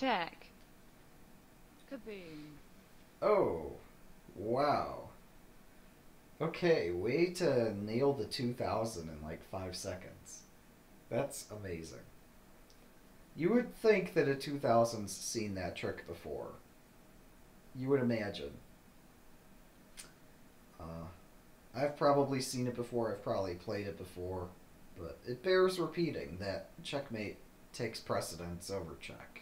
Check. Kaboom. Oh, wow. Okay, way to nail the 2000 in like five seconds. That's amazing. You would think that a 2000's seen that trick before. You would imagine. Uh, I've probably seen it before, I've probably played it before, but it bears repeating that checkmate takes precedence over check.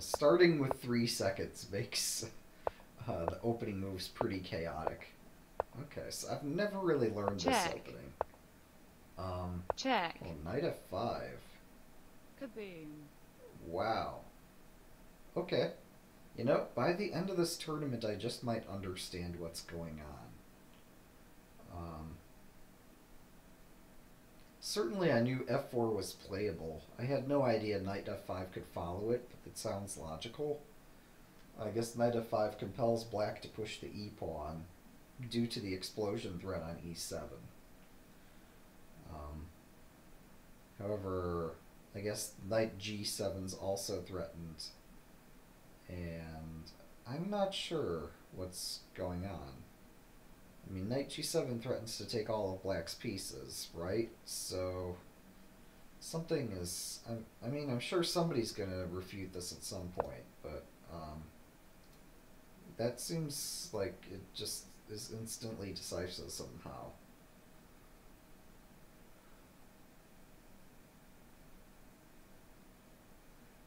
Starting with three seconds makes uh, the opening moves pretty chaotic. Okay, so I've never really learned this opening. Um, Check. oh, knight f5. Kaboom. Wow. Okay. You know, by the end of this tournament, I just might understand what's going on. Um, certainly, I knew f4 was playable. I had no idea knight f5 could follow it, but it sounds logical. I guess knight f5 compels black to push the e pawn due to the explosion threat on e7. Um, however, I guess knight g7's also threatened. And I'm not sure what's going on. I mean, knight g7 threatens to take all of black's pieces, right? So something is. I'm, I mean, I'm sure somebody's going to refute this at some point, but um, that seems like it just is instantly decisive somehow.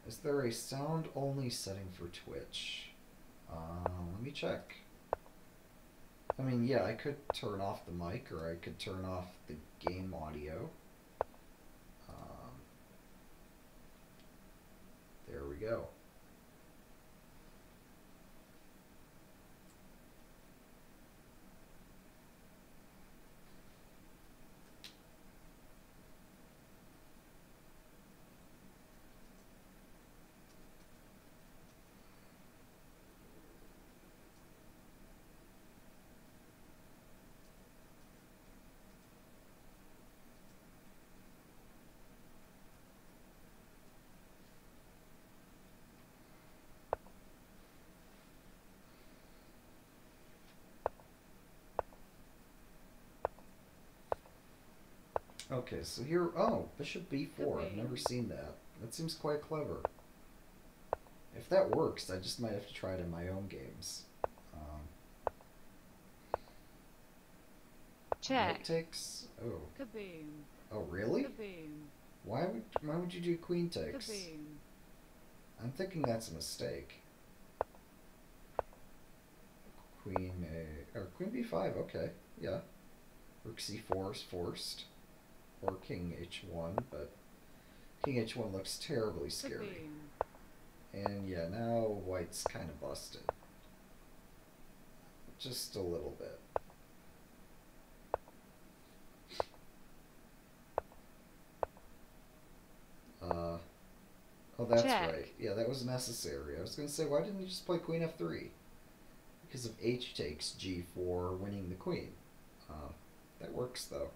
Is there a sound only setting for Twitch? Um, let me check. I mean, yeah, I could turn off the mic or I could turn off the game audio. Um, there we go. Okay, so here, oh, bishop b4. I've never seen that. That seems quite clever. If that works, I just might have to try it in my own games. Um, Check. Knight takes. Oh, Kaboom. oh, really? Kaboom. Why would why would you do queen takes? Kaboom. I'm thinking that's a mistake. Queen a or queen b5. Okay, yeah. Rook c4 is forced, or king h1, but king h1 looks terribly scary. And yeah, now white's kind of busted. Just a little bit. Uh, oh, that's Check. right. Yeah, that was necessary. I was going to say, why didn't you just play queen f3? Because of h takes g4, winning the queen. Uh, that works, though.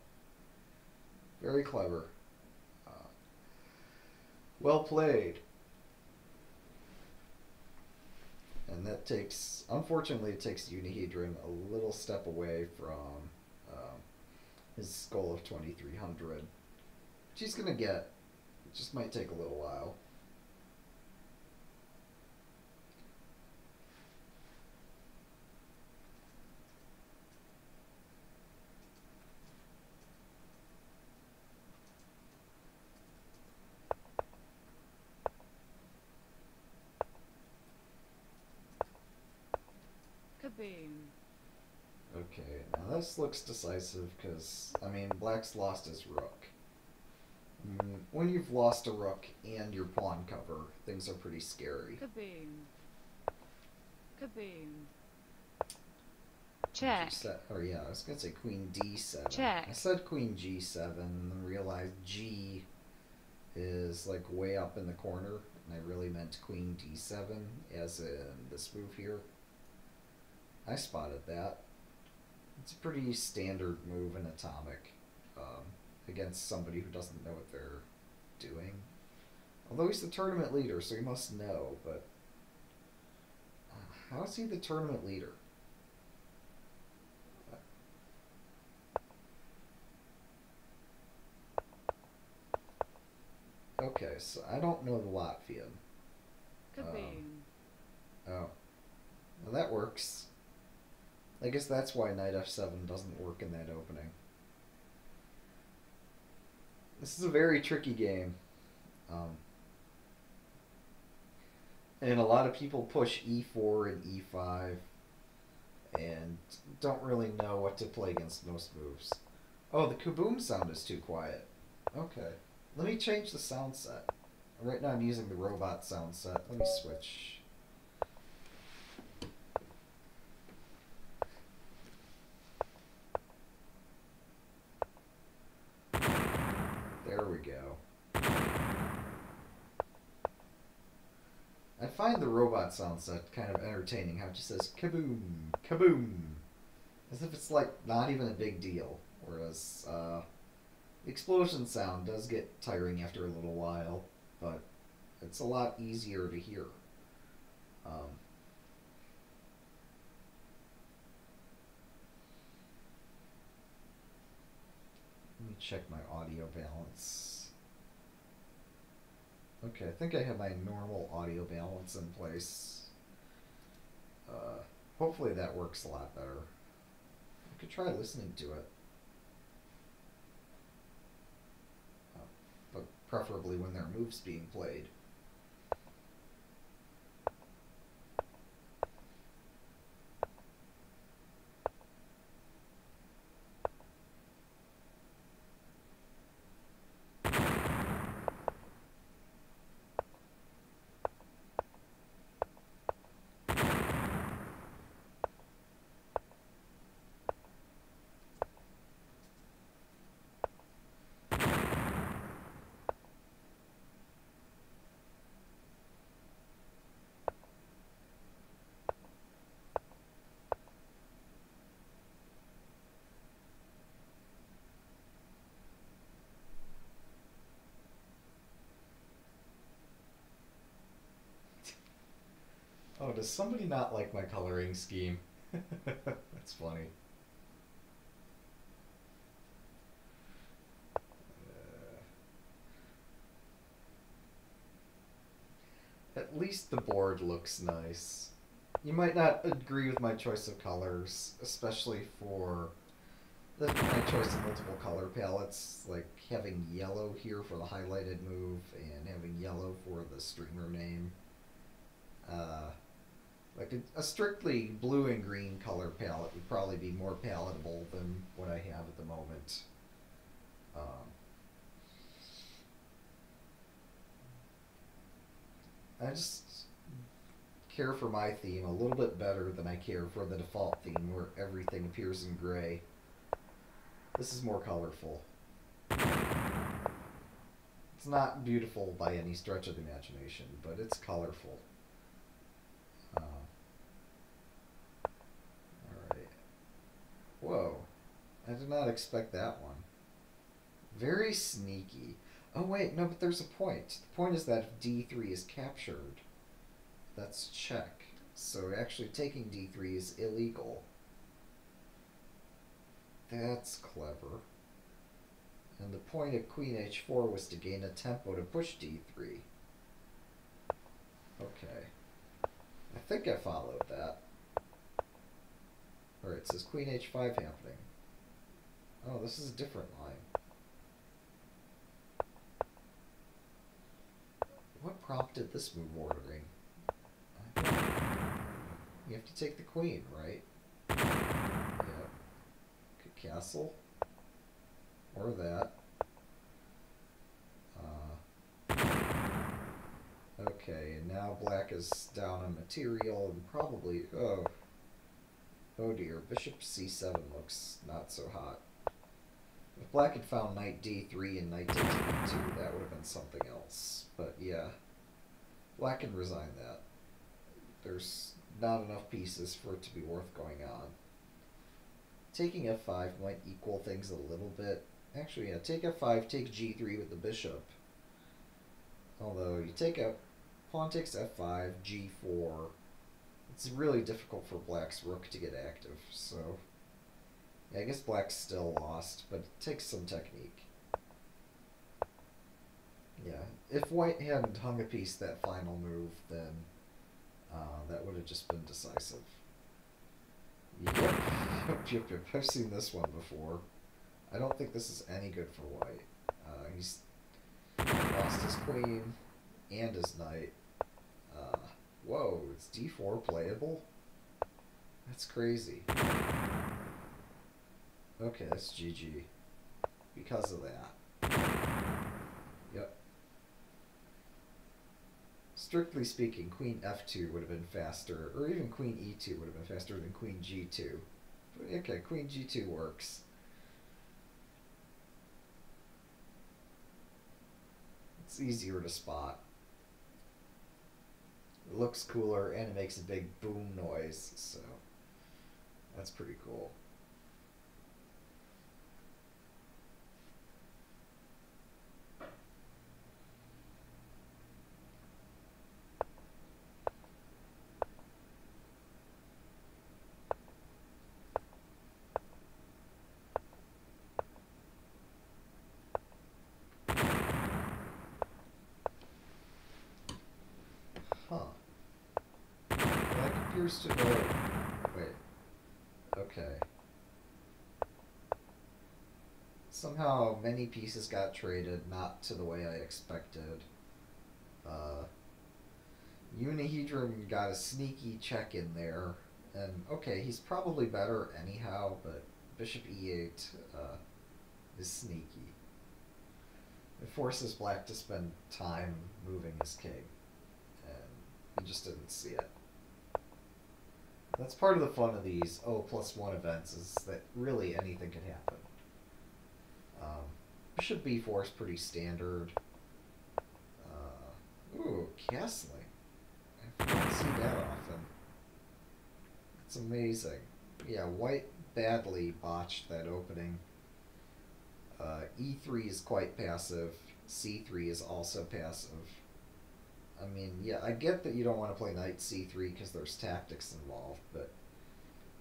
Very clever. Uh, well played. And that takes, unfortunately, it takes Unihedron a little step away from um, his goal of 2300. Which he's going to get. It just might take a little while. Kaboom. Okay, now this looks decisive because, I mean, black's lost his rook. Mm, When you've lost a rook and your pawn cover, things are pretty scary. Kaboom. Kaboom. Check. said- or yeah, I was gonna say queen d7. Check. I said queen g7 and then realized g is like way up in the corner and I really meant queen d7, as in this move here. I spotted that. It's a pretty standard move in Atomic um, against somebody who doesn't know what they're doing. Although he's the tournament leader, so he must know, but uh, how is he the tournament leader? Okay, so I don't know the Latvian. Could be. Oh. Well, that works. I guess that's why knight f7 doesn't work in that opening. This is a very tricky game. Um, and a lot of people push e4 and e5 and don't really know what to play against most moves. Oh, the kaboom sound is too quiet. Okay. Let me change the sound set. Right now I'm using the robot sound set. Let me switch. There we go. I find the robot sound set kind of entertaining how it just says kaboom, kaboom. As if it's like not even a big deal. Whereas uh, explosion sound does get tiring after a little while, but it's a lot easier to hear. Um, let me check my audio balance. Okay, I think I have my normal audio balance in place. Uh, hopefully that works a lot better. I could try listening to it. Uh, but preferably when there are moves being played. Does somebody not like my coloring scheme? That's funny. Uh, at least the board looks nice. You might not agree with my choice of colors, especially for the, my choice of multiple color palettes, like having yellow here for the highlighted move and having yellow for the streamer name. Uh, like a, a, strictly blue and green color palette would probably be more palatable than what I have at the moment. Um, I just care for my theme a little bit better than I care for the default theme where everything appears in gray. This is more colorful. It's not beautiful by any stretch of the imagination, but it's colorful. Uh, Alright. Whoa. I did not expect that one. Very sneaky. Oh wait, no, but there's a point. The point is that if d3 is captured, that's check. So actually taking d3 is illegal. That's clever. And the point of queen h4 was to gain a tempo to push d3. Okay. I think I followed that. It says queen h5 happening. Oh, this is a different line. What prompted this move ordering? You have to take the queen, right? Yeah. Castle. Or that. Uh, okay, and now black is down on material and probably... Oh. Oh dear, bishop c7 looks not so hot. If black had found knight d3 and knight takes b2, that would have been something else. But yeah. Black can resign that. There's not enough pieces for it to be worth going on. Taking f5 might equal things a little bit. Actually, yeah, take f5, take g3 with the bishop. Although, you take a pawn takes f5, g4. It's really difficult for black's rook to get active, so... Yeah, I guess black's still lost, but it takes some technique. Yeah, if white hadn't hung a piece that final move, then uh, that would have just been decisive. Yep, yep, yep. I've seen this one before. I don't think this is any good for white. Uh, he's lost his queen and his knight. Whoa, it's d4 playable? That's crazy. Okay, that's GG. Because of that. Yep. Strictly speaking, queen f2 would have been faster, or even queen e2 would have been faster than queen g2. But okay, queen g2 works. It's easier to spot. Looks cooler and it makes a big boom noise, so that's pretty cool. Wait. Okay. Somehow many pieces got traded, not to the way I expected. Uh, Unihedron got a sneaky check in there, and okay, he's probably better anyhow, but Bishop e8 uh, is sneaky. It forces black to spend time moving his king, and he just didn't see it. That's part of the fun of these O plus one events is that really anything can happen. Um, Bishop b4 is pretty standard. Uh, ooh, castling. I don't see that often. It's amazing. Yeah, white badly botched that opening. Uh, e3 is quite passive. c3 is also passive. I mean, yeah, I get that you don't want to play knight c3 because there's tactics involved, but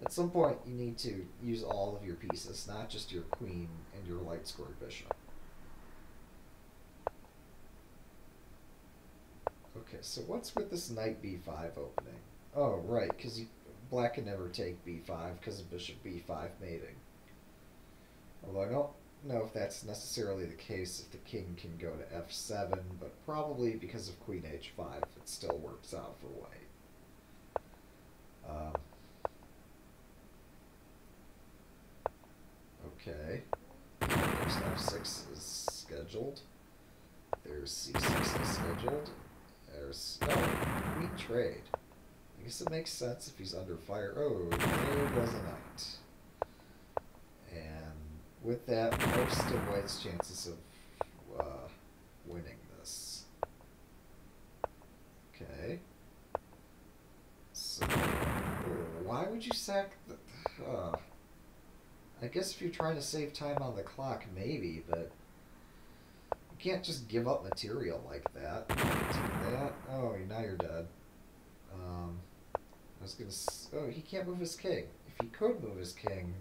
at some point you need to use all of your pieces, not just your queen and your light square bishop. Okay, so what's with this knight b5 opening? Oh, right, because black can never take b5 because of bishop b5 mating. Although I don't know if that's necessarily the case if the king can go to f7, but probably because of queen h5, it still works out for white. Um, okay. There's f6 is scheduled. There's c6 is scheduled. There's... Oh, queen trade. I guess it makes sense if he's under fire. Oh, there goes a knight with that, most of White's chances of uh, winning this. Okay. So, why would you sack the... Uh, I guess if you're trying to save time on the clock, maybe, but... You can't just give up material like that. that. Oh, now you're dead. Um, I was gonna... Oh, he can't move his king. If he could move his king,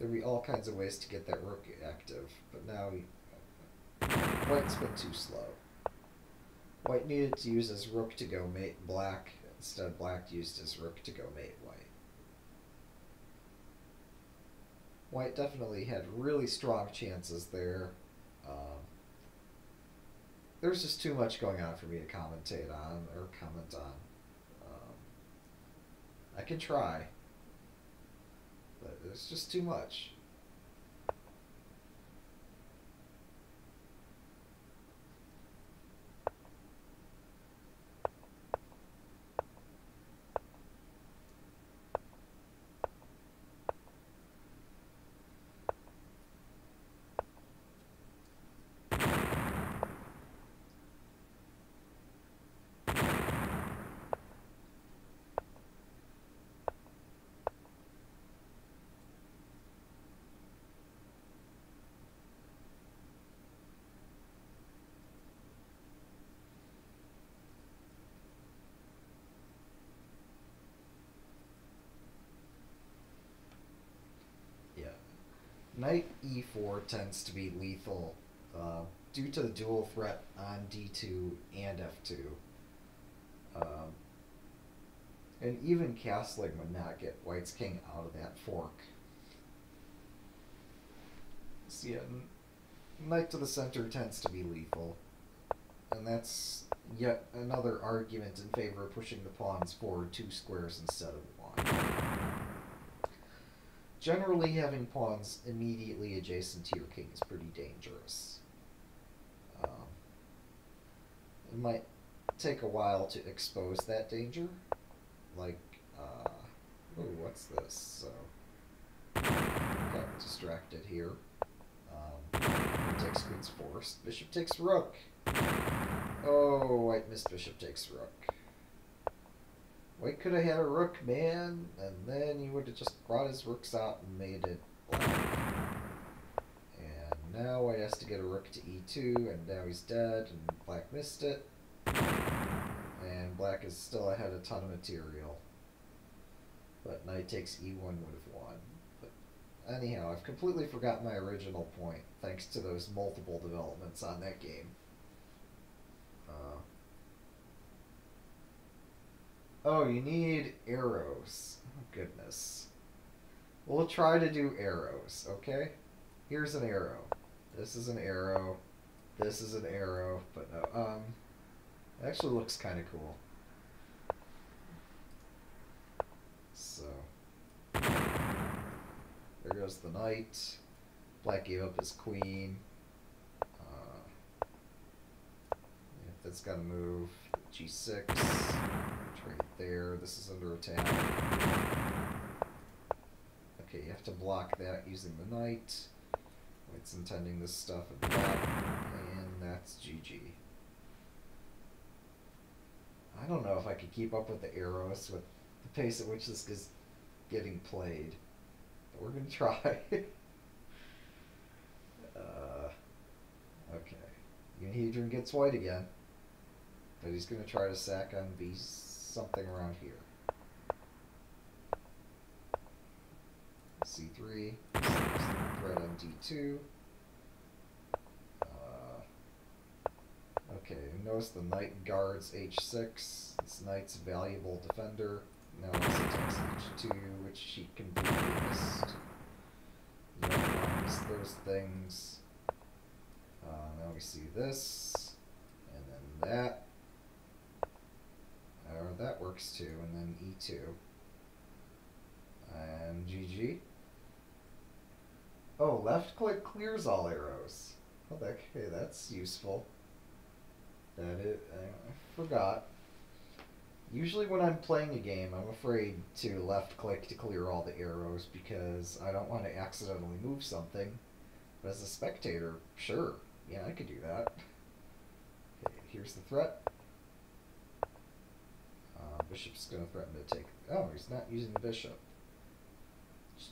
there'd be all kinds of ways to get that rook active, but now White's been too slow. White needed to use his rook to go mate black, instead black used his rook to go mate white. White definitely had really strong chances there. Um, there's just too much going on for me to commentate on or comment on. Um, I can try. But it's just too much. Knight e4 tends to be lethal uh, due to the dual threat on d2 and f2. Um, and even castling would not get white's king out of that fork. So yeah, knight to the center tends to be lethal. And that's yet another argument in favor of pushing the pawns forward two squares instead of one. Generally, having pawns immediately adjacent to your king is pretty dangerous. Um, it might take a while to expose that danger. Like, uh, ooh, what's this? So, got distracted here. Um, takes queen's forced. Bishop takes rook. Oh, white missed bishop takes rook. White could have had a rook, man, and then he would have just brought his rooks out and made it. And now white has to get a rook to e2, and now he's dead, and black missed it. And black is still ahead a ton of material. But knight takes e1 would have won. But anyhow, I've completely forgotten my original point, thanks to those multiple developments on that game. Uh, oh, you need arrows. Oh, goodness. We'll try to do arrows, okay? Here's an arrow. This is an arrow. This is an arrow, but no. Um, it actually looks kind of cool. So, there goes the knight. Black gave up his queen. Uh, that's got to move. G6. There. This is under attack. Okay, you have to block that using the knight. It's intending this stuff and that. And that's GG. I don't know if I could keep up with the arrows with the pace at which this is getting played. But we're going to try. uh, okay. Unihedron gets white again. But he's going to try to sack on B something around here. C3. Threat on D2. Okay, notice the knight guards h6. This knight's valuable defender. Now let's attacks h2, which she. You don't miss those things. Uh, now we see this, and then that. Or that works too, and then e2. And GG. Oh, left click clears all arrows. Oh, that, okay, that's useful. That it, I forgot. Usually when I'm playing a game, I'm afraid to left click to clear all the arrows because I don't want to accidentally move something. But as a spectator, sure, yeah, I could do that. Okay, here's the threat. Bishop's going to threaten to take... Oh, he's not using the bishop.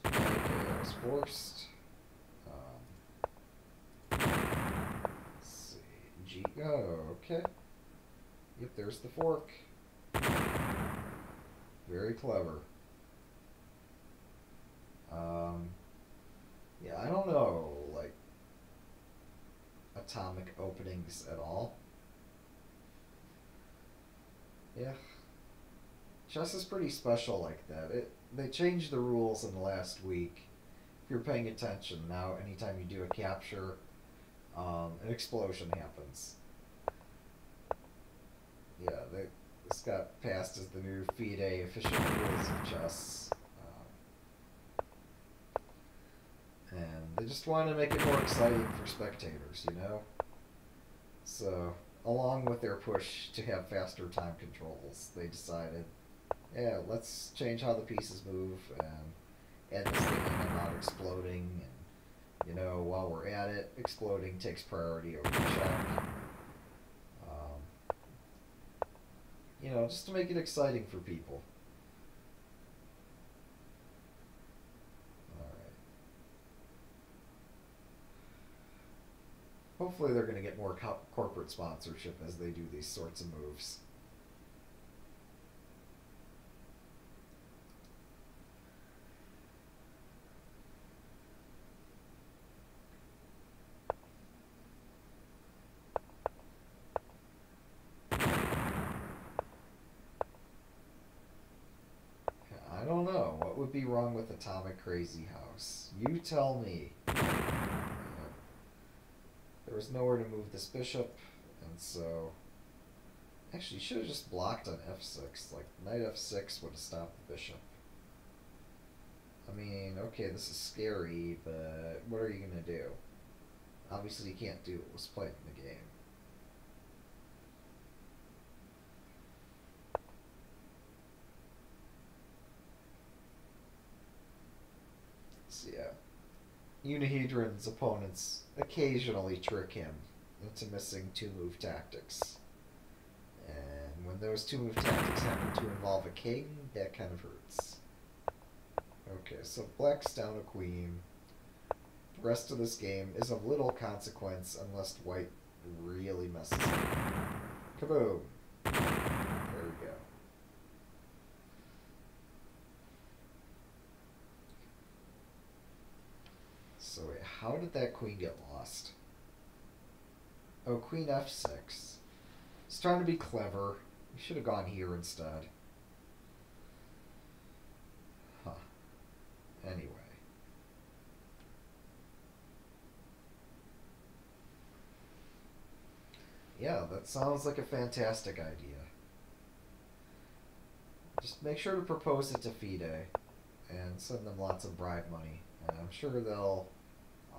Okay, that was forced. Oh, okay. Yep, there's the fork. Very clever. Um, yeah, I don't know, like, atomic openings at all. Yeah. Chess is pretty special like that. It They changed the rules in the last week. If you're paying attention, now anytime you do a capture, um, an explosion happens. Yeah, they, this got passed as the new FIDE official rules of chess. Um, and they just wanted to make it more exciting for spectators, you know? So, along with their push to have faster time controls, they decided, yeah, let's change how the pieces move and add this thing about exploding and you know, while we're at it, exploding takes priority over check. Um, you know, just to make it exciting for people. Hopefully they're going to get more co corporate sponsorship as they do these sorts of moves. What would be wrong with Atomic Crazy House? You tell me. There was nowhere to move this bishop, and so... Actually, you should have just blocked on f6. Like, knight f6 would have stopped the bishop. I mean, okay, this is scary, but what are you going to do? Obviously, you can't do what was played in the game. Yeah. Unihedron's opponents occasionally trick him into missing two move tactics. And when those two move tactics happen to involve a king, that kind of hurts. Okay, so black's down a queen. The rest of this game is of little consequence unless white really messes up. Kaboom! There we go. So wait, how did that queen get lost? Oh, queen f6. It's trying to be clever. You should have gone here instead. Huh. Anyway. Yeah, that sounds like a fantastic idea. Just make sure to propose it to FIDE and send them lots of bribe money. And I'm sure they'll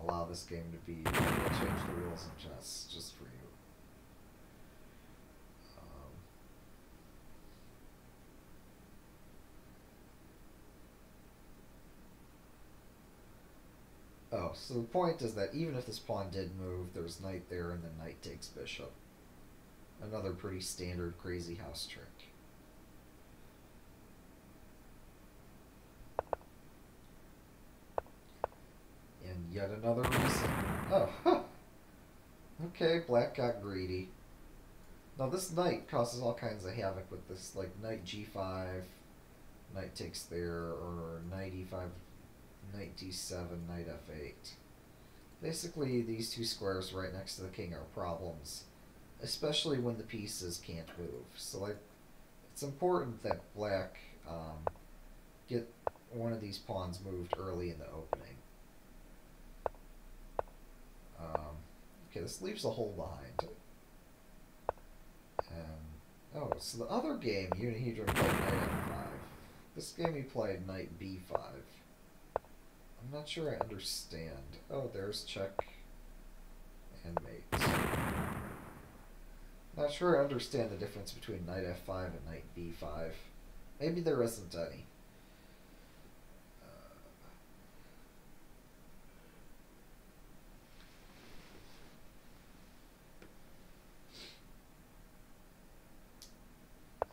allow this game to be, change the rules in chess just for you. Um, oh, so the point is that even if this pawn did move, there's knight there and then knight takes bishop. Another pretty standard crazy house trick. And yet another reason. Oh, huh. Okay, black got greedy. Now this knight causes all kinds of havoc with this, like knight g5, knight takes there, or knight e5, knight d7, knight f8. Basically, these two squares right next to the king are problems, especially when the pieces can't move. So, like, it's important that black um, get one of these pawns moved early in the opening. Um, okay, this leaves a hole behind. Um, oh, so the other game, Unihedron played knight f5. This game he played knight b5. I'm not sure I understand. Oh, there's check and mate. Not sure I understand the difference between knight f5 and knight b5. Maybe there isn't any.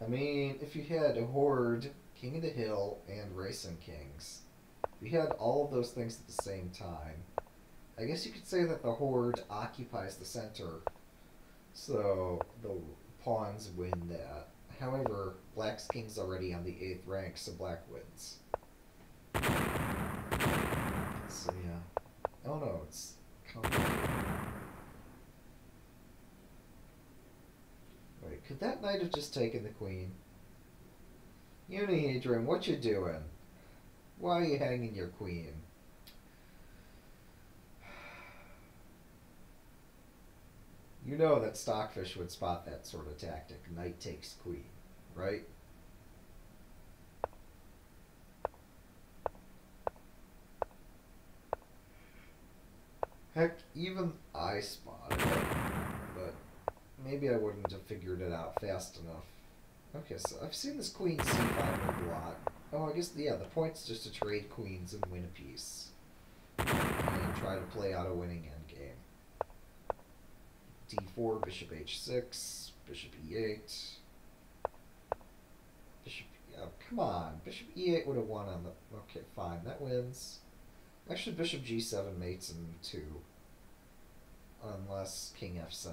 I mean, if you had a Horde, King of the Hill, and Racing Kings, if you had all of those things at the same time, I guess you could say that the Horde occupies the center, so the pawns win that. However, Black's King's already on the 8th rank, so Black wins. So yeah. Oh no, it's complicated. Wait, could that knight have just taken the queen? Unihedron, what you doing? Why are you hanging your queen? You know that Stockfish would spot that sort of tactic. Knight takes queen, right? Heck, even I spotted it, maybe I wouldn't have figured it out fast enough. Okay, so I've seen this queen c5 move a lot. Oh, I guess, yeah, the point's just to trade queens and win a piece. And try to play out a winning endgame. d4, bishop h6, bishop e8. Bishop, oh, come on. Bishop e8 would have won on the, okay, fine, that wins. Actually, bishop g7 mates in 2. Unless king f7.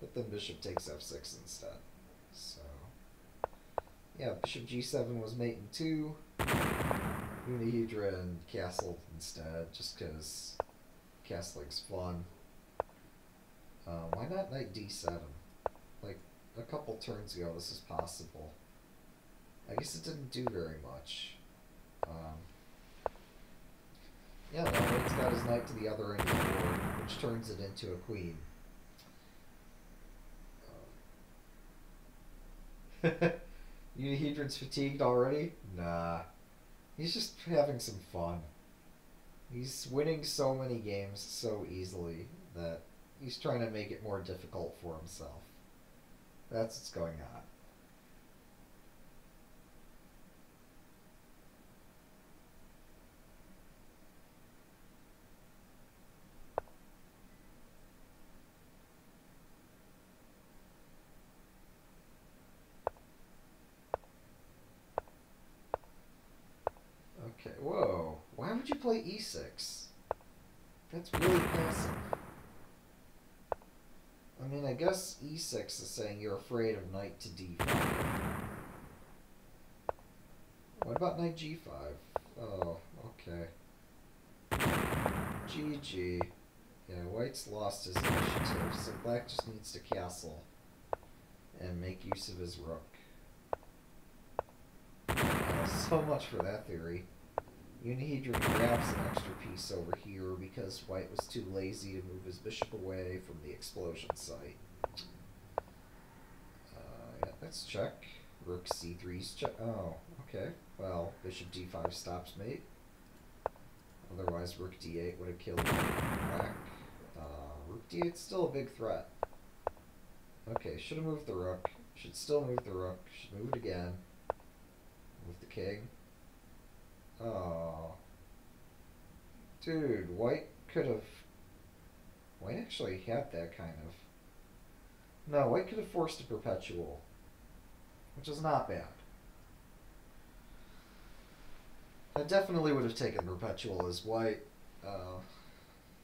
But then bishop takes f6 instead. So, yeah, bishop g7 was mate in 2. Unihedra and castle instead, just because castling's fun. Uh, why not knight d7? Like, a couple turns ago, this is possible. I guess it didn't do very much. Um, Yeah, no, white's got his knight to the other end of the board, which turns it into a queen. Unihedron's fatigued already? Nah. He's just having some fun. He's winning so many games so easily that he's trying to make it more difficult for himself. That's what's going on. Okay, whoa. Play e6? That's really passive. I mean, I guess e6 is saying you're afraid of knight to d5. What about knight g5? Oh, okay. GG. Yeah, white's lost his initiative, so black just needs to castle and make use of his rook. Uh, so much for that theory. Unihedron grabs an extra piece over here because white was too lazy to move his bishop away from the explosion site. Uh, yeah, let's check. Rook c3's check. Oh, okay. Well, bishop d5 stops mate. Otherwise, rook d8 would have killed black. Uh, rook d8's still a big threat. Okay, should have moved the rook. Should still move the rook. Should move it again. Move the king. Oh. Dude, white could have... White actually had that kind of... No, white could have forced a perpetual. Which is not bad. I definitely would have taken perpetual as white. Uh,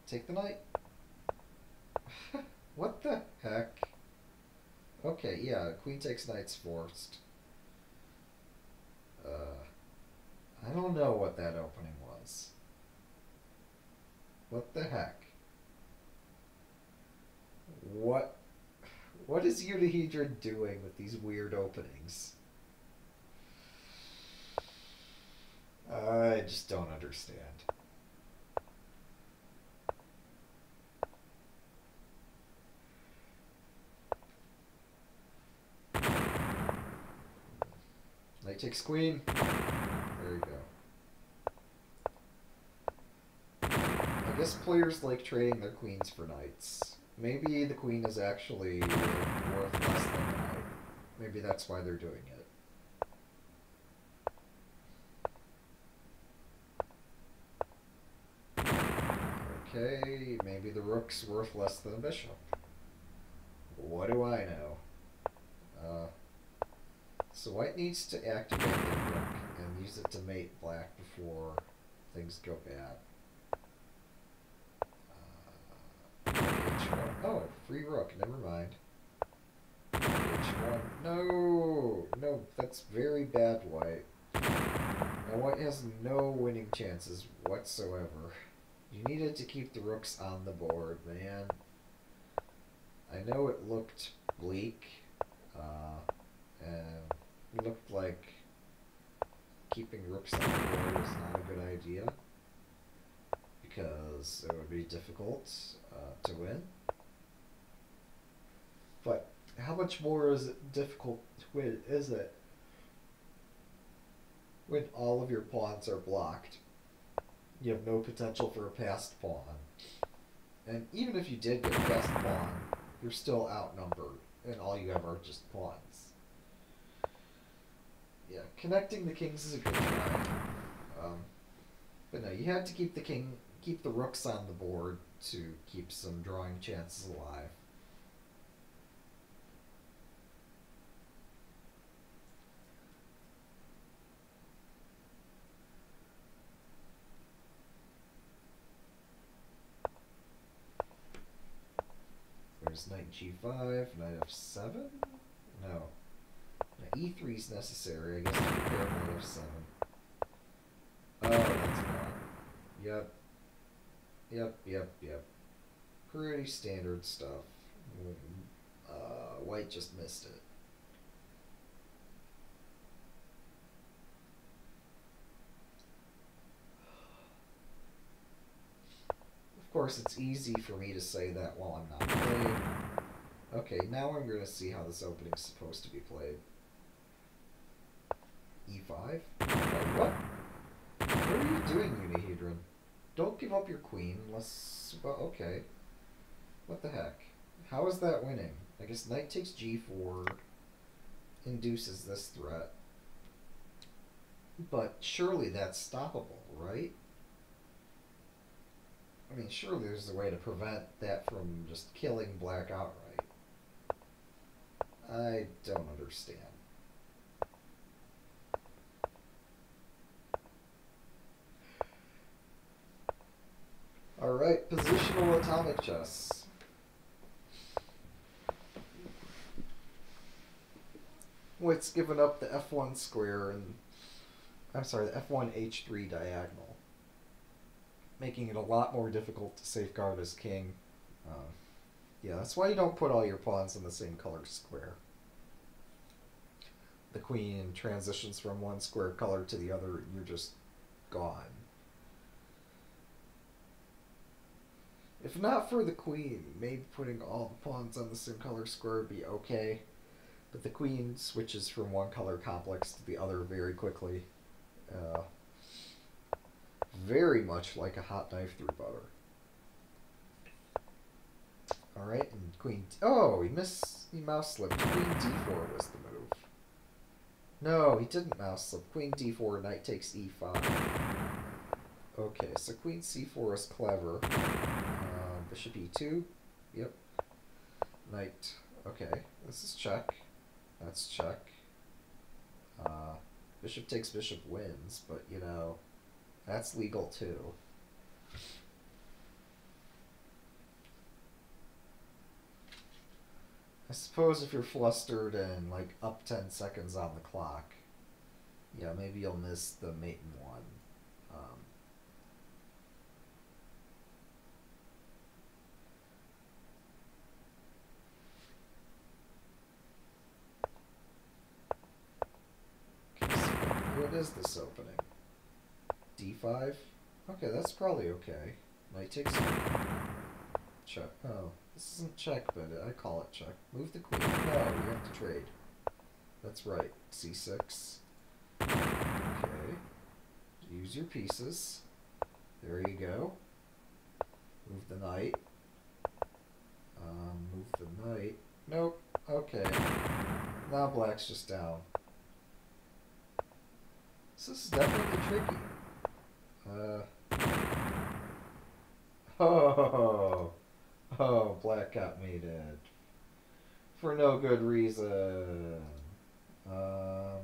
take the knight. what the heck? Okay, yeah, queen takes knight's forced. Uh... I don't know what that opening was. What the heck? What what is Unihedron doing with these weird openings? I just don't understand. Takes queen. There you go. Guess players like trading their queens for knights. Maybe the queen is actually worth less than the knight. Maybe that's why they're doing it. Okay, maybe the rook's worth less than a bishop. What do I know? Uh, so white needs to activate the rook and use it to mate black before things go bad. Uh, oh, free rook, never mind. H1, no, no, that's very bad white. Now white has no winning chances whatsoever. You needed to keep the rooks on the board, man. I know it looked bleak, uh, and it looked like keeping rooks on the board is not a good idea because it would be difficult uh, to win. But how much more is it difficult win, is it? When all of your pawns are blocked, you have no potential for a passed pawn. And even if you did get a passed pawn, you're still outnumbered, and all you have are just pawns. Yeah, connecting the kings is a good try. Um, but no, you had to keep the king, keep the rooks on the board to keep some drawing chances alive. There's knight g5, knight f7? No. Now e3 is necessary, I guess, to prepare knight f7. Oh, that's not. Yep. Yep, yep, yep. Pretty standard stuff. Uh, white just missed it. Course, it's easy for me to say that while I'm not playing. Okay, now I'm going to see how this opening is supposed to be played. E5? Oh, what? What are you doing, Unihedron? Don't give up your queen unless... Well, okay. What the heck? How is that winning? I guess knight takes g4 induces this threat. But surely that's stoppable, right? I mean, surely there's a way to prevent that from just killing black outright. I don't understand. Alright, positional atomic chess. White's given up the f1 square and I'm sorry, the f1 h3 diagonal, making it a lot more difficult to safeguard as king. Uh, yeah, that's why you don't put all your pawns in the same color square. The queen transitions from one square color to the other, you're just gone. If not for the queen, maybe putting all the pawns on the same color square would be okay. But the queen switches from one color complex to the other very quickly. Uh, very much like a hot knife through butter. Alright, and queen... Oh, he missed... He mouse slipped. Queen d4 was the move. No, he didn't mouse slip. Queen d4, knight takes e5. Okay, so queen c4 is clever. Uh, bishop e2. Yep. Knight. Okay, this is check. That's check. Uh, bishop takes bishop wins, but you know, that's legal too. I suppose if you're flustered and like up 10 seconds on the clock, yeah, maybe you'll miss the mate one. Um, what is this opening? D5? Okay, that's probably okay. Knight takes check. Oh, this isn't check, but I call it check. Move the queen. No, you have to trade. That's right. C6. Okay. Use your pieces. There you go. Move the knight. Um, move the knight. Nope. Okay. Now black's just down. So This is definitely tricky. Uh. Oh. Oh, black got me dead. For no good reason. Um,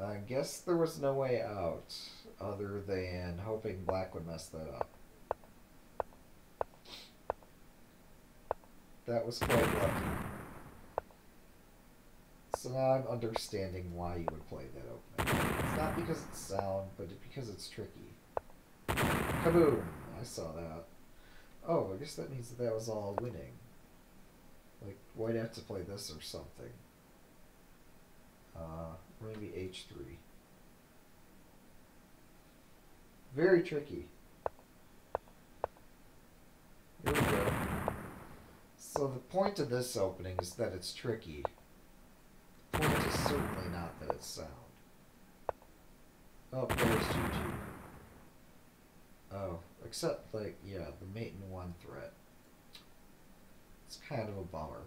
I guess there was no way out other than hoping black would mess that up. That was quite lucky. So now I'm understanding why you would play that opening. It's not because it's sound, but because it's tricky. Kaboom! I saw that. Oh, I guess that means that, that was all winning. Like, white have to play this or something. Uh, maybe h3. Very tricky. Here we go. So the point of this opening is that it's tricky. Certainly not that it's sound. Oh, there's GG. Oh, except, like, yeah, the mate in one threat. It's kind of a bummer.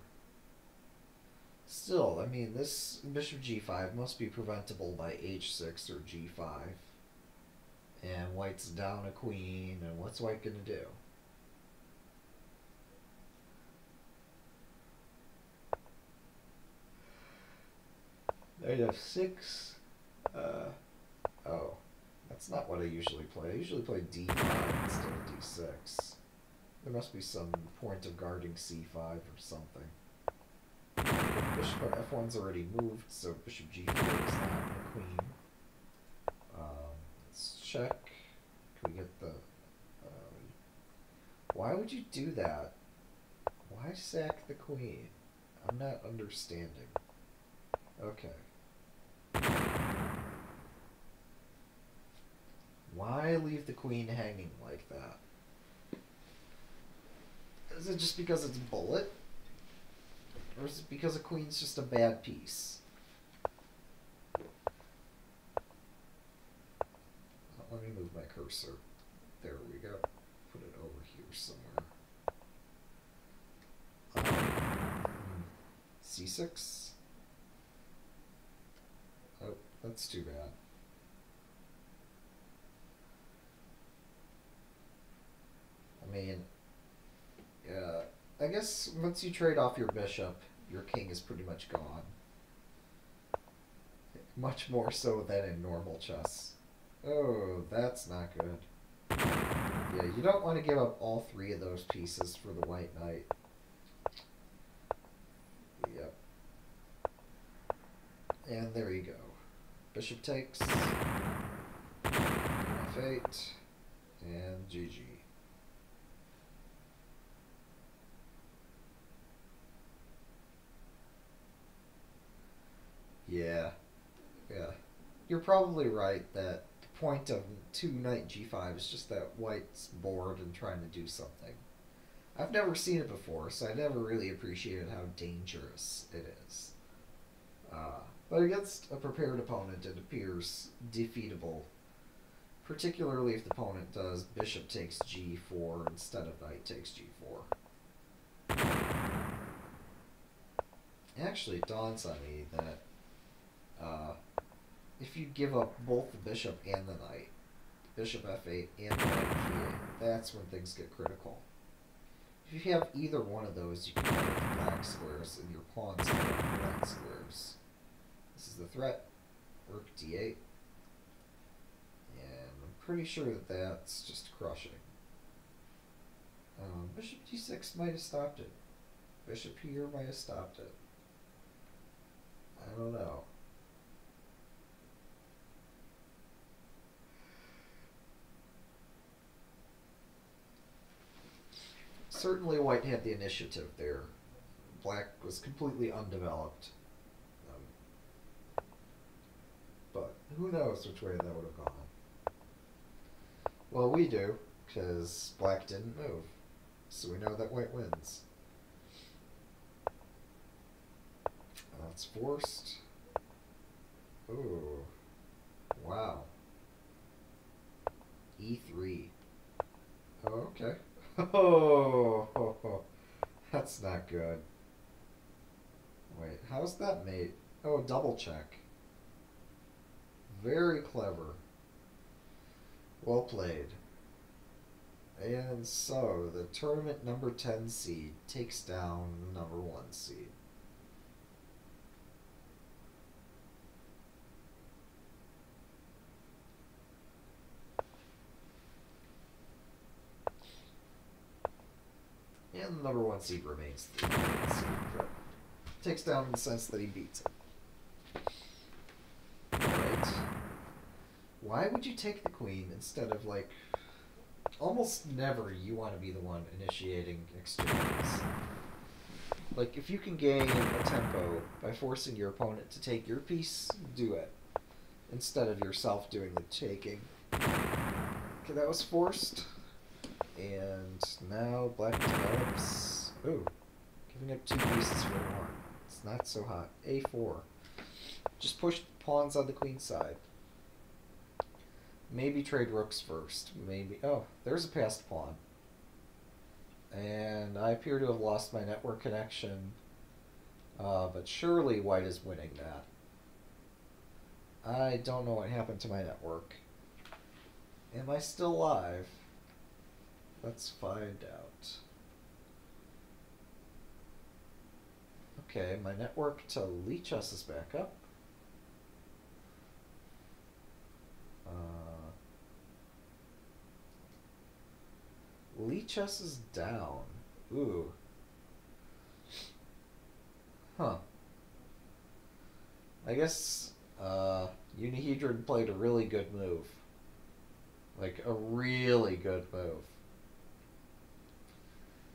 Still, I mean, this bishop g5 must be preventable by h6 or g5. And white's down a queen, and what's white gonna do? Knight f6. Uh, oh. That's not what I usually play. I usually play d5 instead of d6. There must be some point of guarding c5 or something. Bishop on f1's already moved, so bishop g4 is not the queen. Um, let's check. Can we get the... Uh, why would you do that? Why sack the queen? I'm not understanding. Okay. Why leave the queen hanging like that? Is it just because it's bullet? Or is it because a queen's just a bad piece? Let me move my cursor. There we go. Put it over here somewhere. Um, C6? Oh, that's too bad. I mean, yeah, I guess once you trade off your bishop, your king is pretty much gone. Much more so than in normal chess. Oh, that's not good. Yeah, you don't want to give up all three of those pieces for the white knight. Yep. And there you go. Bishop takes. F8. And GG. Yeah. Yeah. You're probably right that the point of 2 knight g5 is just that white's bored and trying to do something. I've never seen it before, so I never really appreciated how dangerous it is. Uh, but against a prepared opponent, it appears defeatable. Particularly if the opponent does bishop takes g4 instead of knight takes g4. Actually, it dawns on me that uh, if you give up both the bishop and the knight, bishop f8 and knight g8, that's when things get critical. If you have either one of those, you can the black squares and your pawns the black squares. This is the threat. Rook d8. And I'm pretty sure that that's just crushing. Um, bishop d6 might have stopped it. Bishop here might have stopped it. I don't know. Certainly, white had the initiative there. Black was completely undeveloped. Um, but who knows which way that would have gone. Well, we do, because black didn't move. So we know that white wins. That's forced. Ooh. Wow. E3. Oh, okay. Oh, that's not good. Wait, how's that mate? Oh, double check. Very clever. Well played. And so, the tournament number 10 seed takes down the number 1 seed. And the number one seed remains the seed, takes down in the sense that he beats it. Right. Why would you take the queen instead of like almost never you want to be the one initiating exchanges. Like if you can gain a tempo by forcing your opponent to take your piece, do it. Instead of yourself doing the taking. Okay, that was forced. And now black develops. Ooh, giving up two pieces for one. It's not so hot. A4. Just push pawns on the queen side. Maybe trade rooks first. Maybe. Oh, there's a passed pawn. And I appear to have lost my network connection. Uh, but surely white is winning that. I don't know what happened to my network. Am I still live? Let's find out. Okay, my network to Lichess is back up. Uh, Lichess is down. Ooh. Huh. I guess uh, Unihedron played a really good move. Like, a really good move.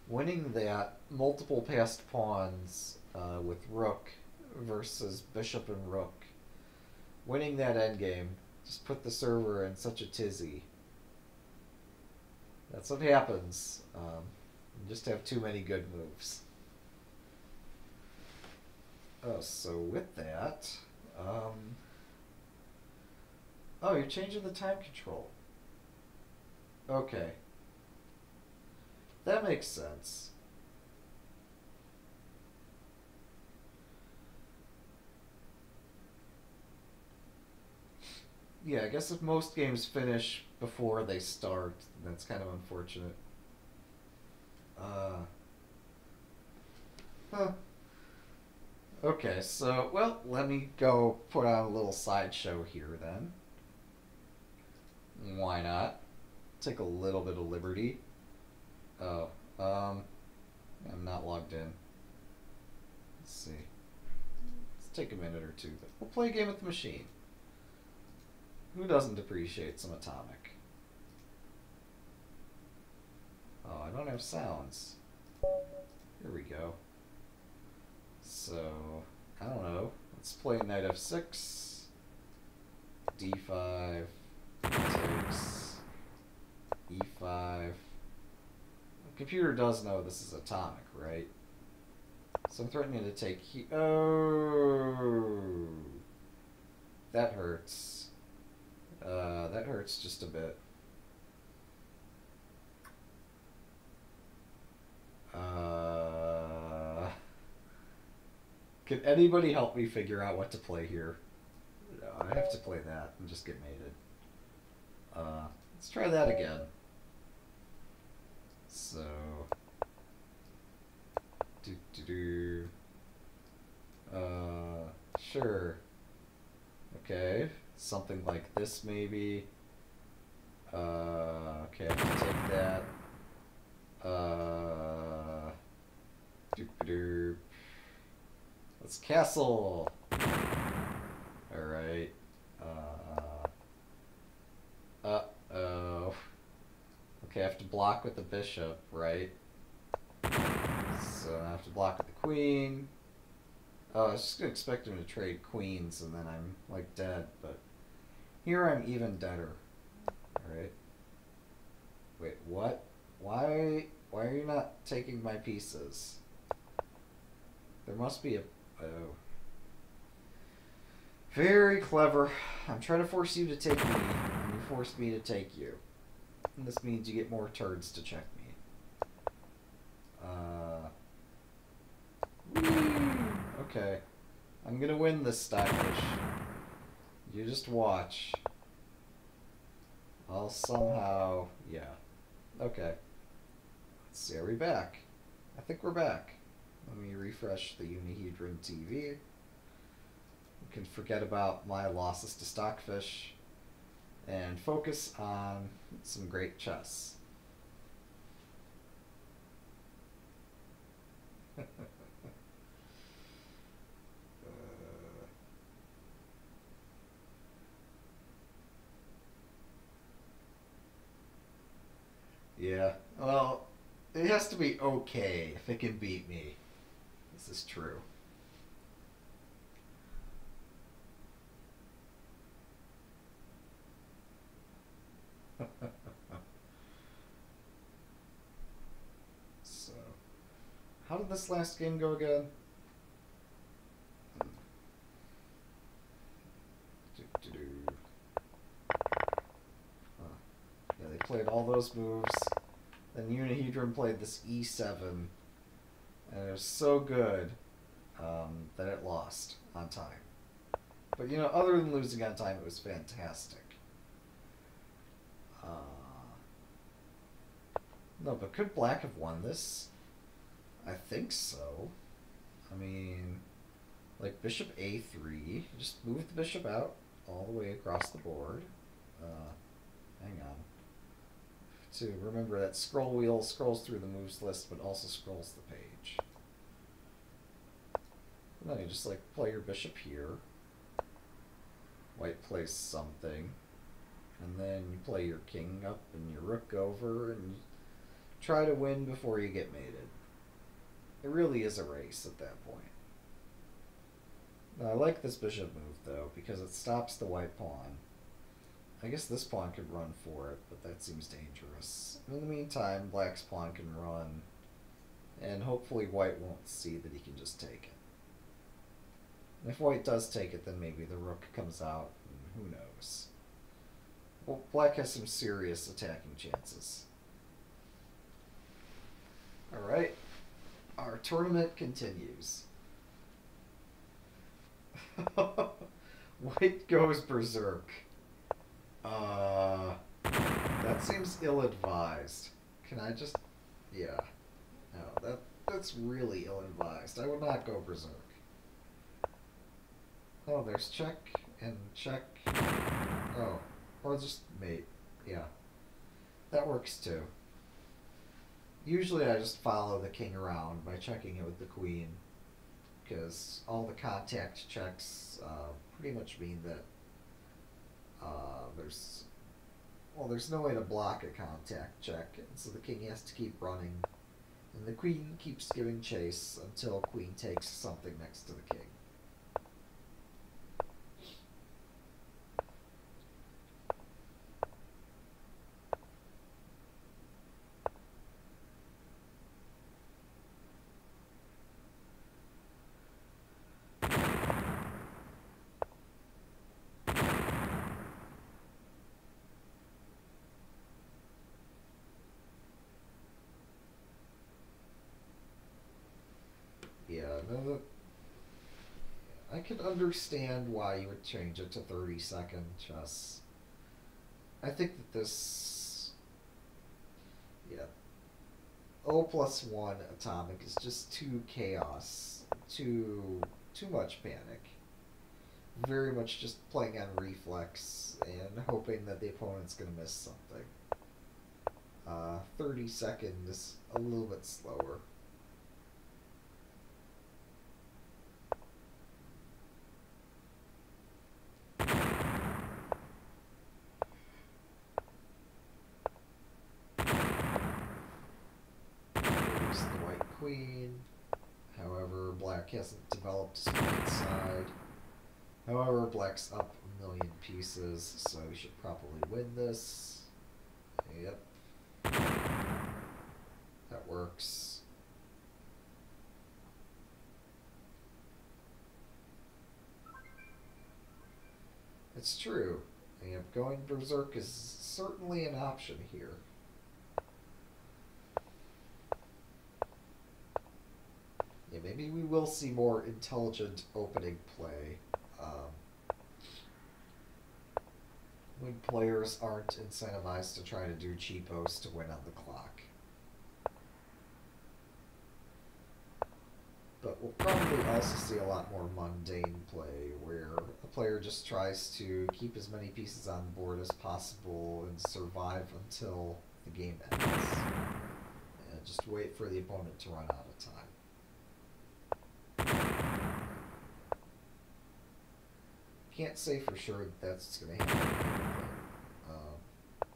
Winning that multiple passed pawns uh, with rook versus bishop and rook. Winning that endgame just put the server in such a tizzy. That's what happens. Um, just have too many good moves. Oh, so with that, um, oh, you're changing the time control. Okay. That makes sense. Yeah, I guess if most games finish before they start, that's kind of unfortunate. Uh, huh. Okay, so, well, let me go put on a little sideshow here then. Why not? Take a little bit of liberty. Oh, um, I'm not logged in. Let's see. Let's take a minute or two. We'll play a game with the machine. Who doesn't appreciate some atomic? Oh, I don't have sounds. Here we go. So, I don't know. Let's play knight f6, d5, takes, e5. The computer does know this is atomic, right? So I'm threatening to take he- Oh! That hurts. Uh, that hurts just a bit. Uh, can anybody help me figure out what to play here? No, I have to play that and just get mated. Uh, let's try that again. So, do do do. Uh, sure. Okay, something like this maybe. Uh, okay, I can take that. Uh. Let's castle. All right. Uh. Uh oh. Okay, I have to block with the bishop, right? So I have to block with the queen. Oh, I was just gonna expect him to trade queens and then I'm like dead, but here I'm even deader. Alright. Wait, what? Why why are you not taking my pieces? There must be a oh. Very clever. I'm trying to force you to take me, and you force me to take you. And this means you get more turds to check me. Uh. Okay. I'm gonna win this stylish. You just watch. I'll somehow. Yeah. Okay. Let's see, are we back? I think we're back. Let me refresh the Unihedron TV. We can forget about my losses to Stockfish and focus on some great chess. Yeah, well, it has to be okay if it can beat me. This is true. so, how did this last game go again? Yeah, they played all those moves. Then Unihedron played this E7, and it was so good um, that it lost on time. But you know, other than losing on time, it was fantastic. Uh, no, but could Black have won this? I think so. I mean, like Bishop A3, just move the bishop out all the way across the board. Uh, hang on. To remember that scroll wheel scrolls through the moves list, but also scrolls the page. And then you just like play your bishop here. White plays something. And then you play your king up and your rook over and try to win before you get mated. It really is a race at that point. Now, I like this bishop move though because it stops the white pawn. I guess this pawn could run for it, but that seems dangerous. In the meantime, black's pawn can run And hopefully white won't see that he can just take it. If white does take it, then maybe the rook comes out, who knows. Well, black has some serious attacking chances. Alright. Our tournament continues. White goes berserk. Uh, that seems ill-advised. Can I just... Yeah. No, that that's really ill-advised. I would not go berserk. Oh, there's check and check. Oh, or just mate. Yeah. That works too. Usually I just follow the king around by checking it with the queen. Because all the contact checks uh, pretty much mean that uh, there's well, there's no way to block a contact check, and so the king has to keep running, and the queen keeps giving chase until queen takes something next to the king. Yeah, no, the, I understand why you would change it to 30 second chess. I think that this, yeah, O plus 1 atomic is just too chaos, too, too much panic. Very much just playing on reflex and hoping that the opponent's to miss something. Uh, 30 second is a little bit slower. There's the white queen. However, black hasn't developed his queen side. However, black's up a million pieces, so he should probably win this. Yep. That works. It's true. Yep, going berserk is certainly an option here. Yeah, maybe we will see more intelligent opening play. Um, when players aren't incentivized to try to do cheapos to win on the clock. But we'll probably also see a lot more mundane play where a player just tries to keep as many pieces on the board as possible and survive until the game ends. And just wait for the opponent to run out of time. Can't say for sure that that's going to happen. Um,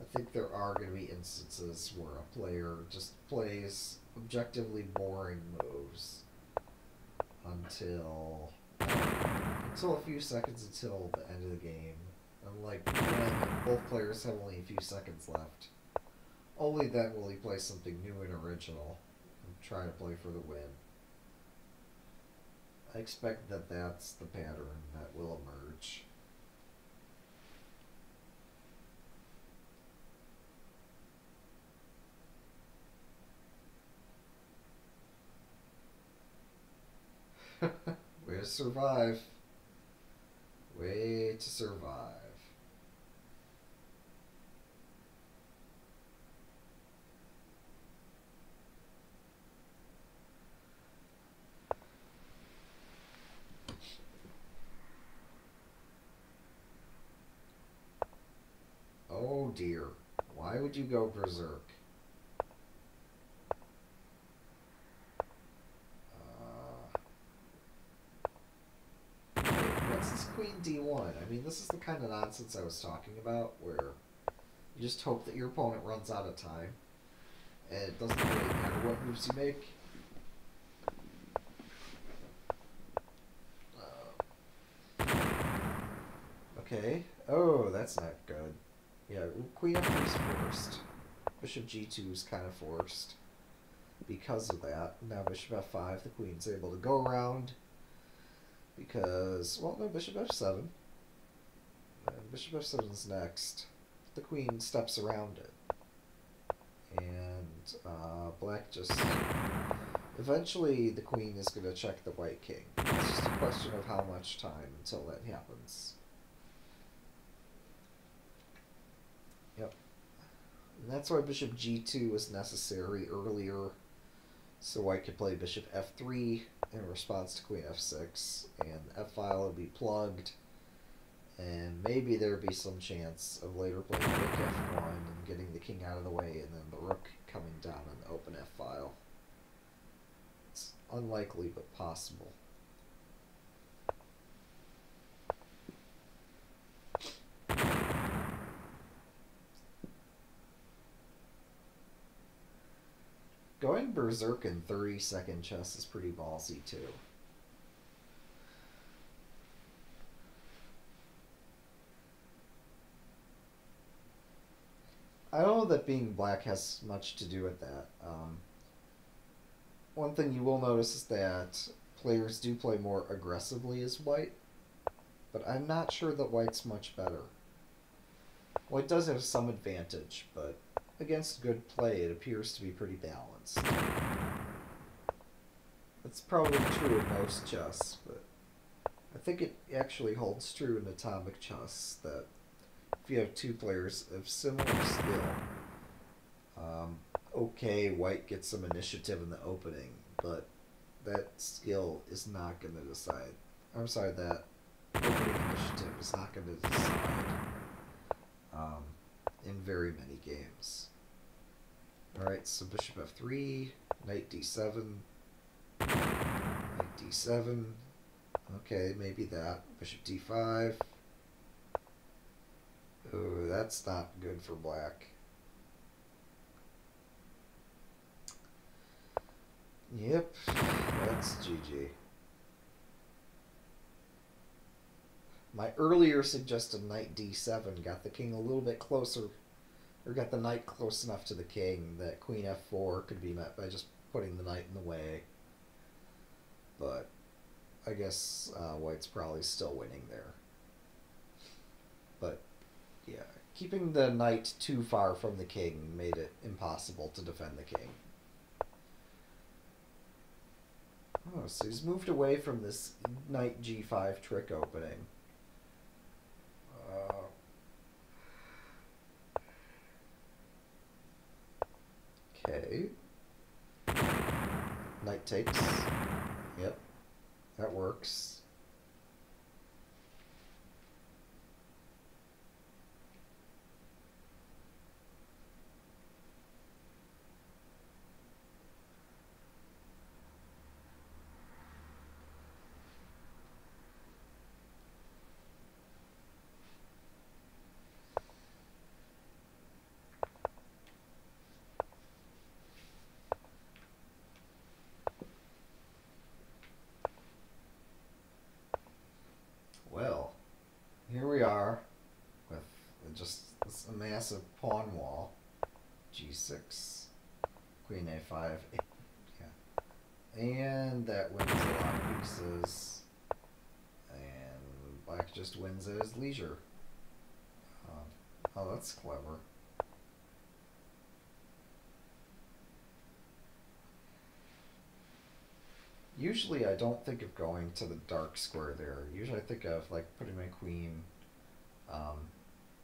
I think there are going to be instances where a player just plays objectively boring moves until until a few seconds until the end of the game. And like when both players have only a few seconds left, only then will he play something new and original and try to play for the win. I expect that that's the pattern that will emerge. Way to survive. Way to survive. Oh dear. Why would you go berserk? Uh, what's this queen d1? I mean, this is the kind of nonsense I was talking about, where you just hope that your opponent runs out of time, and it doesn't really matter what moves you make. Uh, okay. Oh, that's not good. Yeah, queen f3 is forced. Bishop g2 is kind of forced. because of that. Now bishop f5, the queen's able to go around because, well, no, bishop f7. And bishop f7 is next. The queen steps around it. And uh, black just... Eventually, the queen is going to check the white king. It's just a question of how much time until that happens. Yep. And that's why bishop g2 was necessary earlier, so white could play bishop f3 in response to queen f6, and f file would be plugged, and maybe there'd be some chance of later playing rook f1 and getting the king out of the way, and then the rook coming down on the open f file. It's unlikely, but possible. Going berserk in 30 second chess is pretty ballsy too. I don't know that being black has much to do with that. Um, one thing you will notice is that players do play more aggressively as white, but I'm not sure that white's much better. White does have some advantage, but against good play, it appears to be pretty balanced. That's probably true in most chess, but I think it actually holds true in atomic chess that if you have two players of similar skill, um, okay, white gets some initiative in the opening, but that skill is not going to decide. I'm sorry, that opening initiative is not going to decide. Um, in very many games. Alright, so bishop f3, knight d7, knight d7, okay, maybe that, bishop d5. Oh, that's not good for black. Yep, that's GG. My earlier suggested knight d7 got the king a little bit closer, or got the knight close enough to the king that queen f4 could be met by just putting the knight in the way. But I guess uh, white's probably still winning there. But yeah, keeping the knight too far from the king made it impossible to defend the king. Oh, so he's moved away from this knight g5 trick opening. Okay. Knight takes. Yep. That works. Well, here we are with just this massive pawn wall. G6, Queen A5, yeah. And that wins a lot of pieces. And black just wins at his leisure. Um, oh, that's clever. Usually I don't think of going to the dark square there. Usually I think of like putting my queen um,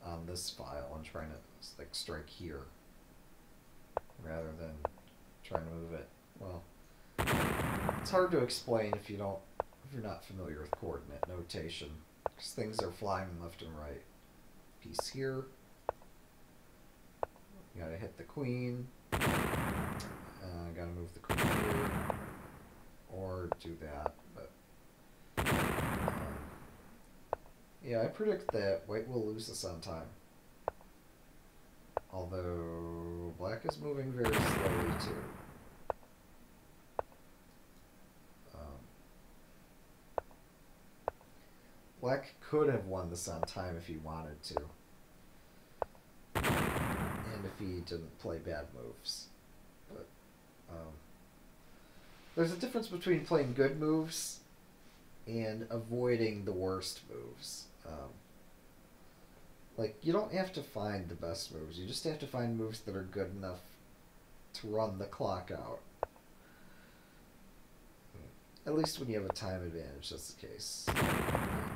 on this file and trying to like strike here rather than trying to move it. Well, it's hard to explain if you don't if you're not familiar with coordinate notation because things are flying left and right. Piece here. You gotta hit the queen. Uh, gotta move the queen here or do that, but um, yeah, I predict that white will lose this on time. Although black is moving very slowly too. Um, black could have won this on time if he wanted to. If he didn't play bad moves. But, um, there's a difference between playing good moves and avoiding the worst moves. Um, like you don't have to find the best moves. You just have to find moves that are good enough to run the clock out. At least when you have a time advantage, that's the case.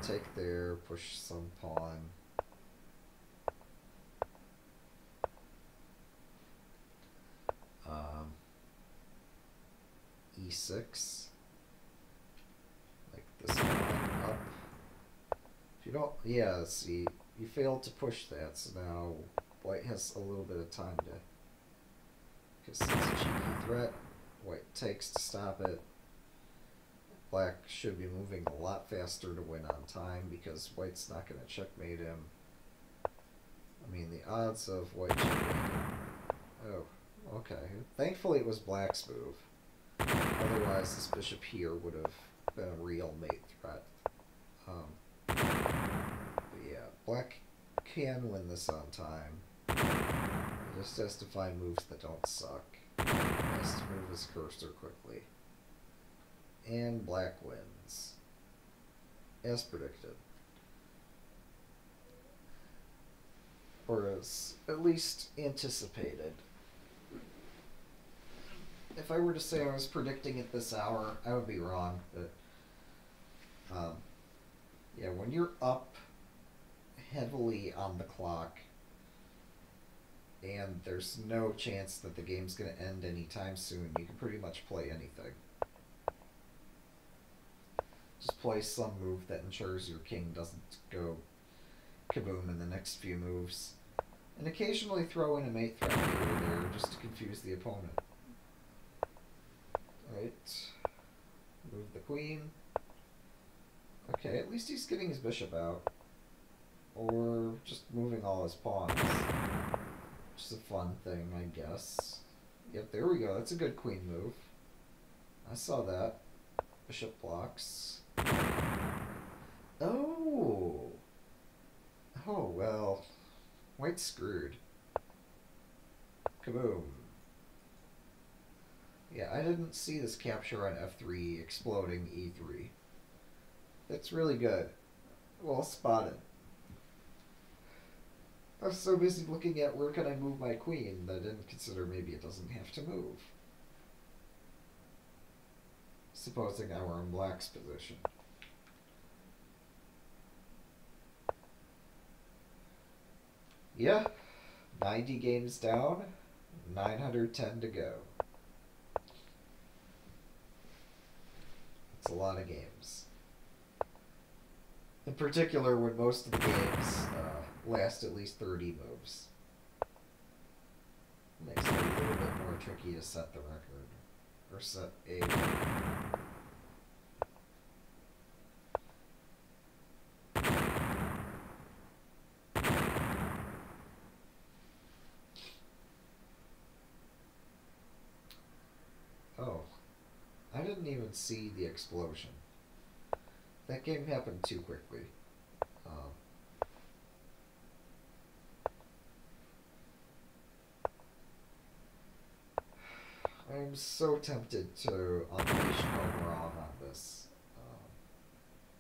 Take there, push some pawn. E6. Like this one up. If you don't, yeah, see, you failed to push that, so now white has a little bit of time to. Because it's a cheeky threat. White takes to stop it. Black should be moving a lot faster to win on time because white's not going to checkmate him. I mean, the odds of white checkmating. Oh, okay. Thankfully, it was black's move. Otherwise, this bishop here would have been a real mate threat. Um, but yeah, black can win this on time. Just has to find moves that don't suck. Has to move his cursor quickly. And black wins. As predicted. Or as at least anticipated. If I were to say I was predicting it this hour, I would be wrong, but um, yeah, when you're up heavily on the clock and there's no chance that the game's going to end anytime soon, you can pretty much play anything. Just play some move that ensures your king doesn't go kaboom in the next few moves. And occasionally throw in a mate threat here or there just to confuse the opponent. Right. Move the queen. Okay, at least he's getting his bishop out. Or just moving all his pawns. Which is a fun thing, I guess. Yep, there we go. That's a good queen move. I saw that. Bishop blocks. Oh! Oh, well. White's screwed. Kaboom. Yeah, I didn't see this capture on f3 exploding e3. That's really good. Well spotted. I was so busy looking at where can I move my queen that I didn't consider maybe it doesn't have to move. Supposing I were in black's position. Yeah, 90 games down, 910 to go. It's a lot of games. In particular, when most of the games uh, last at least 30 moves. Makes it a little bit more tricky to set the record. Or set a... Oh. I didn't even see the explosion. That game happened too quickly. Um, I'm so tempted to unleash Komarov on this.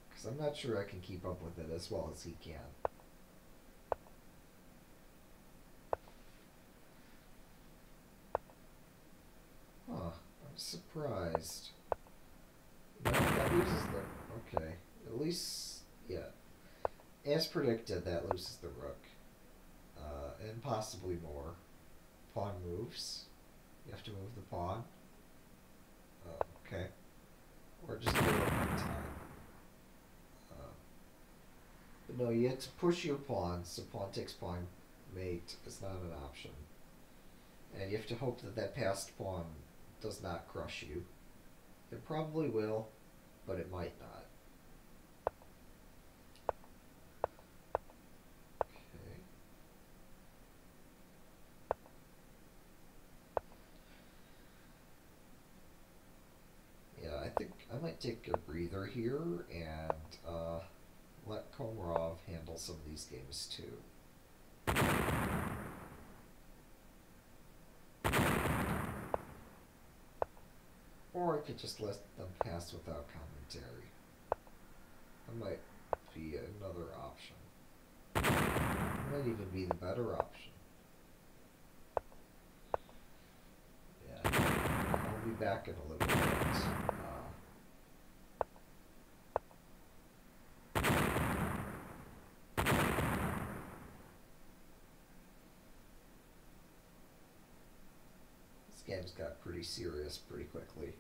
Because um, I'm not sure I can keep up with it as well as he can. Huh. I'm surprised. Loses the... Okay. At least... Yeah. As predicted, that loses the rook. Uh, and possibly more. Pawn moves. You have to move the pawn. Uh, okay. Or just give up on time. Uh, but no, you have to push your pawn, so pawn takes pawn mate is not an option. And you have to hope that that passed pawn does not crush you. It probably will, but it might not. Okay. Yeah, I think I might take a breather here and uh, let Komarov handle some of these games too. Or I could just let them pass without commentary. That might be another option. Might even be the better option. Yeah. I'll be back in a little bit. Uh, this game's got pretty serious pretty quickly.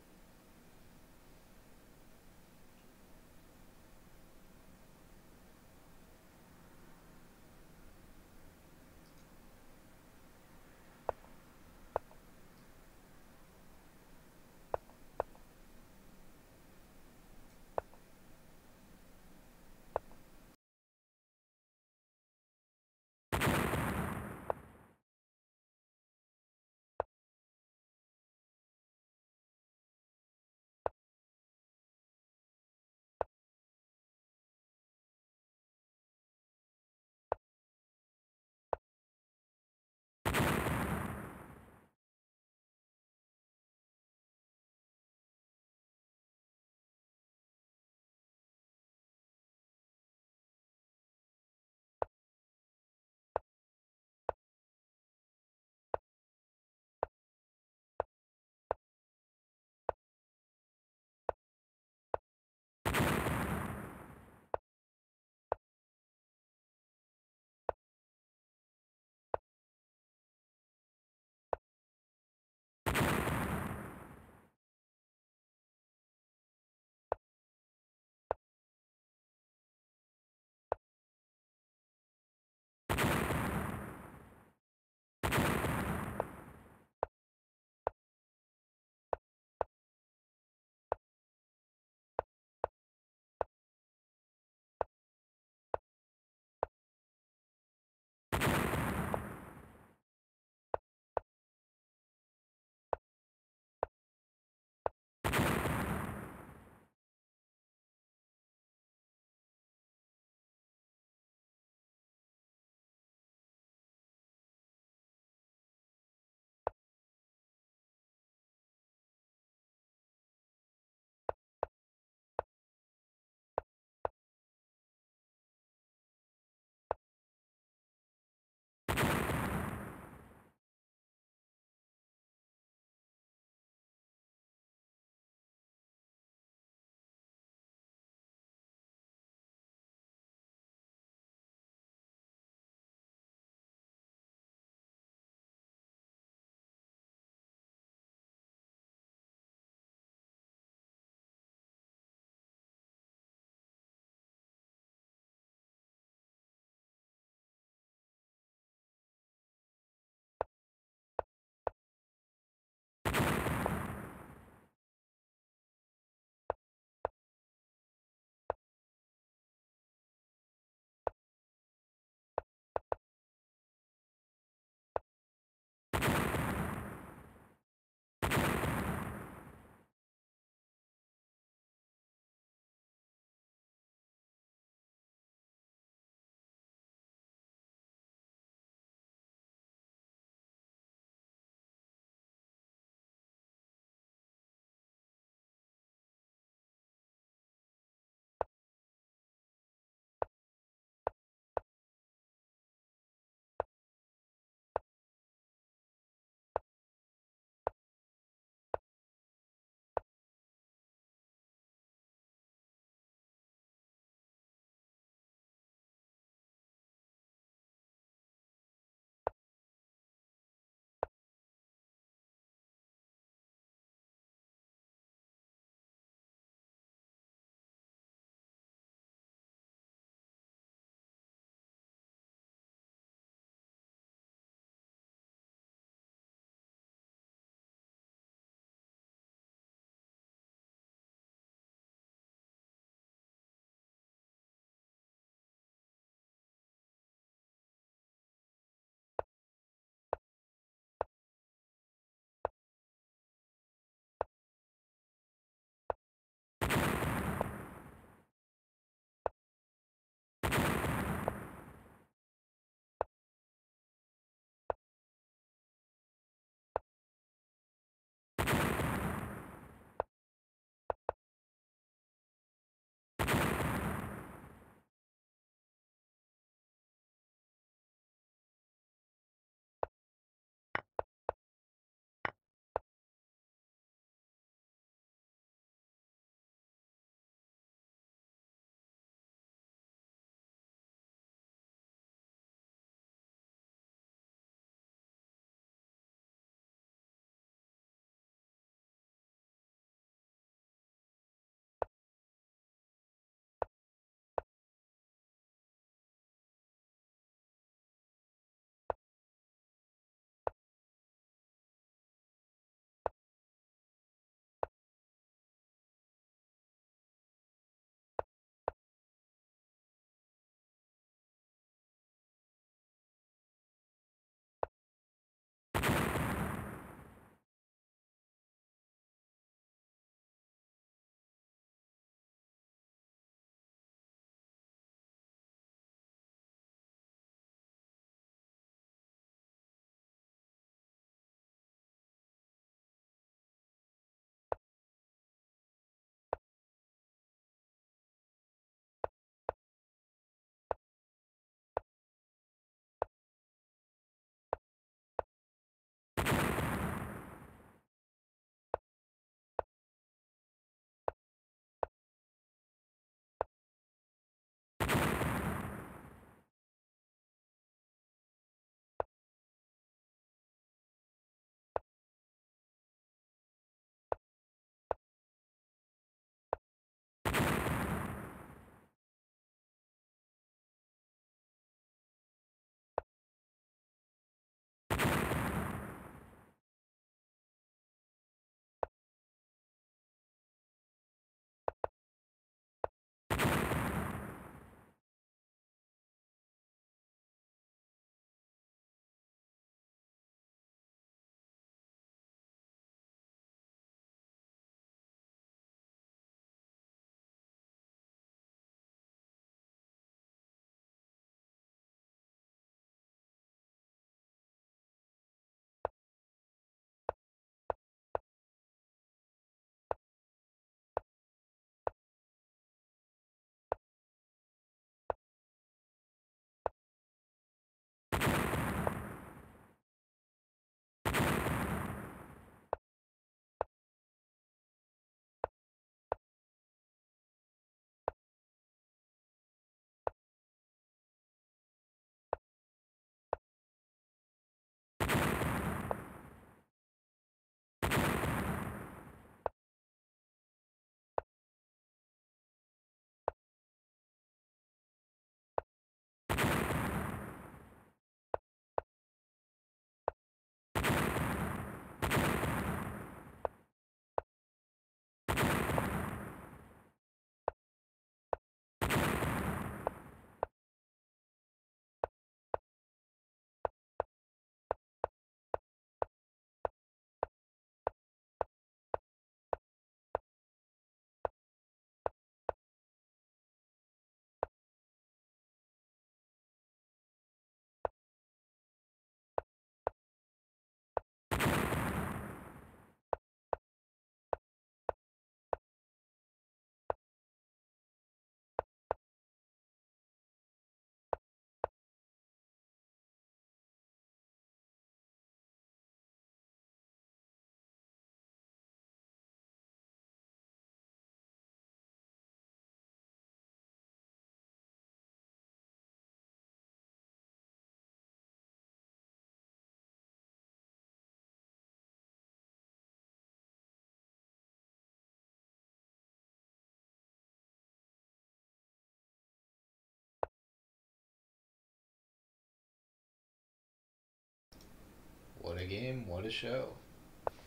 Game. What a show.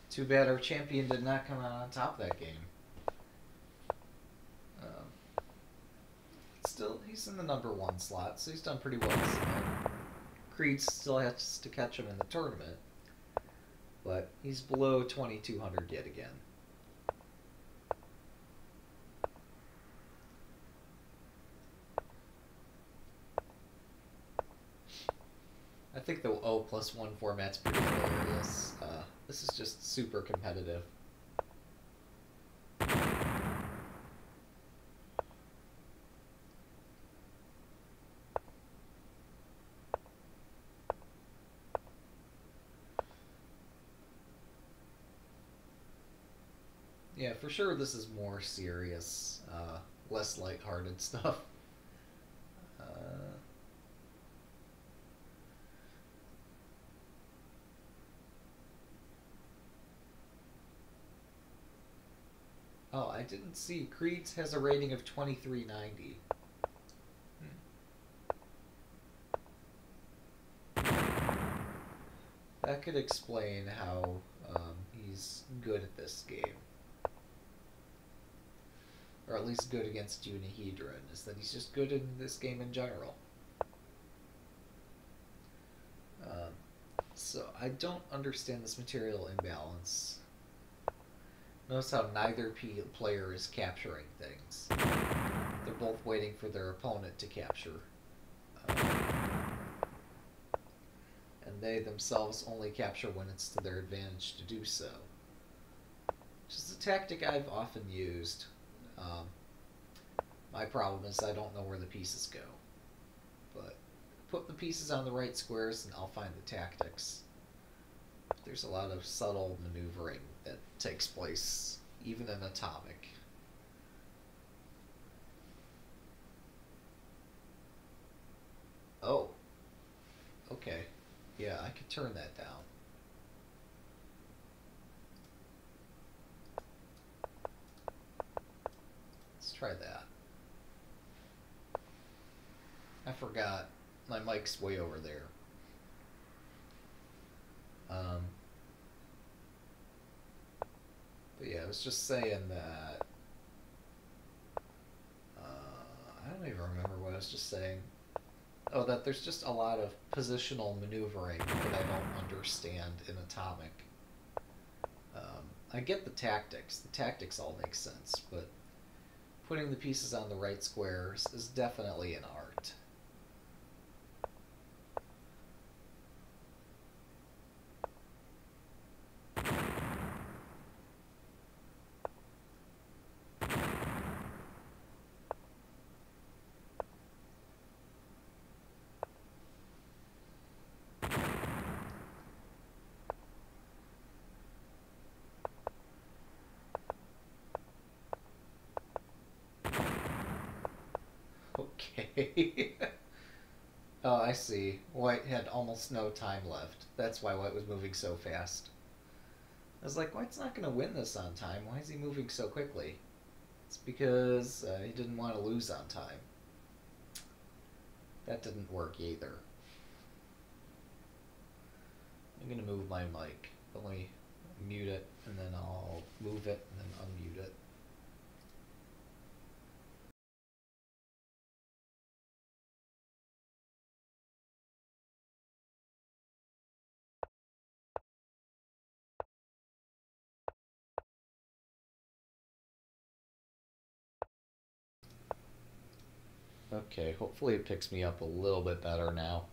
Too bad our champion did not come out on top that game. Um, still, he's in the number one slot, so he's done pretty well. Creed still has to catch him in the tournament, but he's below 2,200 yet again. Think the O plus one format's pretty hilarious. Uh, this is just super competitive. Yeah, for sure this is more serious, uh, less lighthearted stuff. Uh, Oh, I didn't see. Creed's has a rating of 2390. That could explain how um, he's good at this game. Or at least good against Unihedron, is that he's just good in this game in general. Um, so I don't understand this material imbalance. Notice how neither player is capturing things. They're both waiting for their opponent to capture. Um, and they themselves only capture when it's to their advantage to do so. Which is a tactic I've often used. Um, my problem is I don't know where the pieces go. But put the pieces on the right squares and I'll find the tactics. There's a lot of subtle maneuvering takes place even in Atomic. Oh. Okay. Yeah, I could turn that down. Let's try that. I forgot. My mic's way over there. Um, but yeah, I was just saying that. Uh, I don't even remember what I was just saying. Oh, that there's just a lot of positional maneuvering that I don't understand in Atomic. Um, I get the tactics. The tactics all make sense, but putting the pieces on the right squares is definitely an art. Oh, I see. White had almost no time left. That's why White was moving so fast. I was like, White's not going to win this on time. Why is he moving so quickly? It's because uh, he didn't want to lose on time. That didn't work either. I'm going to move my mic. Let me mute it, and then I'll move it, and then unmute it. Okay, hopefully it picks me up a little bit better now.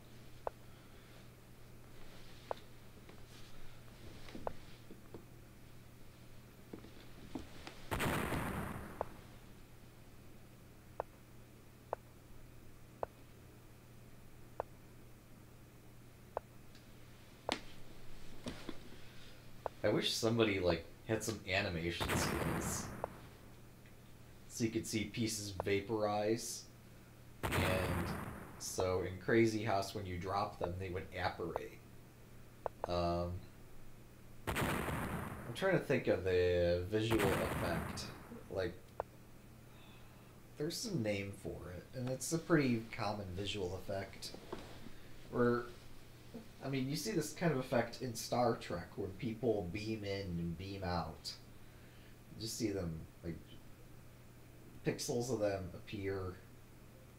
I wish somebody like had some animation skills. So you could see pieces vaporize. And so in Crazy House, when you drop them, they would apparate. Um, I'm trying to think of the visual effect. Like, there's some name for it, and it's a pretty common visual effect. Where I mean, you see this kind of effect in Star Trek where people beam in and beam out. You just see them like pixels of them appear.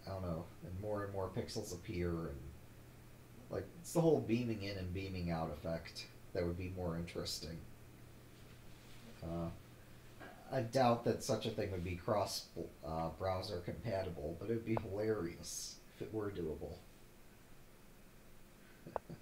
I don't know, and more and more pixels appear, and like it's the whole beaming in and beaming out effect that would be more interesting. Uh, I doubt that such a thing would be cross uh, browser compatible, but it'd be hilarious if it were doable.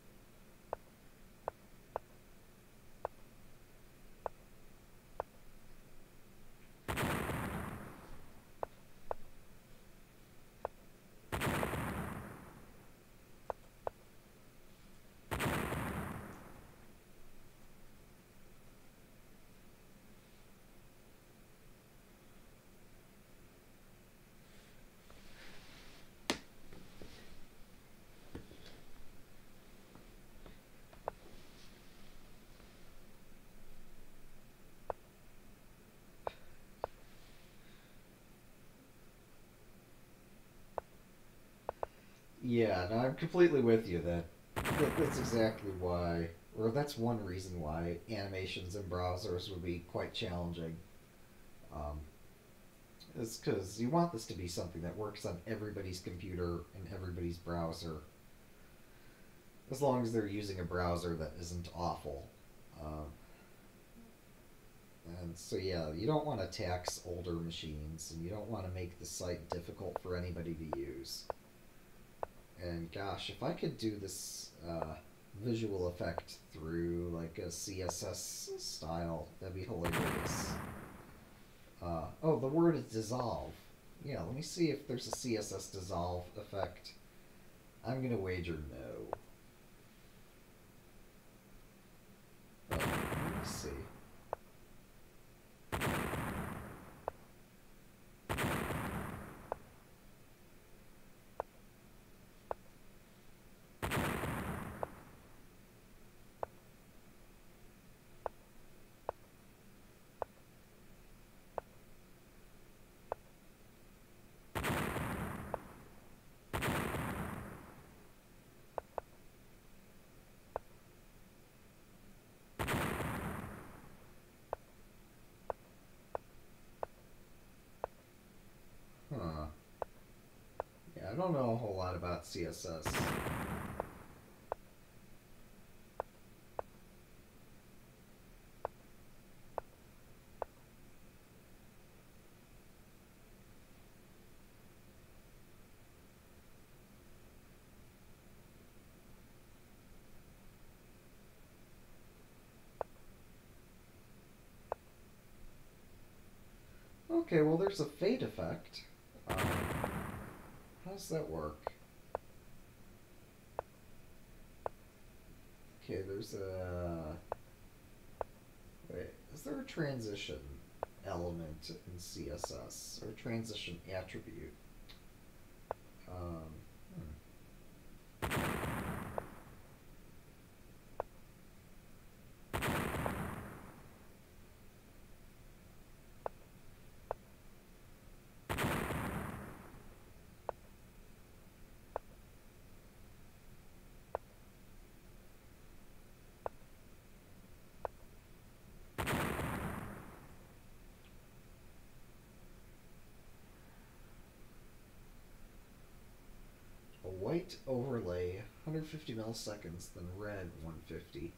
Yeah, no, I'm completely with you. That, that that's exactly why, or that's one reason why animations in browsers would be quite challenging. Um, is because you want this to be something that works on everybody's computer and everybody's browser. As long as they're using a browser that isn't awful. Um, and so, yeah, you don't want to tax older machines, and you don't want to make the site difficult for anybody to use. And gosh, if I could do this uh, visual effect through like a CSS style, that'd be hilarious. Uh, oh, the word is dissolve. Yeah, let me see if there's a CSS dissolve effect. I'm gonna wager no. Let me see. Huh. Yeah, I don't know a whole lot about CSS. Okay, well, there's a fade effect. Um, does that work? Okay, there's a. Wait, is there a transition element in CSS or transition attribute? Um, hmm. A white overlay, 150 milliseconds, then red 150.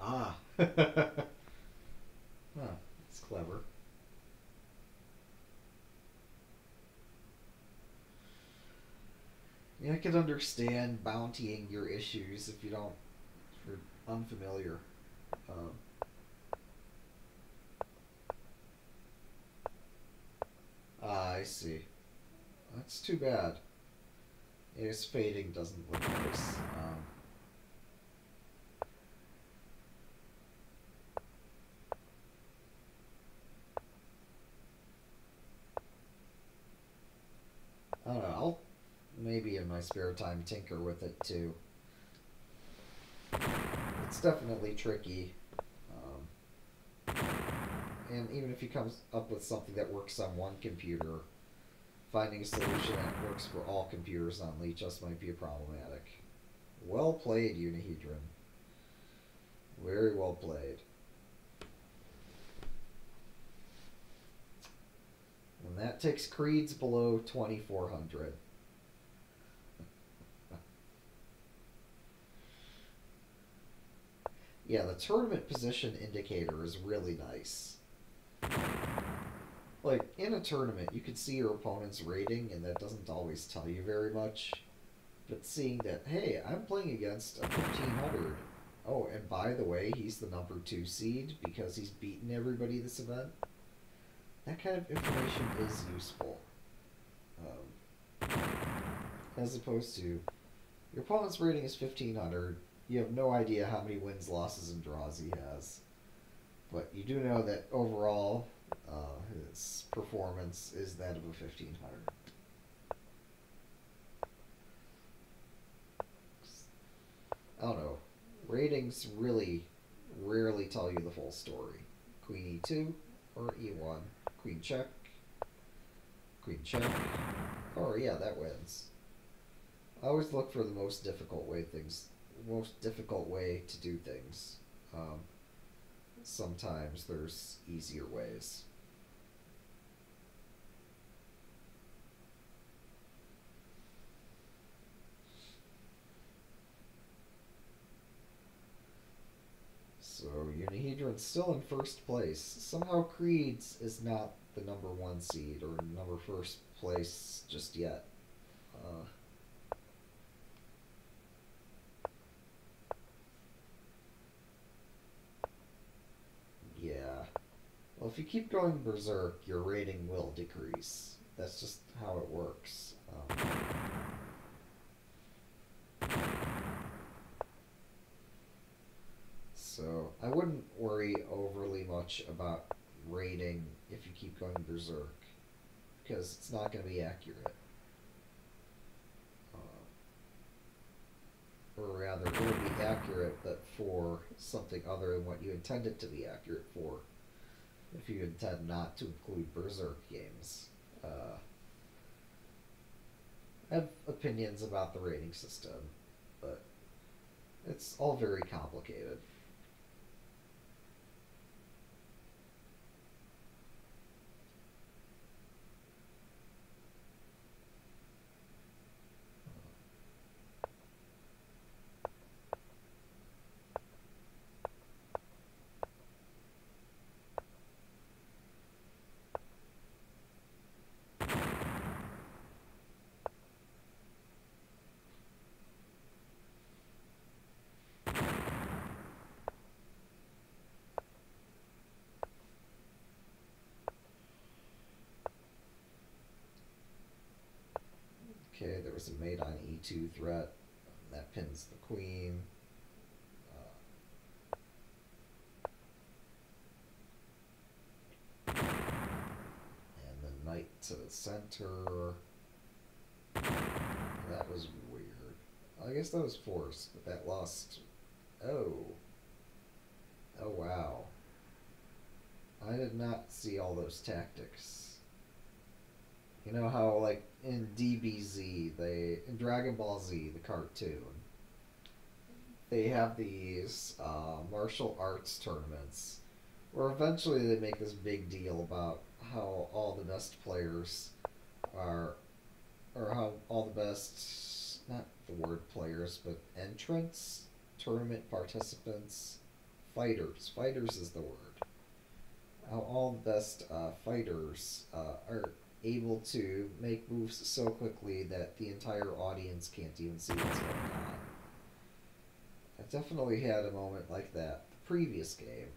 Ah. huh, that's clever. Yeah, I can understand bountying your issues if you don't, if you're unfamiliar. Um, ah, I see. That's too bad. His fading doesn't look nice. Um, I don't know. I'll maybe in my spare time tinker with it too. It's definitely tricky. And even if he comes up with something that works on one computer, finding a solution that works for all computers on Lichess might be a problematic. Well played, Unihedron. Very well played. And that takes creeds below 2400. yeah, the tournament position indicator is really nice. Like, in a tournament, you can see your opponent's rating, and that doesn't always tell you very much. But seeing that, hey, I'm playing against a 1500. Oh, and by the way, he's the number two seed because he's beaten everybody this event. That kind of information is useful. Um, as opposed to, your opponent's rating is 1500. You have no idea how many wins, losses, and draws he has. But you do know that overall, uh, his performance is that of a 1500. I don't know. Ratings really rarely tell you the full story. Queen e2 or e1. Queen check. Queen check. Oh yeah, that wins. I always look for the most difficult way things, most difficult way to do things. Um, sometimes there's easier ways. So Unihedron's still in first place. Somehow Creeds is not the number one seed or number first place just yet. Uh, yeah. Well, if you keep going berserk, your rating will decrease. That's just how it works. Um, So I wouldn't worry overly much about rating if you keep going berserk, because it's not going to be accurate. Uh, or rather, it will be accurate, but for something other than what you intend it to be accurate for. If you intend not to include berserk games. Uh, I have opinions about the rating system, but it's all very complicated. A mate on e2 threat. That pins the queen. Uh, and the knight to the center. That was weird. I guess that was forced, but that lost. Oh. Oh wow. I did not see all those tactics. You know how, like, in DBZ, they. In Dragon Ball Z, the cartoon, they have these uh, martial arts tournaments where eventually they make this big deal about how all the best players are. Or how all the best. Not the word players, but entrants, tournament participants, fighters. Fighters is the word. How all the best uh, fighters uh, are able to make moves so quickly that the entire audience can't even see what's going on. I definitely had a moment like that the previous game,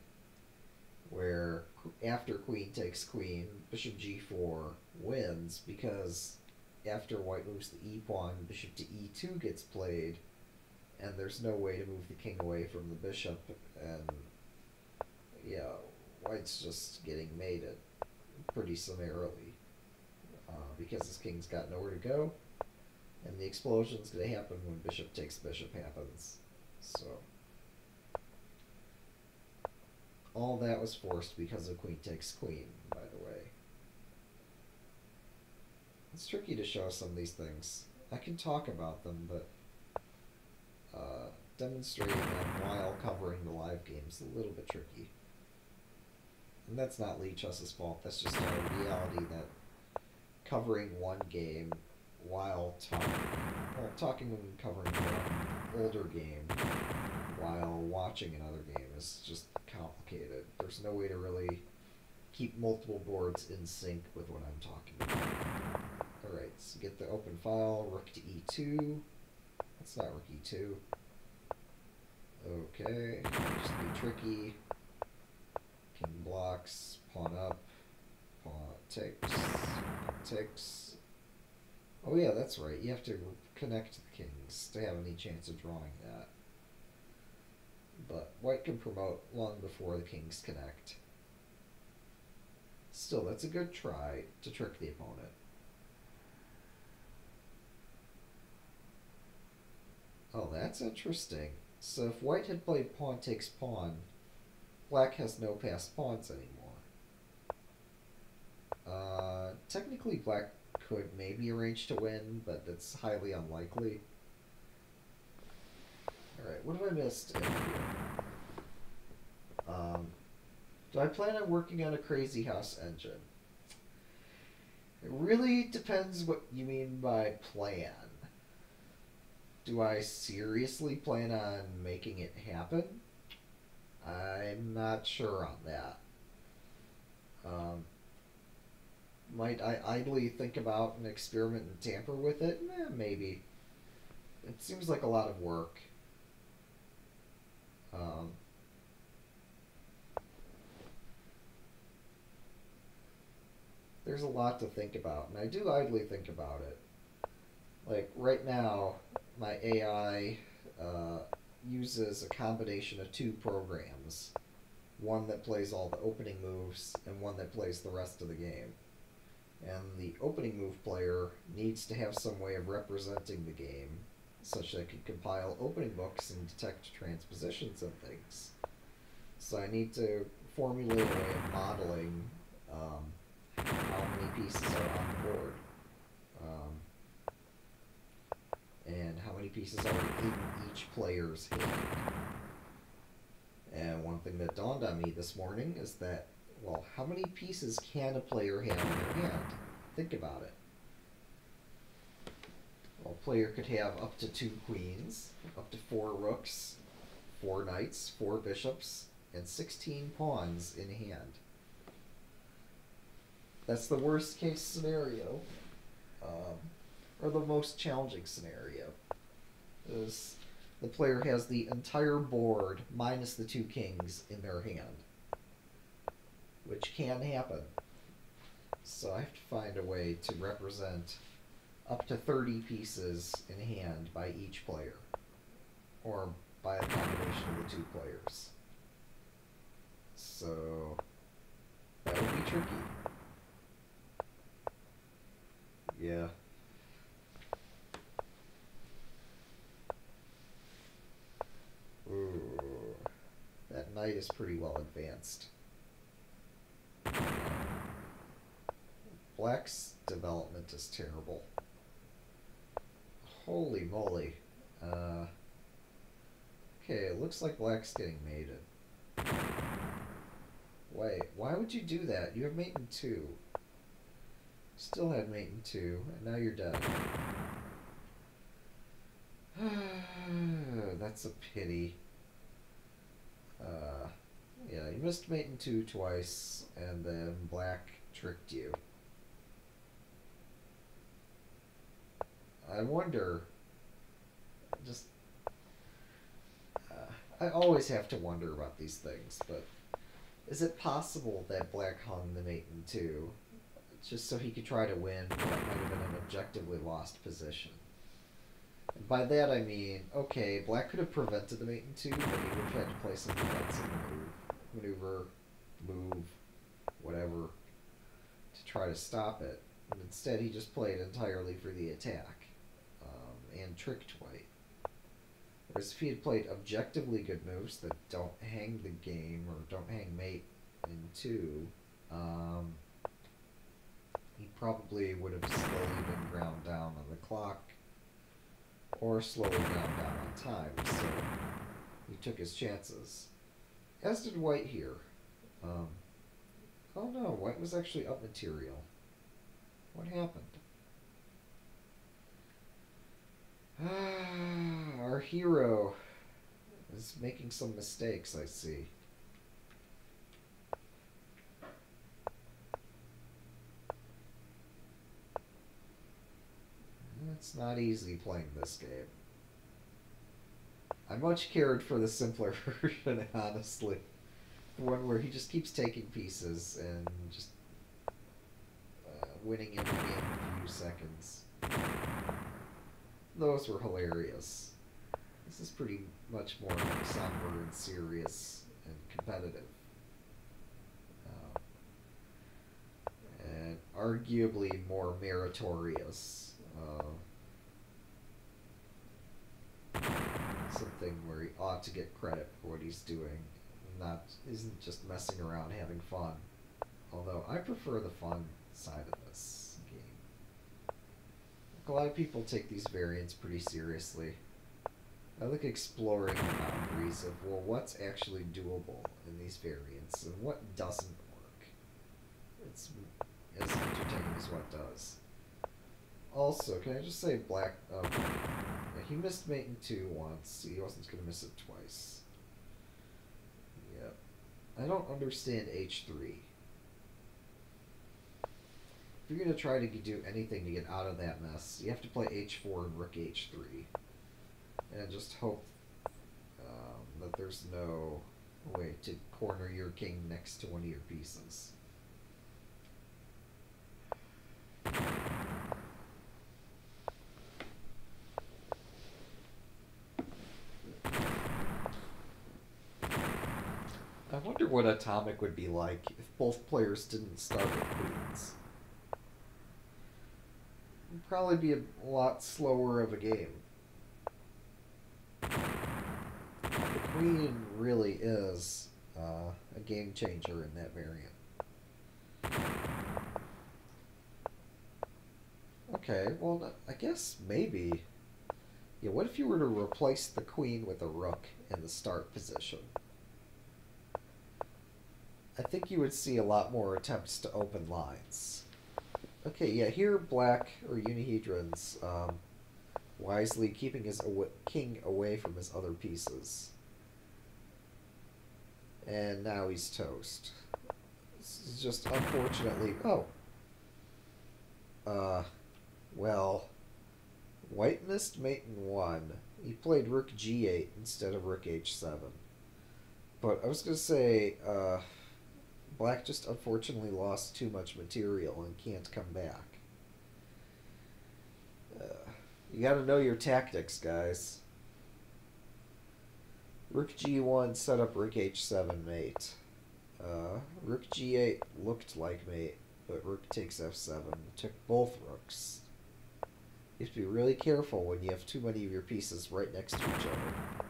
where after queen takes queen, bishop g4 wins because after white moves the e pawn, bishop to e2 gets played, and there's no way to move the king away from the bishop, and yeah, white's just getting mated pretty summarily uh, because his king's got nowhere to go, and the explosion's going to happen when bishop takes bishop happens. So all that was forced because of queen takes queen, by the way. It's tricky to show some of these things. I can talk about them, but uh, demonstrating them while covering the live game is a little bit tricky. And that's not Lichess's fault. That's just a reality that covering one game while talking, talking and covering one older game while watching another game is just complicated. There's no way to really keep multiple boards in sync with what I'm talking about. Alright, so get the open file, rook to e2. That's not rook e2. Okay, just be tricky. King blocks, pawn up, takes, takes. Oh yeah, that's right. You have to connect the kings to have any chance of drawing that. But white can promote long before the kings connect. Still, that's a good try to trick the opponent. Oh, that's interesting. So if white had played pawn takes pawn, black has no passed pawns anymore. Uh, technically, black could maybe arrange to win, but that's highly unlikely. Alright, what have I missed? Um, do I plan on working on a Crazy House engine? It really depends what you mean by plan. Do I seriously plan on making it happen? I'm not sure on that. Um, might I idly think about an experiment and tamper with it? Eh, maybe. It seems like a lot of work. Um, there's a lot to think about, and I do idly think about it. Like right now, my AI uh, uses a combination of two programs one that plays all the opening moves and one that plays the rest of the game. And the opening move player needs to have some way of representing the game such that it can compile opening books and detect transpositions and things. So I need to formulate a way of modeling um, how many pieces are on the board. Um, and how many pieces are in each player's hand. And one thing that dawned on me this morning is that, well, how many pieces can a player have in their hand? Think about it. Well, a player could have up to two queens, up to four rooks, four knights, four bishops, and 16 pawns in hand. That's the worst case scenario. Um, or the most challenging scenario is the player has the entire board minus the two kings in their hand, which can happen. So I have to find a way to represent up to 30 pieces in hand by each player, or by a combination of the two players. So that would be tricky. Yeah. Ooh, that knight is pretty well advanced. Black's development is terrible. Holy moly. Uh, okay, it looks like Black's getting mated. Wait, why would you do that? You have mate in 2. Still had mate in 2, and now you're dead. That's a pity. Uh, yeah, you missed in two twice, and then black tricked you. I wonder. Just. Uh, I always have to wonder about these things, but is it possible that black hung the mate in two just so he could try to win what might have been an objectively lost position? By that I mean, okay, black could have prevented the mate in two, but he would have had to play some defensive maneuver, move, whatever, to try to stop it. And instead, he just played entirely for the attack um, and tricked white. Whereas if he had played objectively good moves that don't hang the game or don't hang mate in two, um, he probably would have slowly been ground down on the clock or slowly ground down on time, so he took his chances. As did White here. Um, oh no, White was actually up material. What happened? Ah, our hero is making some mistakes, I see. It's not easy playing this game. I much cared for the simpler version, honestly. The one where he just keeps taking pieces and just uh, winning every game in a few seconds. Those were hilarious. This is pretty much more somber and serious and competitive. Uh, and arguably more meritorious. Uh, something where he ought to get credit for what he's doing, not isn't just messing around having fun. Although I prefer the fun side of this game. a lot of people take these variants pretty seriously. I like exploring the boundaries of well, what's actually doable in these variants and what doesn't work. It's as entertaining as what does. Also, can I just say Black? Um, yeah, he missed Mating two once. He wasn't gonna miss it twice. Yep. I don't understand H three. If you're gonna try to do anything to get out of that mess, you have to play H four and Rook H three, and just hope um, that there's no way to corner your king next to one of your pieces. I wonder what Atomic would be like if both players didn't start with queens. It'd probably be a lot slower of a game. The queen really is uh, a game changer in that variant. Okay, well, I guess maybe. Yeah, what if you were to replace the queen with a rook in the start position? I think you would see a lot more attempts to open lines. Okay, yeah, here Black, or Unihedron's, um, wisely keeping his aw king away from his other pieces. And now he's toast. This is just unfortunately... Oh. Uh, well... White missed mate in 1. He played rook g8 instead of rook h7. But I was going to say, uh... Black just unfortunately lost too much material and can't come back. Uh, you gotta know your tactics, guys. Rook g1 set up rook h7 mate. Uh, rook g8 looked like mate, but rook takes f7. Took both rooks. You have to be really careful when you have too many of your pieces right next to each other.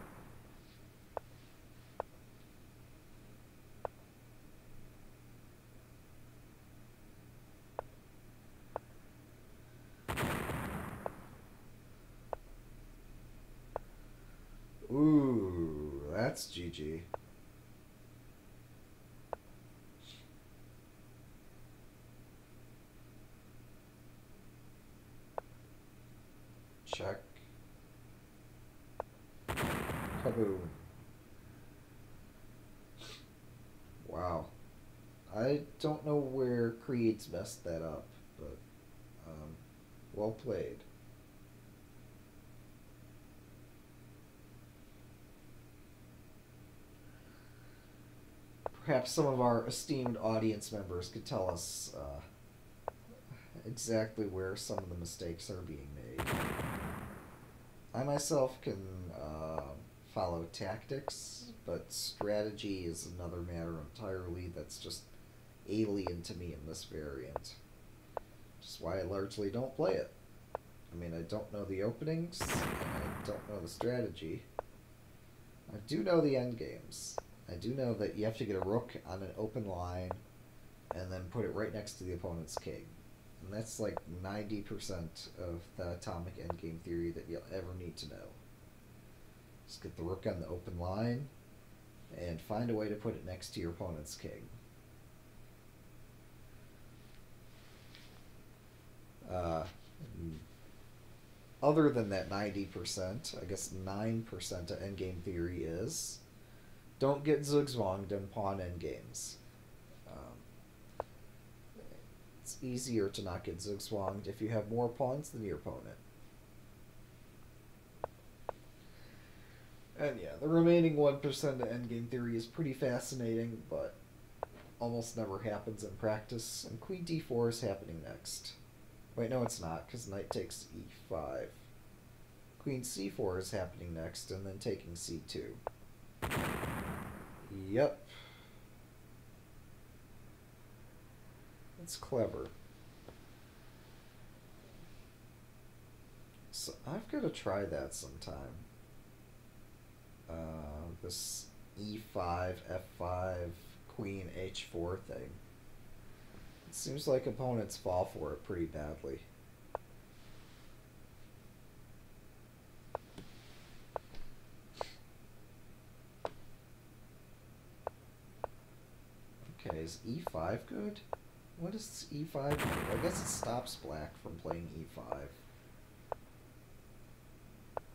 Ooh, that's GG. Check. Kaboom. Wow. I don't know where Creed's messed that up, but um, well played. Perhaps some of our esteemed audience members could tell us uh, exactly where some of the mistakes are being made. I myself can uh, follow tactics, but strategy is another matter entirely that's just alien to me in this variant. Which is why I largely don't play it. I mean, I don't know the openings, I don't know the strategy. I do know the endgames. I do know that you have to get a rook on an open line and then put it right next to the opponent's king. And that's like 90% of the atomic endgame theory that you'll ever need to know. Just get the rook on the open line and find a way to put it next to your opponent's king. Uh, other than that 90%, I guess 9% of endgame theory is don't get zugzwanged in pawn endgames. Um, it's easier to not get zugzwanged if you have more pawns than your opponent. And yeah, the remaining 1% of endgame theory is pretty fascinating, but almost never happens in practice, and queen d4 is happening next. Wait, no, it's not, because knight takes e5. Queen c4 is happening next, and then taking c2. Yep. That's clever. So I've got to try that sometime. Uh, this e5, f5, queen h4 thing. It seems like opponents fall for it pretty badly. Okay, is e5 good? What is e5 do? I guess it stops black from playing e5.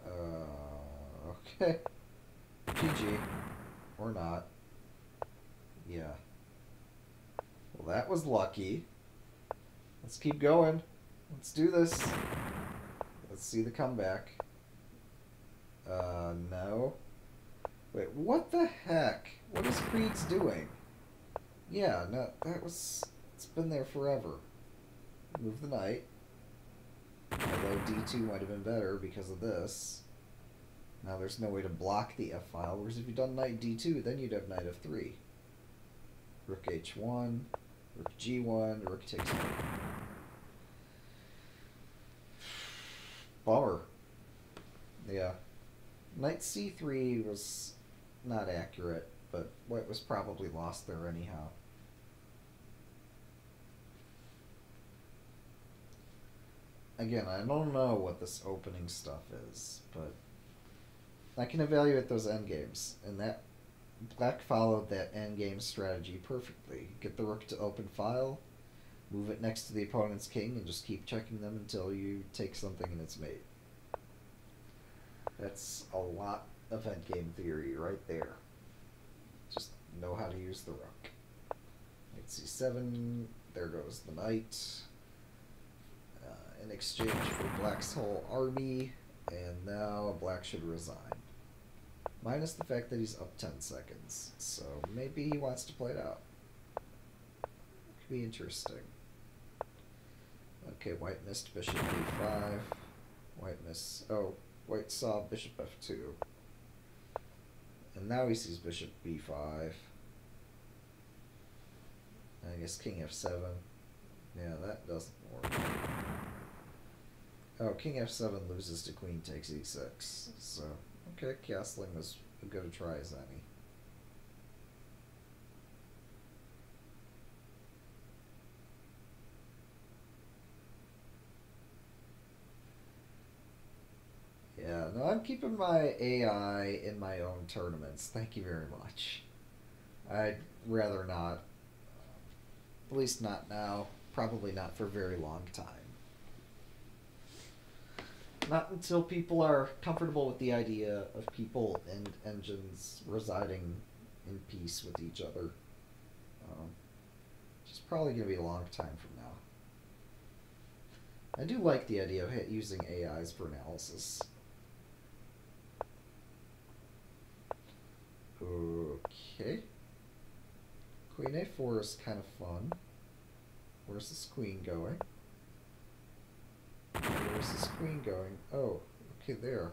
Uh, okay. GG. Or not. Yeah. Well, that was lucky. Let's keep going. Let's do this. Let's see the comeback. Uh, no. Wait, what the heck? What is Creed's doing? Yeah, no, that was... It's been there forever. Move the knight. Although d2 might have been better because of this. Now there's no way to block the f-file, whereas if you'd done knight d2, then you'd have knight f3. Rook h1, rook g1, rook takes. Bummer. Yeah. Knight c3 was not accurate, but what was probably lost there anyhow. Again, I don't know what this opening stuff is, but I can evaluate those endgames, and that Black followed that endgame strategy perfectly. Get the rook to open file, move it next to the opponent's king, and just keep checking them until you take something and it's made. That's a lot of endgame theory right there. Know how to use the rook. Knight c7, there goes the knight. Uh, in exchange for black's whole army, and now a black should resign. Minus the fact that he's up 10 seconds. So maybe he wants to play it out. Could be interesting. Okay, white missed bishop b5. White missed... Oh, white saw bishop f2. And now he sees bishop b5. I guess king f7. Yeah, that doesn't work. Oh, king f7 loses to queen takes e6. So, okay, castling was as good a try as any. Yeah, no, I'm keeping my AI in my own tournaments. Thank you very much. I'd rather not. At least not now. Probably not for a very long time. Not until people are comfortable with the idea of people and engines residing in peace with each other. Um, is probably going to be a long time from now. I do like the idea of using AIs for analysis. Okay. Queen a4 is kind of fun. Where's this queen going? Where's this queen going? Oh, okay, there.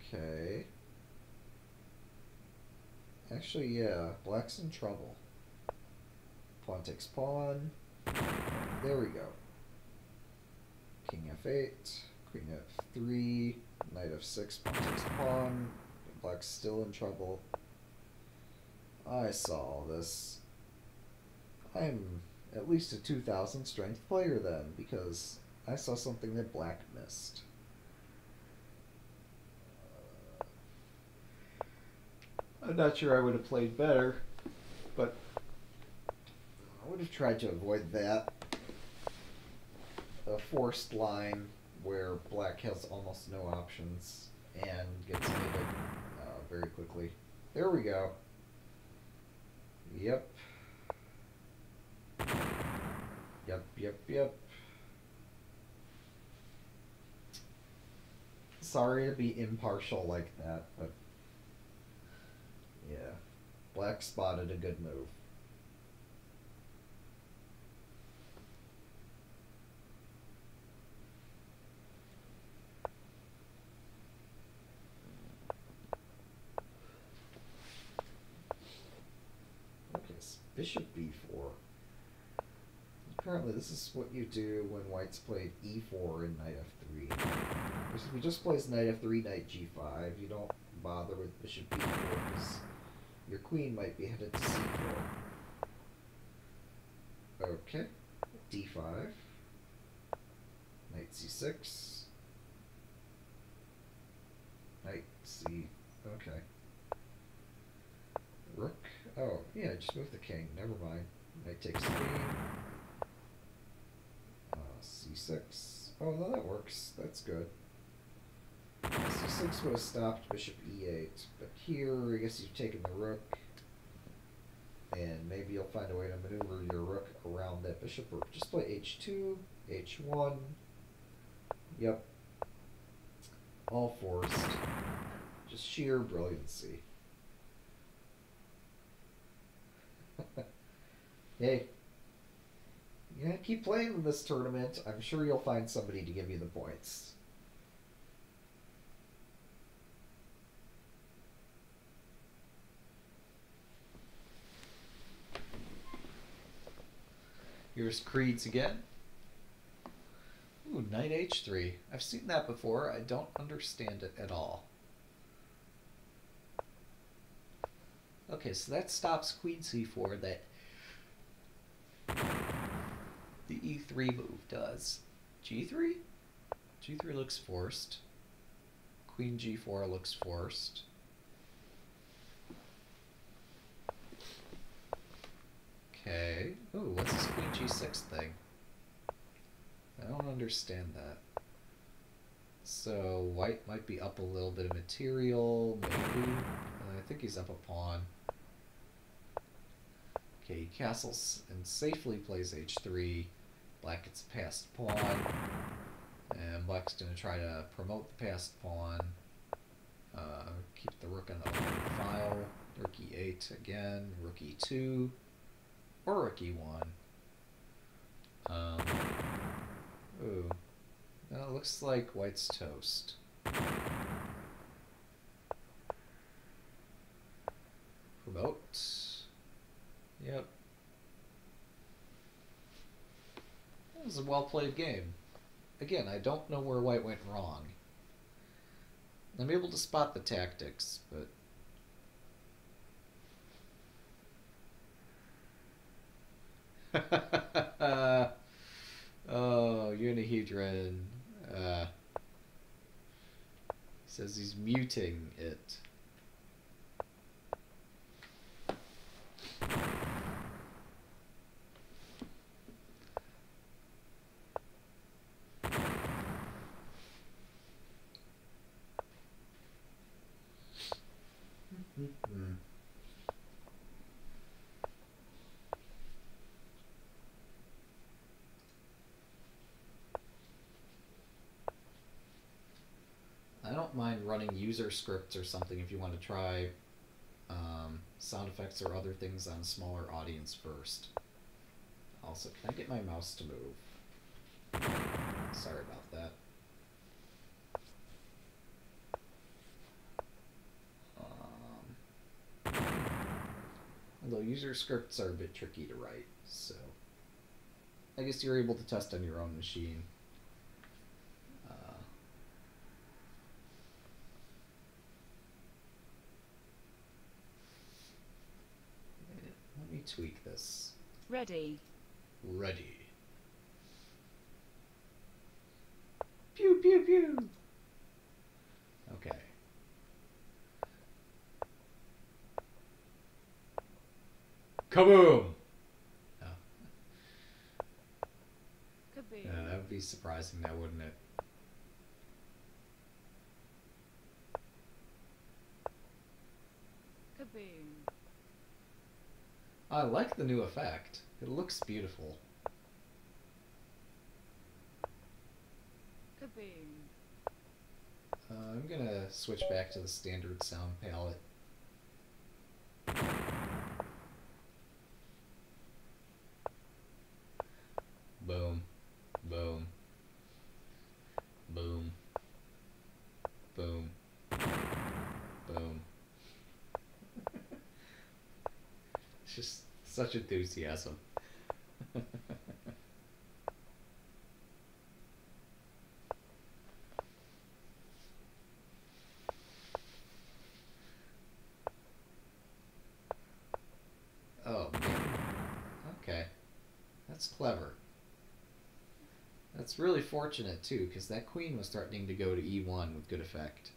Okay. Actually, yeah, black's in trouble. Pawn takes pawn. There we go. King f8, queen f3, knight f6, pawn takes pawn. Black's still in trouble. I saw all this. I'm at least a 2000 strength player then, because I saw something that black missed. I'm not sure I would have played better, but I would have tried to avoid that. A forced line where black has almost no options and gets uh, very quickly. There we go. Yep. Yep, yep, yep. Sorry to be impartial like that, but yeah. Black spotted a good move. Okay, s- bishop b4. Apparently this is what you do when white's played e4 and knight f3. Because if he just plays knight f3, knight g5, you don't bother with bishop b4 because your queen might be headed to c4. Okay, d5, knight c6, knight c. Okay. Oh, yeah, just move the king. Never mind. Knight takes three. Uh, c6. Oh, no, that works. That's good. c6 would have stopped bishop e8, but here, I guess you've taken the rook, and maybe you'll find a way to maneuver your rook around that bishop, or just play h2, h1. Yep. All forced. Just sheer brilliancy. hey. Yeah, keep playing in this tournament. I'm sure you'll find somebody to give you the points. Here's Creed's again. Ooh, knight h3. I've seen that before. I don't understand it at all. Okay, so that stops queen c4 that the e3 move does. g3? g3 looks forced. Queen g4 looks forced. Okay. Ooh, what's this queen g6 thing? I don't understand that. So white might be up a little bit of material, maybe. Uh, I think he's up a pawn. Okay, he castles and safely plays h3. Black gets passed pawn. And black's gonna try to promote the passed pawn. Uh, keep the rook on the file. Rook e8 again. Rook e2. Or rook e1. Um, ooh. Well, it looks like white's toast. Promote. Yep. That was a well played game. Again, I don't know where white went wrong. I'm able to spot the tactics, but oh, Unihedron. Uh, says he's muting it. Mm. I don't mind running user scripts or something if you want to try um, sound effects or other things on a smaller audience first. Also, can I get my mouse to move? Sorry about that. Um, although user scripts are a bit tricky to write, so I guess you're able to test on your own machine. Uh, Let me tweak this. Ready. ready. Pew pew pew. Okay. Kaboom! Oh, yeah, that would be surprising now, wouldn't it? Be. I like the new effect. It looks beautiful. Uh, I'm gonna switch back to the standard sound palette. Boom. Boom. Boom. Boom. it's just such enthusiasm. Oh. Okay. That's clever. That's really fortunate, too, because that queen was threatening to go to e1 with good effect.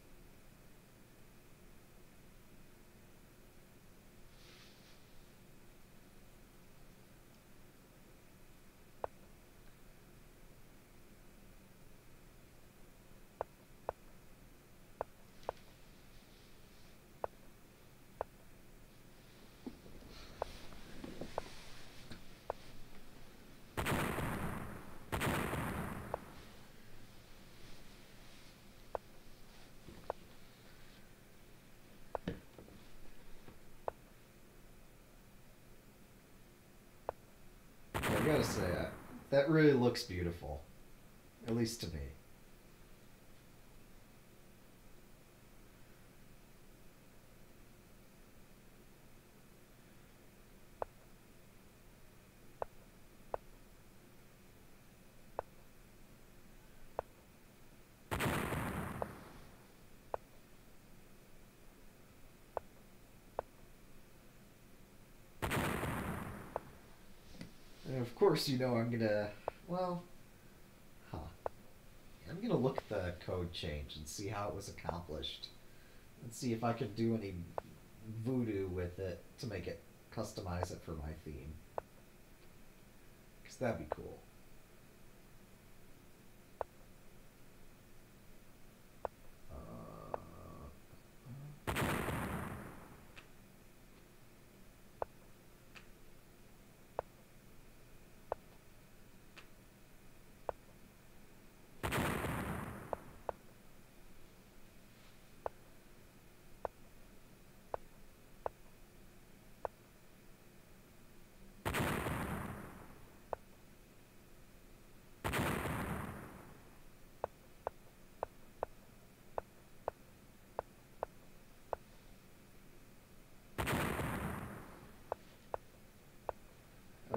I gotta say, uh, that really looks beautiful. At least to me. And of course, you know I'm gonna. Well, huh. I'm gonna look at the code change and see how it was accomplished, and see if I could do any voodoo with it to make it customize it for my theme. Cause that'd be cool.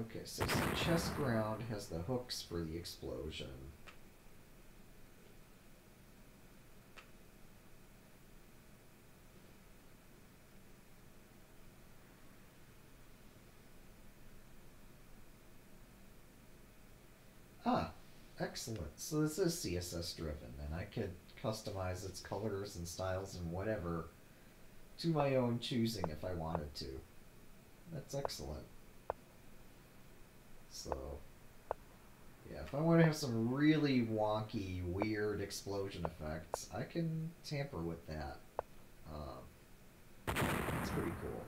Uh, Okay, so chessground has the hooks for the explosion. Ah, excellent. So this is CSS driven, and I could customize its colors and styles and whatever to my own choosing if I wanted to. That's excellent. So, yeah, if I want to have some really wonky, weird explosion effects, I can tamper with that. Um, it's pretty cool.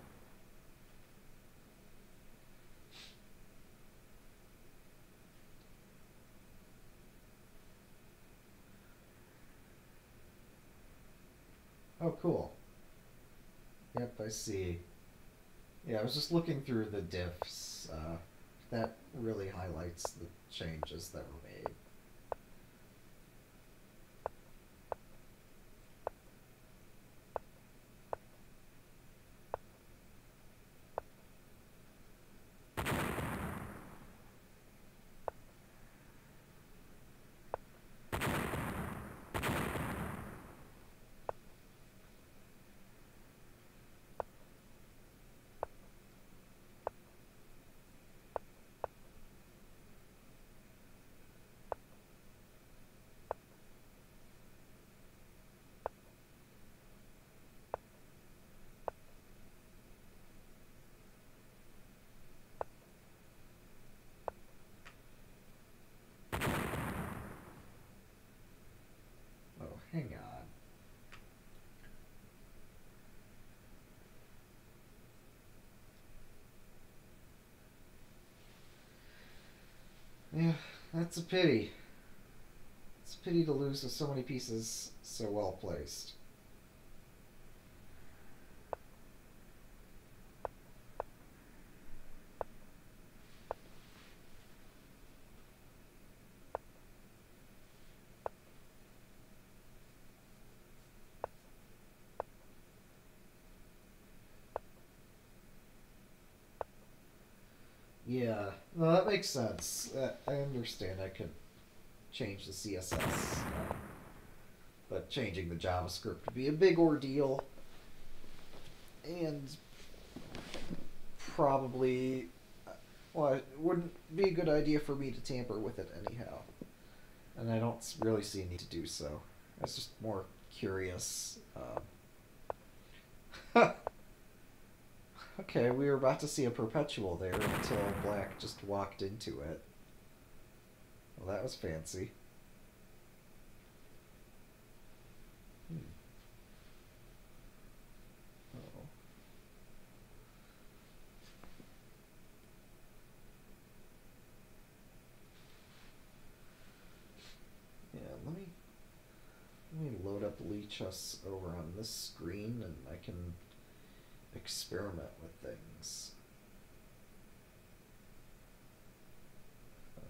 Oh, cool. Yep, I see. Yeah, I was just looking through the diffs. Uh, that really highlights the changes that were made. That's a pity. It's a pity to lose with so many pieces so well placed. Yeah, no, that makes sense. I understand. I could change the CSS, uh, but changing the JavaScript would be a big ordeal, and probably, uh, well, it wouldn't be a good idea for me to tamper with it anyhow. And I don't really see a need to do so. I was just more curious. Um, Okay, we were about to see a perpetual there until Black just walked into it. Well, that was fancy. Hmm. Oh. Yeah, let me let me load up lichess over on this screen and I can experiment with things. Um,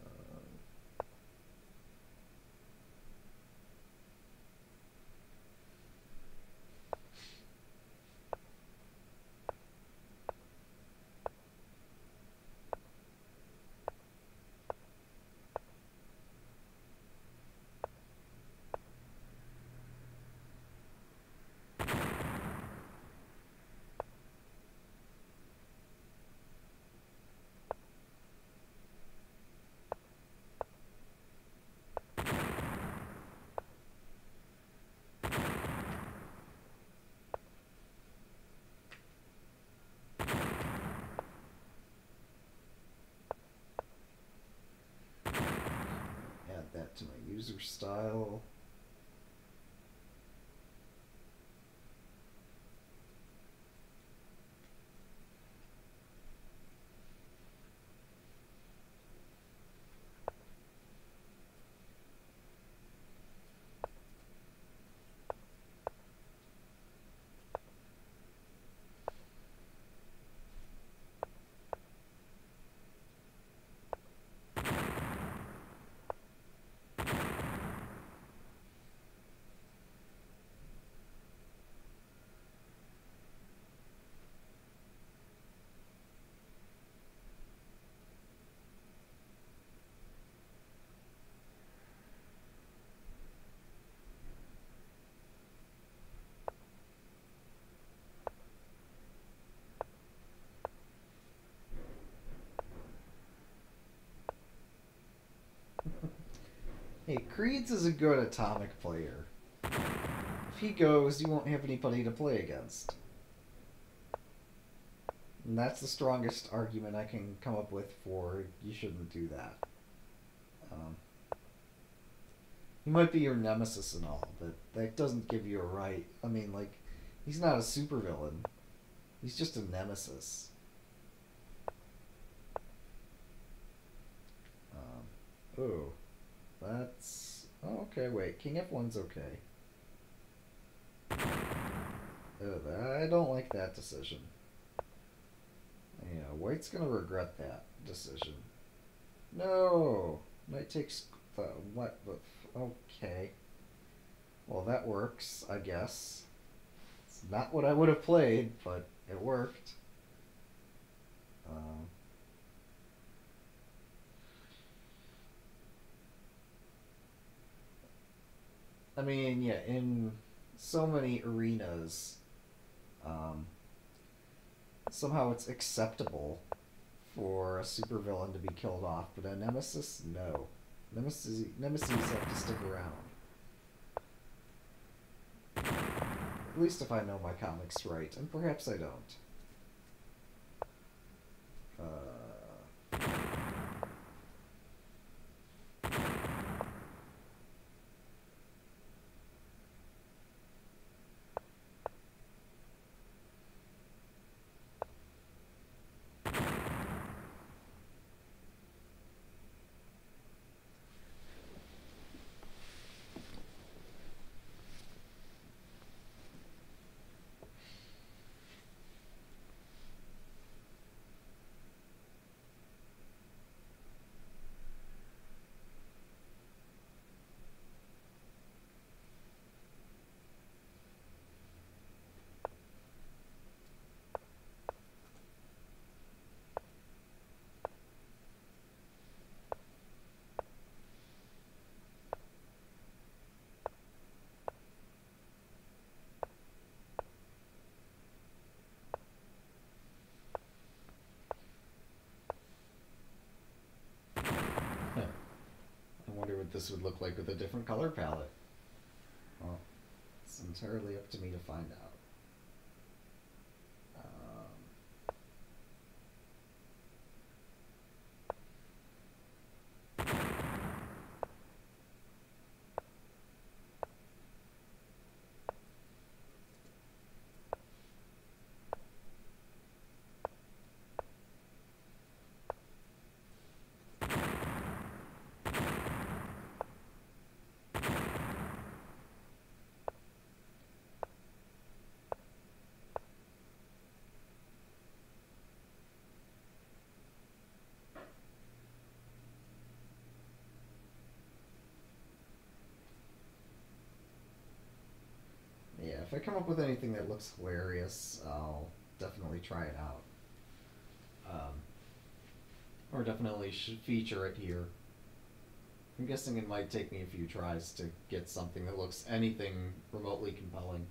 add that user style. Hey, Creeds is a good atomic player. If he goes, you won't have anybody to play against. And that's the strongest argument I can come up with for you shouldn't do that. Um, he might be your nemesis and all, but that doesn't give you a right. I mean, like, he's not a supervillain. He's just a nemesis. Um, oh. That's oh, okay. Wait, King F1's okay. Ugh, I don't like that decision. Yeah, White's gonna regret that decision. No, Knight takes the what? The, okay. Well, that works, I guess. It's not what I would have played, but it worked. Um, I mean, yeah, in so many arenas, um, somehow it's acceptable for a supervillain to be killed off, but a nemesis, no. Nemesis, nemesis have to stick around. At least if I know my comics right, and perhaps I don't. Uh, this would look like with a different color palette. Well, it's entirely up to me to find out. Um, Yeah, if I come up with anything that looks hilarious, I'll definitely try it out. Um, or definitely should feature it here. I'm guessing it might take me a few tries to get something that looks anything remotely compelling.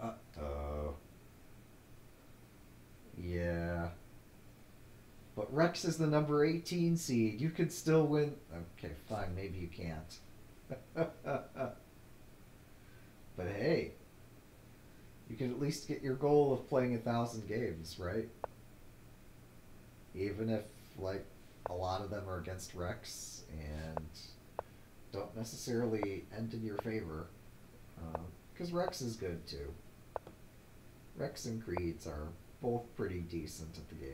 Uh oh. Yeah. But Rex is the number 18 seed. You could still win. Okay, fine, maybe you can't. but hey, you can at least get your goal of playing a thousand games, right? Even if, like, a lot of them are against Rex and don't necessarily end in your favor. Uh, because Rex is good too. Rex and Creeds are both pretty decent at the game.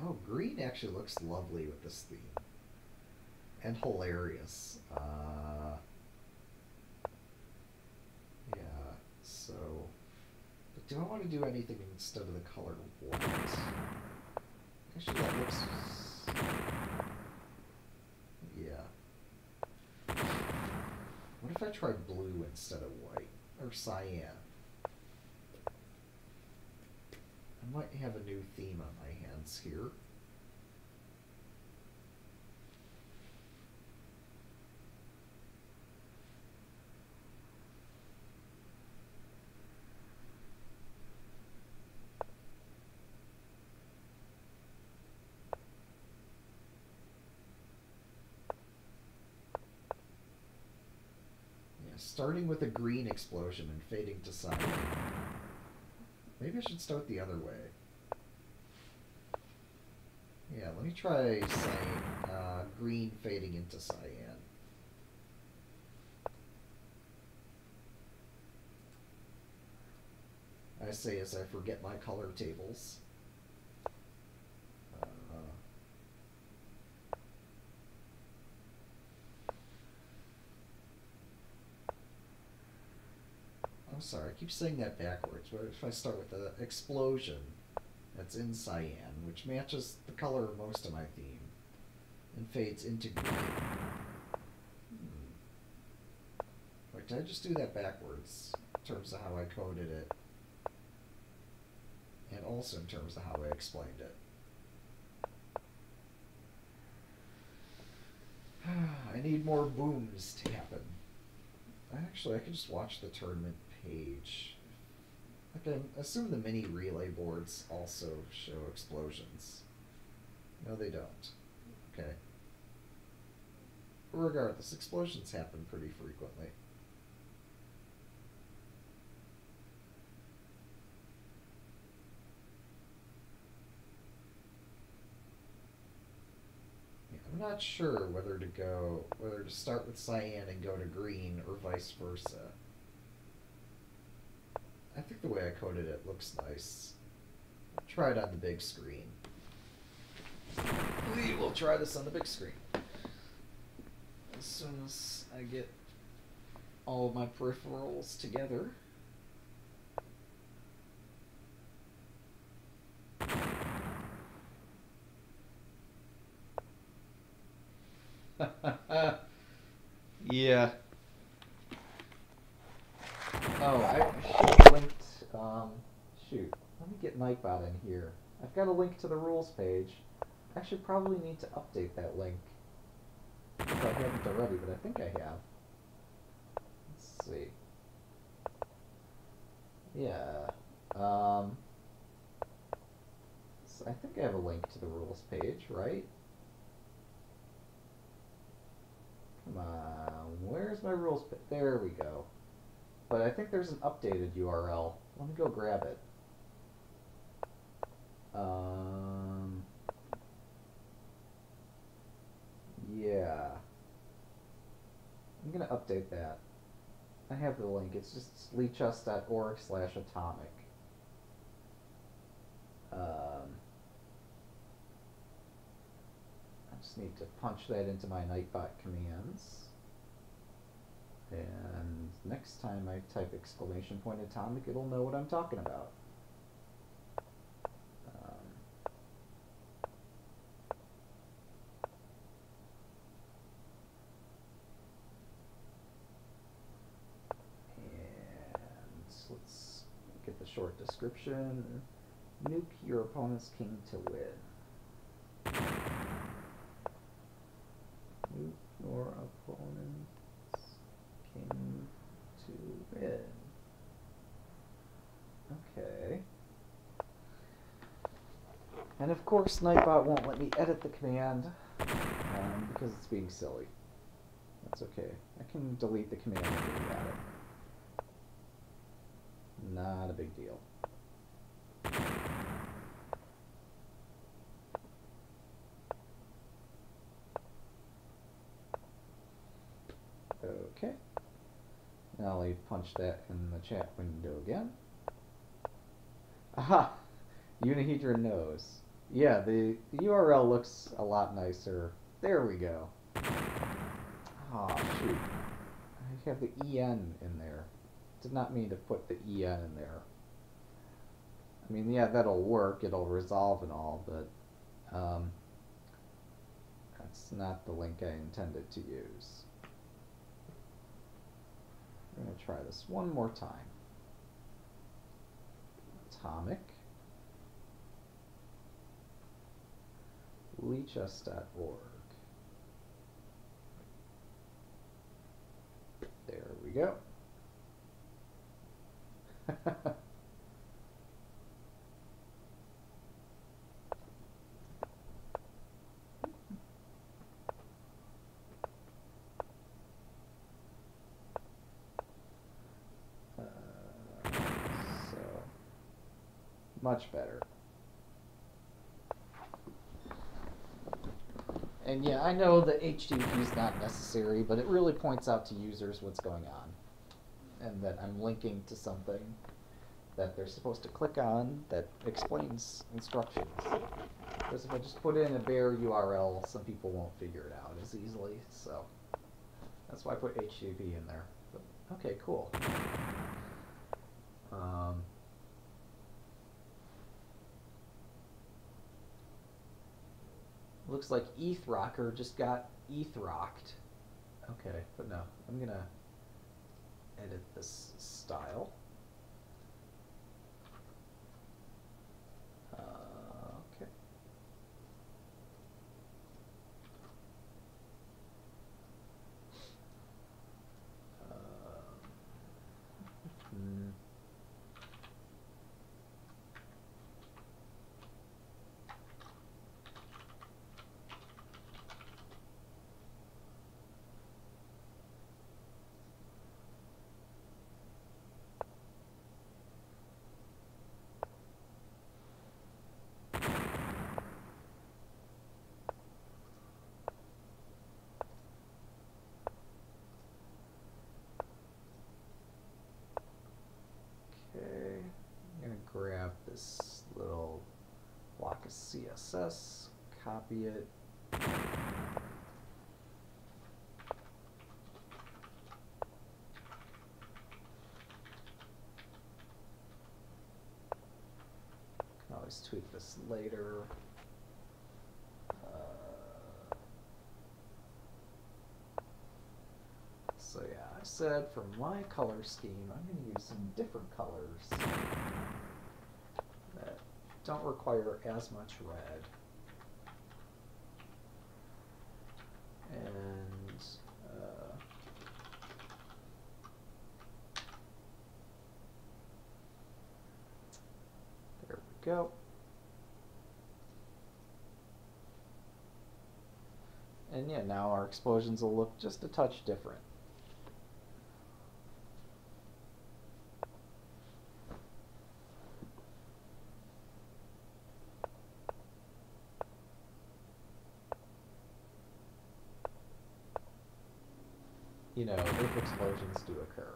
Oh, green actually looks lovely with this theme. And hilarious. Uh, yeah, so. But do I want to do anything instead of the color white? Actually, that looks. Yeah. What if I try blue instead of white? Or cyan? I might have a new theme on my here. Starting with a green explosion and fading to cyan. Maybe I should start the other way. Yeah, let me try cyan, uh, green fading into cyan. I say as I forget my color tables. Uh, I'm sorry, I keep saying that backwards. What if I start with the explosion that's in cyan, which matches the color of most of my theme, and fades into green? Hmm. Wait, did I just do that backwards in terms of how I coded it? And also in terms of how I explained it. I need more booms to happen. Actually, I could just watch the tournament page. I assume the mini relay boards also show explosions. No, they don't. Okay. Regardless, explosions happen pretty frequently. I'm not sure whether to go, whether to start with cyan and go to green or vice versa. I think the way I coded it looks nice. Try it on the big screen. We will try this on the big screen. As soon as I get all my peripherals together. yeah. Oh, I should have linked. Um, shoot. Let me Nightbot in here. I've got a link to the rules page. I should probably need to update that link. If I haven't already, but I think I have. Let's see. Yeah. Um, rules. I think I have a link to the rules page, right? Come on, where's my rules? Pa- there we go. But I think there's an updated URL. Let me go grab it. Um. Yeah. I'm gonna update that. I have the link. It's just lichess.org slash atomic. Um, I just need to punch that into my Nightbot commands. And next time I type exclamation point atomic, it'll know what I'm talking about. Um, and let's get the short description. Nuke your opponent's king to win. Nuke your opponent's king to win. Okay. And of course, Nightbot won't let me edit the command um, because it's being silly. That's okay. I can delete the command we got it. Not a big deal. Okay. Now let me punch that in the chat window again. Aha! Unihedron knows. Yeah, the, the URL looks a lot nicer. There we go. Oh, shoot. I have the EN in there. Did not mean to put the EN in there. I mean, yeah, that'll work. It'll resolve and all, but um, that's not the link I intended to use. I'm going to try this one more time. Atomic. Lichess.org. There we go. Uh, so, much better. And yeah, I know the HTTP is not necessary, but it really points out to users what's going on. And that I'm linking to something that they're supposed to click on that explains instructions. Because if I just put in a bare URL, some people won't figure it out as easily, so that's why I put HTTP in there. But, okay, cool. Um, Looks like ETH Rocker just got ETH rocked. Okay, but no, I'm gonna edit this style. Uh, okay. Um, hmm. Okay, I'm gonna grab this little block copy it. Can always tweak this later. Uh, So yeah, I said for my color scheme, I'm going to use some different colors don't require as much red. And uh, there we go. And yeah, now our explosions will look just a touch different. If explosions do occur.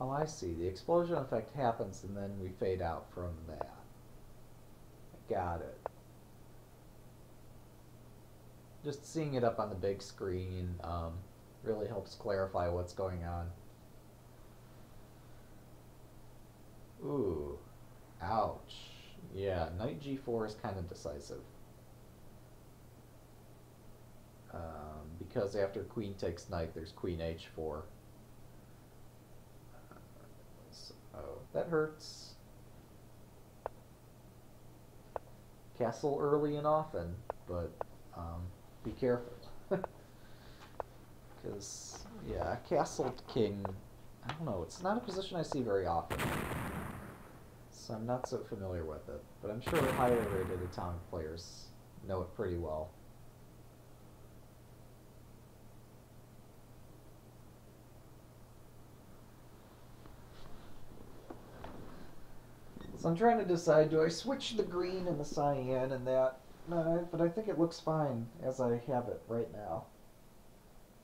Oh, I see. The explosion effect happens and then we fade out from that. Got it. Just seeing it up on the big screen um, really helps clarify what's going on. Ooh. Ouch. Yeah, knight g4 is kind of decisive. Um, because after queen takes knight, there's queen h4. Oh, that hurts. Castle early and often, but um, be careful. Because, yeah, castled king, I don't know, it's not a position I see very often. So I'm not so familiar with it, but I'm sure higher rated atomic players know it pretty well. So I'm trying to decide, do I switch the green and the cyan and that? No, but I think it looks fine as I have it right now.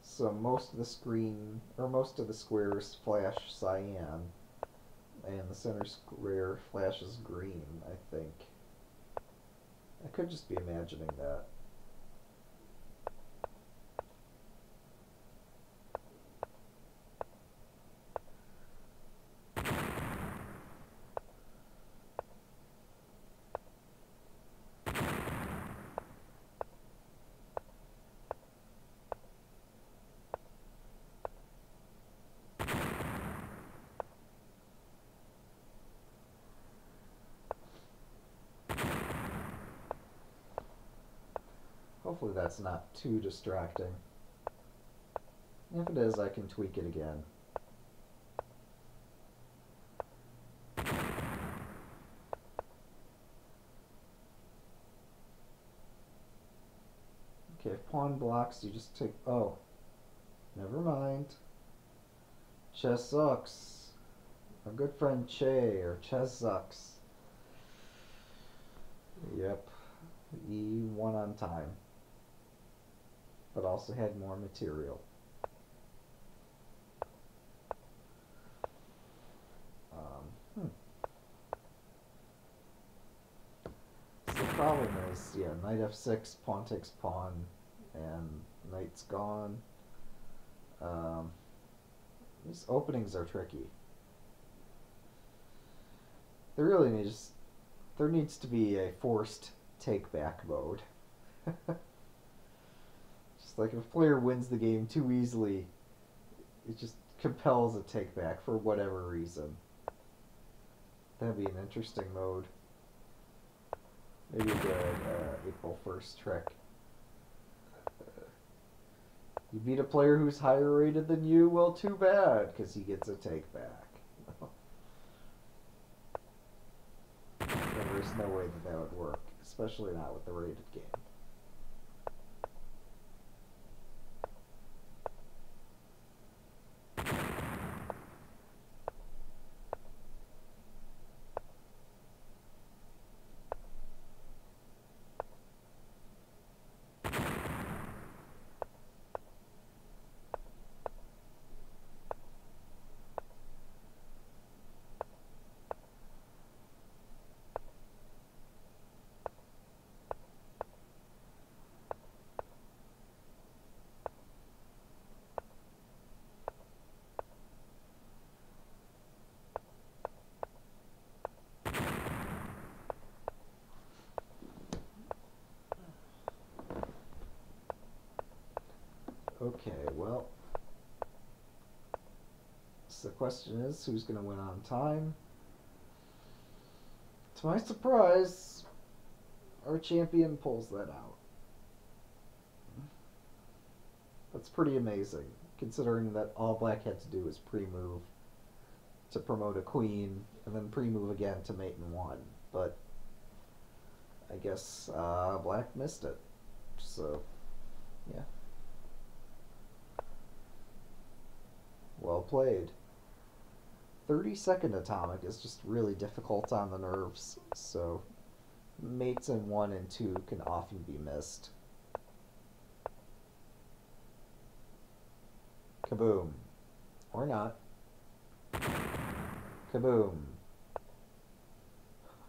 So most of the screen, or most of the squares flash cyan, and the center square flashes green, I think. I could just be imagining that. Hopefully that's not too distracting. If it is, I can tweak it again. Okay, if pawn blocks, you just take... Oh. Never mind. Chess sucks. Our good friend Che, or Chess sucks. Yep. E1 on time but also had more material. Um, hmm. The problem is, yeah, knight f6, pawn takes pawn, and knight's gone. Um, these openings are tricky. There really needs there needs to be a forced take back mode. Like if a player wins the game too easily, it just compels a take back for whatever reason. That'd be an interesting mode. Maybe good uh, April 1st trick. You beat a player who's higher rated than you, well, too bad, because he gets a take back. there's no way that that would work, especially not with the rated game. Okay, well. So the question is who's going to win on time? To my surprise, our champion pulls that out. That's pretty amazing, considering that all black had to do was pre-move to promote a queen, and then pre-move again to mate in one. But I guess uh, black missed it. So, yeah. Well played. 30 second atomic is just really difficult on the nerves, so mates in 1 and 2 can often be missed. Kaboom. Or not. Kaboom.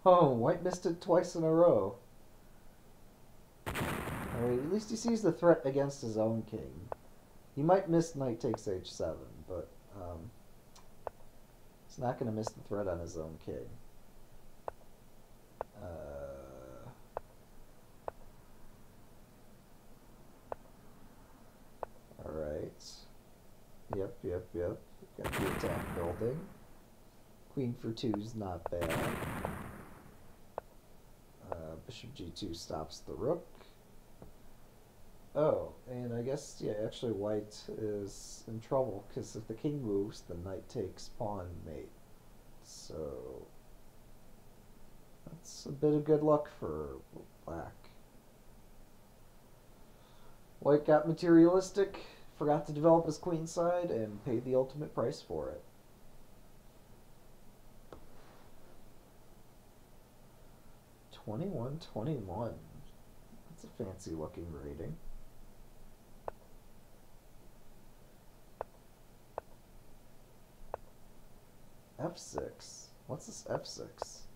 Oh, white missed it twice in a row. Alright, at least he sees the threat against his own king. He might miss knight takes h7, but um, he's not going to miss the threat on his own king. Uh, Alright. Yep, yep, yep. Got the attack building. Queen for two is not bad. Uh, bishop g2 stops the rook. Oh, and I guess, yeah, actually white is in trouble, because if the king moves, the knight takes pawn mate. So, that's a bit of good luck for black. White got materialistic, forgot to develop his queen side, and paid the ultimate price for it. Twenty-one, twenty-one. That's a fancy looking rating. F6. What's this F6?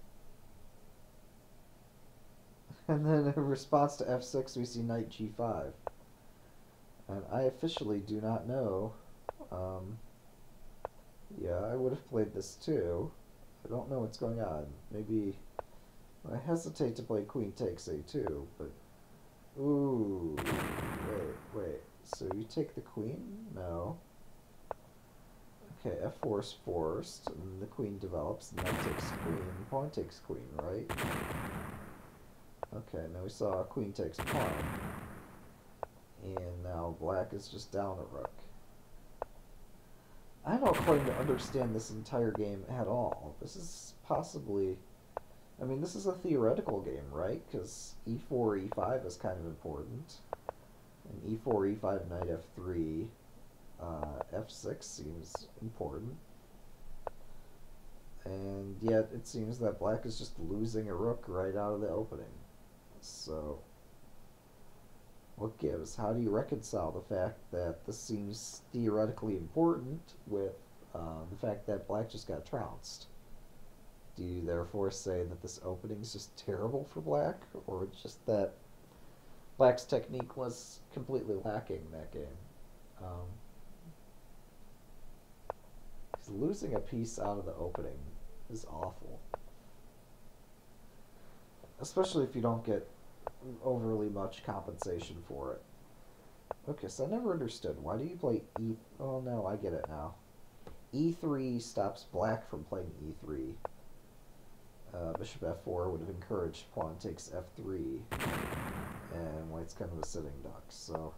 And then in response to F6, we see knight G5. And I officially do not know. Um, yeah, I would have played this too. I don't know what's going on. Maybe I hesitate to play queen takes a2, but ooh, wait, wait. So you take the queen? No. Okay, f4 is forced, and the queen develops, and knight takes queen, pawn takes queen, right? Okay, now we saw queen takes pawn. And now black is just down a rook. I don't quite understand this entire game at all. This is possibly... I mean, this is a theoretical game, right? Because e4, e5 is kind of important. And e4, e5, knight f3, uh, f6 seems important. And yet it seems that black is just losing a rook right out of the opening. So, what gives? How do you reconcile the fact that this seems theoretically important with uh, the fact that black just got trounced? Do you therefore say that this opening is just terrible for black, or just that black's technique was completely lacking that game? Um, losing a piece out of the opening is awful. Especially if you don't get overly much compensation for it. Okay, so I never understood. Why do you play E... Oh, no, I get it now. E3 stops black from playing E3. Uh, bishop f4 would have encouraged pawn takes f3. And white's kind of a sitting duck, so...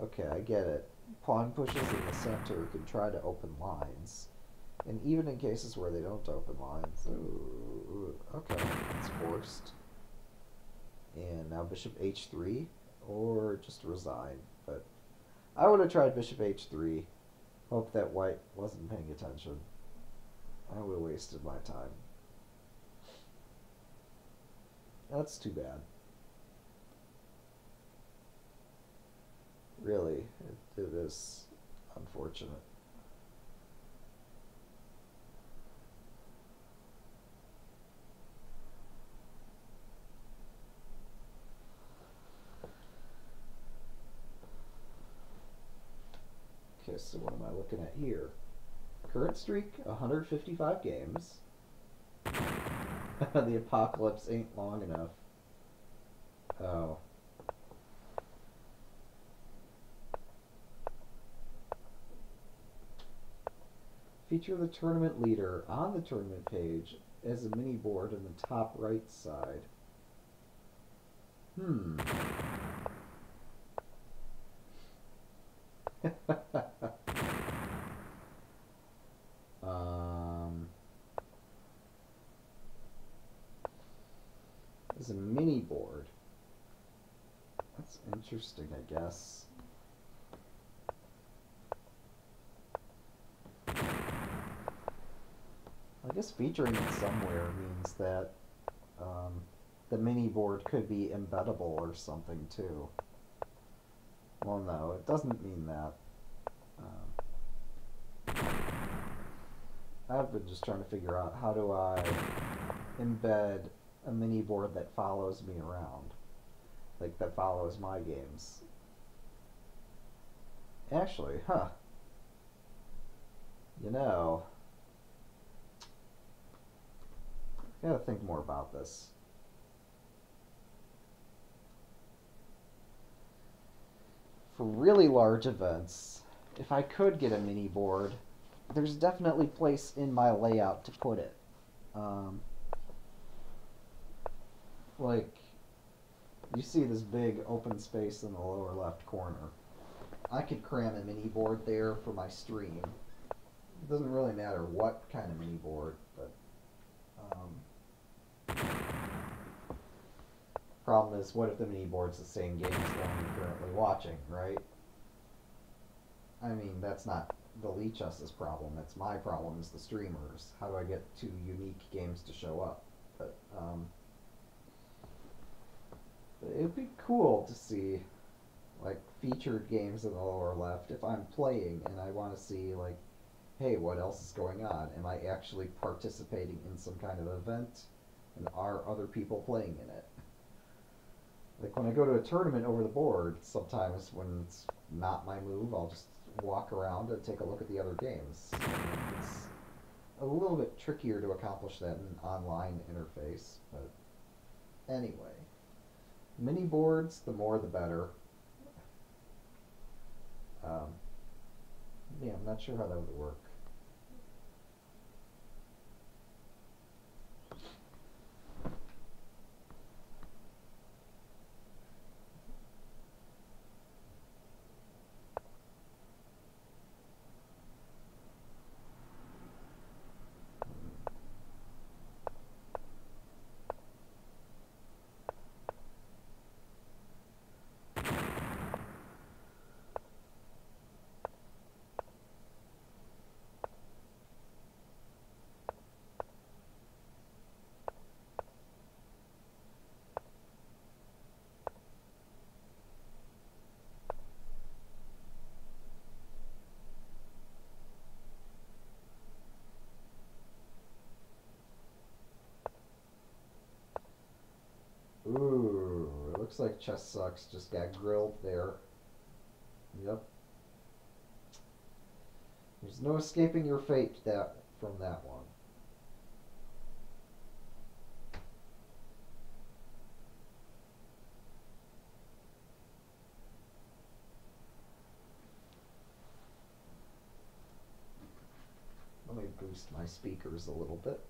Okay, I get it. Pawn pushes in the center can try to open lines. And even in cases where they don't open lines, ooh, okay, it's forced. And now bishop h3, or just resign. But I would have tried bishop h3. Hope that white wasn't paying attention. I would have wasted my time. That's too bad. Really, it is unfortunate. Okay, so what am I looking at here? Current streak, 155 games. the apocalypse ain't long enough. Oh. Feature the tournament leader on the tournament page as a mini board in the top right side. Hmm. um, there's a mini board. That's interesting, I guess. I guess featuring it somewhere means that um, the mini board could be embeddable or something too. Well, no, it doesn't mean that. Um, I've been just trying to figure out how do I embed a mini board that follows me around, like that follows my games. Actually, huh? You know, Gotta think more about this. For really large events, if I could get a mini board, there's definitely place in my layout to put it. Um, like, you see this big open space in the lower left corner. I could cram a mini board there for my stream. It doesn't really matter what kind of mini board, but um, problem is, what if the mini board's the same game as the one you're currently watching, right? I mean, that's not the Lichess's problem. That's my problem as the streamers. How do I get two unique games to show up? But um, it'd be cool to see like featured games in the lower left if I'm playing and I want to see like, hey, what else is going on? Am I actually participating in some kind of event? And are other people playing in it? Like when I go to a tournament over the board, sometimes when it's not my move, I'll just walk around and take a look at the other games. It's a little bit trickier to accomplish that in an online interface, but anyway. Mini boards, the more the better. Um, yeah, I'm not sure how that would work. Ooh, it looks like Chess Sucks just got grilled there. Yep. There's no escaping your fate that from that one. Let me boost my speakers a little bit.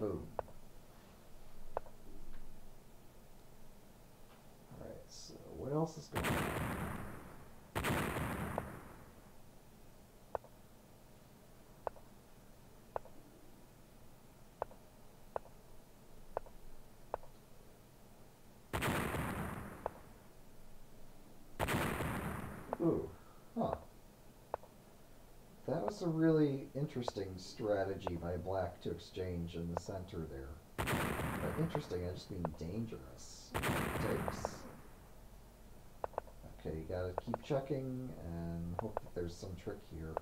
Kaboom. Alright, so what else is going on? Ooh, huh. That was a really interesting strategy by Black to exchange in the center there. By interesting, I just mean dangerous. Takes. Okay, you gotta keep checking and hope that there's some trick here.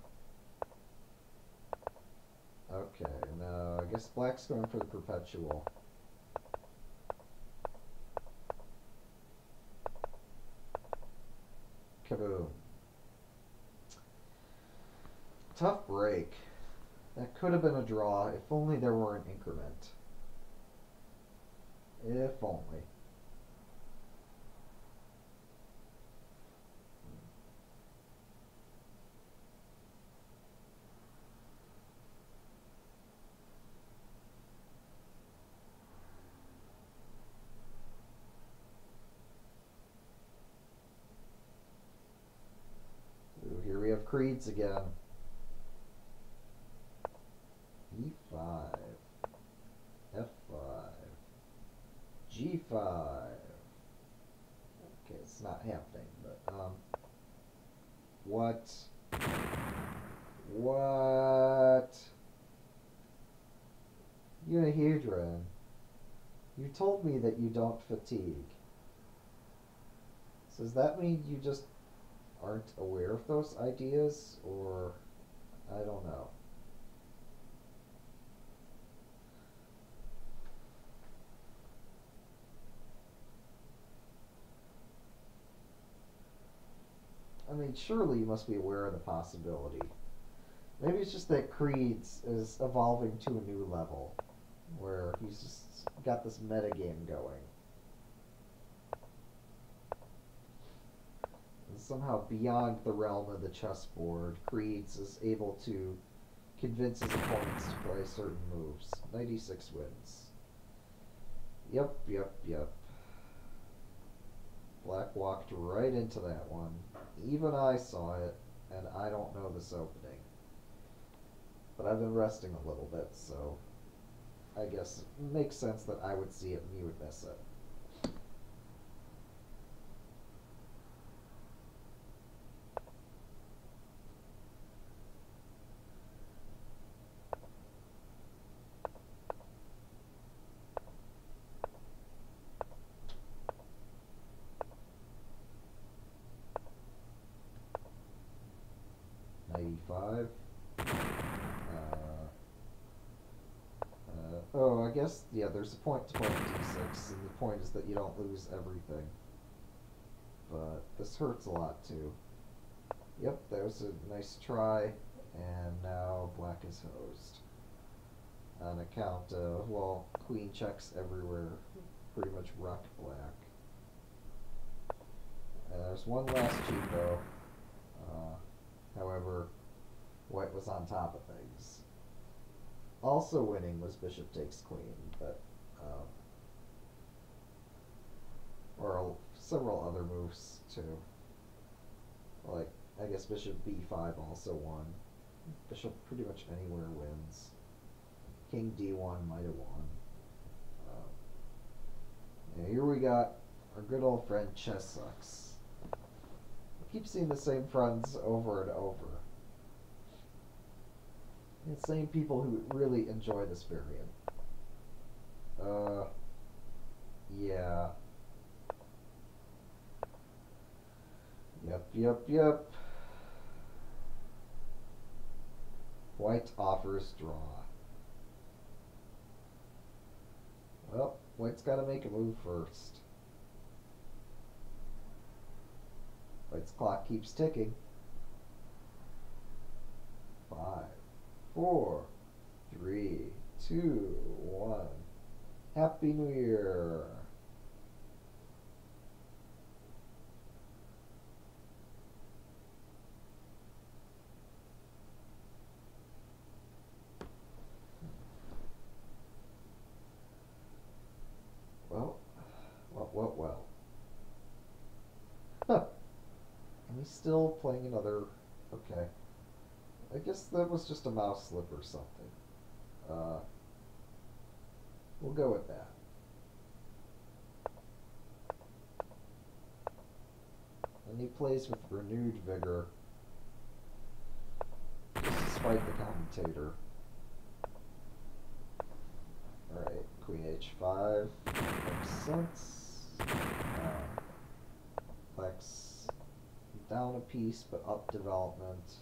Okay, now I guess Black's going for the perpetual. Kaboom. Tough break. That could have been a draw if only there were an increment. If only. Here we have creeds again. E5, F5, G5. Okay, it's not happening, but um, what? What? Unihedron, you told me that you don't fatigue. So does that mean you just aren't aware of those ideas, or I don't know. I mean, surely you must be aware of the possibility. Maybe it's just that Creed's is evolving to a new level, where he's just got this meta game going. And somehow beyond the realm of the chessboard, Creeds is able to convince his opponents to play certain moves. 96 wins. Yep, yep, yep. Black walked right into that one. Even I saw it, and I don't know this opening. But I've been resting a little bit, so I guess it makes sense that I would see it and you would miss it. Ninety-five. Uh, uh, oh, I guess yeah. There's a point to playing d6, and the point is that you don't lose everything. But this hurts a lot too. Yep, that was a nice try, and now black is hosed. On account of well, queen checks everywhere, pretty much rock black. And there's one last cheat though. Uh, however, white was on top of things. Also winning was bishop takes queen, but um, or several other moves too. Like I guess bishop b5 also won. Bishop pretty much anywhere wins. King d1 might have won. Um, here we got our good old friend Chess Sucks. Keep seeing the same friends over and over. Same people who really enjoy this variant. Uh, yeah. Yep, yep, yep. White offers draw. Well, White's got to make a move first. White's clock keeps ticking. Five, four, three, two, one. Happy New Year! Well, well, well, well. Huh. He's still playing another. Okay. I guess that was just a mouse slip or something. Uh, we'll go with that. And he plays with renewed vigor, despite the commentator. Alright, queen h5 makes sense. Uh, Black's down a piece, but up development.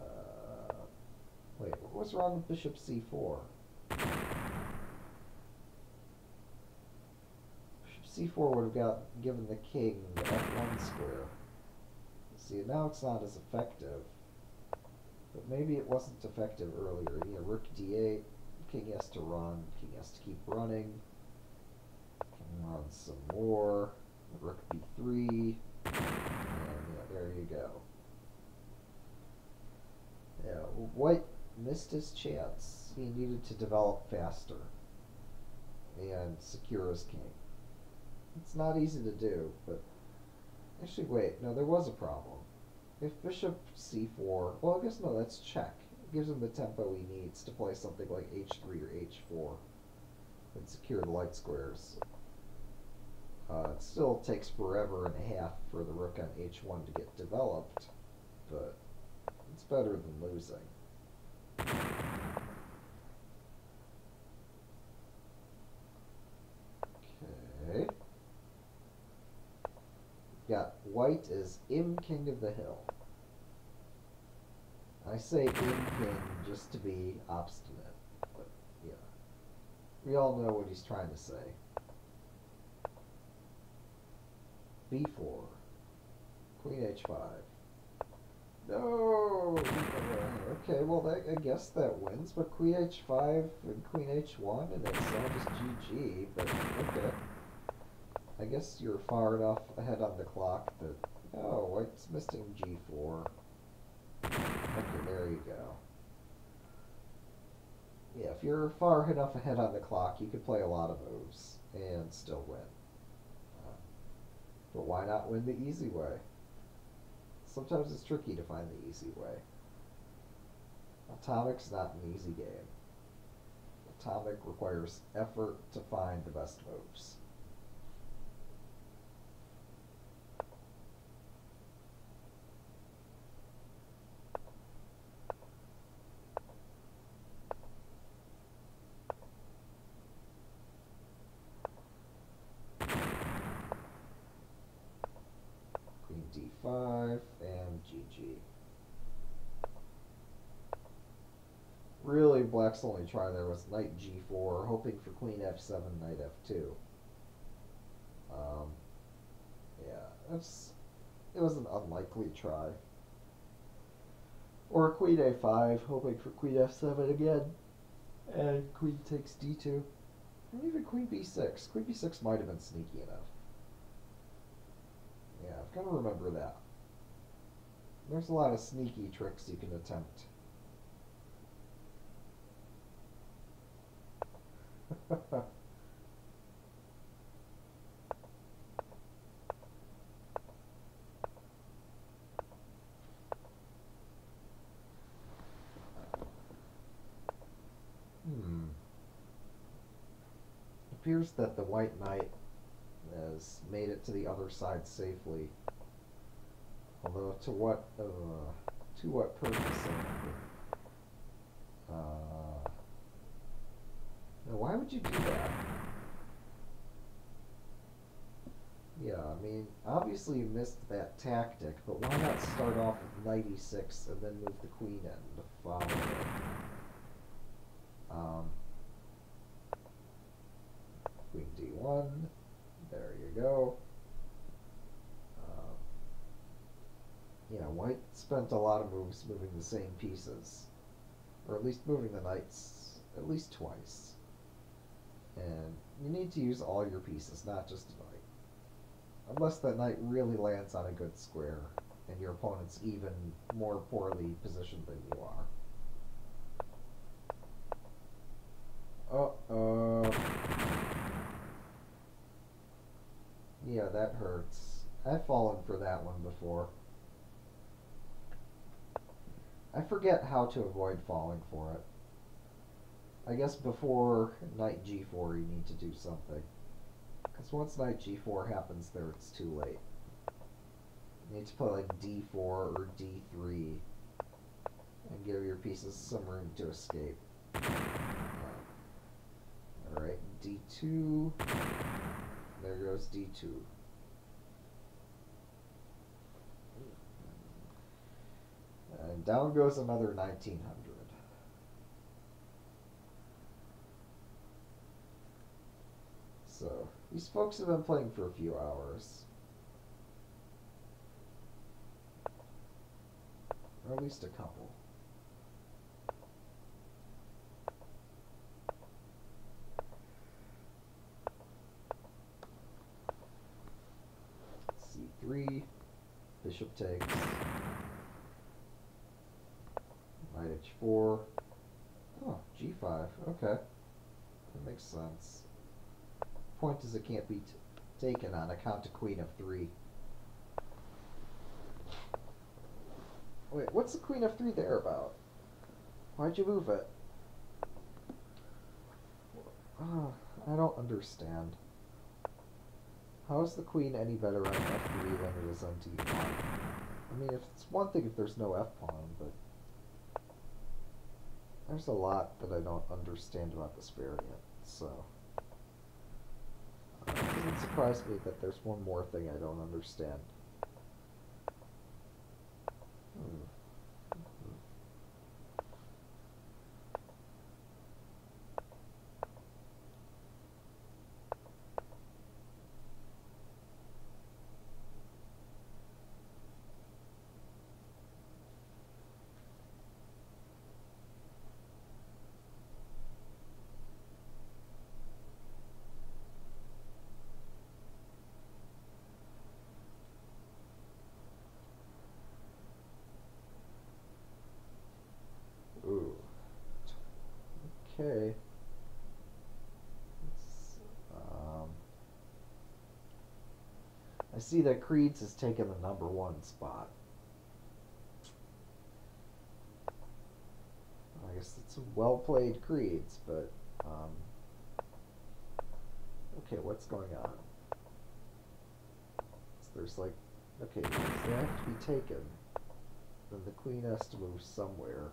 Uh, wait, what was wrong with bishop c4? Bishop c4 would have got given the king the f1 square. See, now it's not as effective. But maybe it wasn't effective earlier. Yeah, rook d8, king has to run, king has to keep running. King runs some more. Rook b3. And yeah, there you go. Yeah, White missed his chance. He needed to develop faster and secure his king. It's not easy to do, but actually, wait, no, there was a problem. If bishop c4, well, I guess no, that's check. It gives him the tempo he needs to play something like h3 or h4 and secure the light squares. Uh, it still takes forever and a half for the rook on h1 to get developed, but it's better than losing. Okay. Got white is Im King of the Hill. I say Im King just to be obstinate, but yeah. We all know what he's trying to say. B4. Queen H5. No! Okay, well, that, I guess that wins, but Queen H5 and Queen H1 and it's all just GG, but okay. I guess you're far enough ahead on the clock that, oh, White's missing G4. Okay, there you go. Yeah, if you're far enough ahead on the clock, you could play a lot of moves and still win. Uh, but why not win the easy way? Sometimes it's tricky to find the easy way. Atomic's not an easy game. Atomic requires effort to find the best moves. Queen d5 and GG. Really, Black's only try there was knight g4, hoping for queen f7, knight f2. Um, yeah, that's it was an unlikely try. Or queen a5, hoping for queen f7 again, and queen takes d2. And even queen b6. Queen b6 might have been sneaky enough. Yeah, I've got to remember that. There's a lot of sneaky tricks you can attempt. Hmm. Appears that the white knight has made it to the other side safely. Although to what uh, to what purpose? Uh, now why would you do that? Yeah, I mean, obviously you missed that tactic, but why not start off with knight e6 and then move the queen in to follow it? Um, queen d1. There you go. Uh, yeah, white spent a lot of moves moving the same pieces. Or at least moving the knights at least twice. And you need to use all your pieces, not just a knight. Unless that knight really lands on a good square, and your opponent's even more poorly positioned than you are. Uh-oh. Yeah, that hurts. I've fallen for that one before. I forget how to avoid falling for it. I guess before knight g4 you need to do something. Because once knight g4 happens there, it's too late. You need to play like d4 or d3 and give your pieces some room to escape. Alright, d2. There goes d2. And down goes another 1900. So, these folks have been playing for a few hours. Or at least a couple. C3, bishop takes, knight h4, oh, g5, okay, that makes sense. Point is it can't be taken on account of queen of 3. Wait, what's the queen f3 there about? Why'd you move it? Ah, I don't understand. How is the queen any better on f3 than it is on d5? I mean, if it's one thing if there's no f pawn, but there's a lot that I don't understand about this variant. So uh, it doesn't surprise me that there's one more thing I don't understand. Hmm. Mhm. Ooh. Okay. Let's, um, I see that Creeds has taken the number one spot. I guess it's a well played Creeds, but um, okay, what's going on? So there's like okay, they have to be taken. Then the queen has to move somewhere.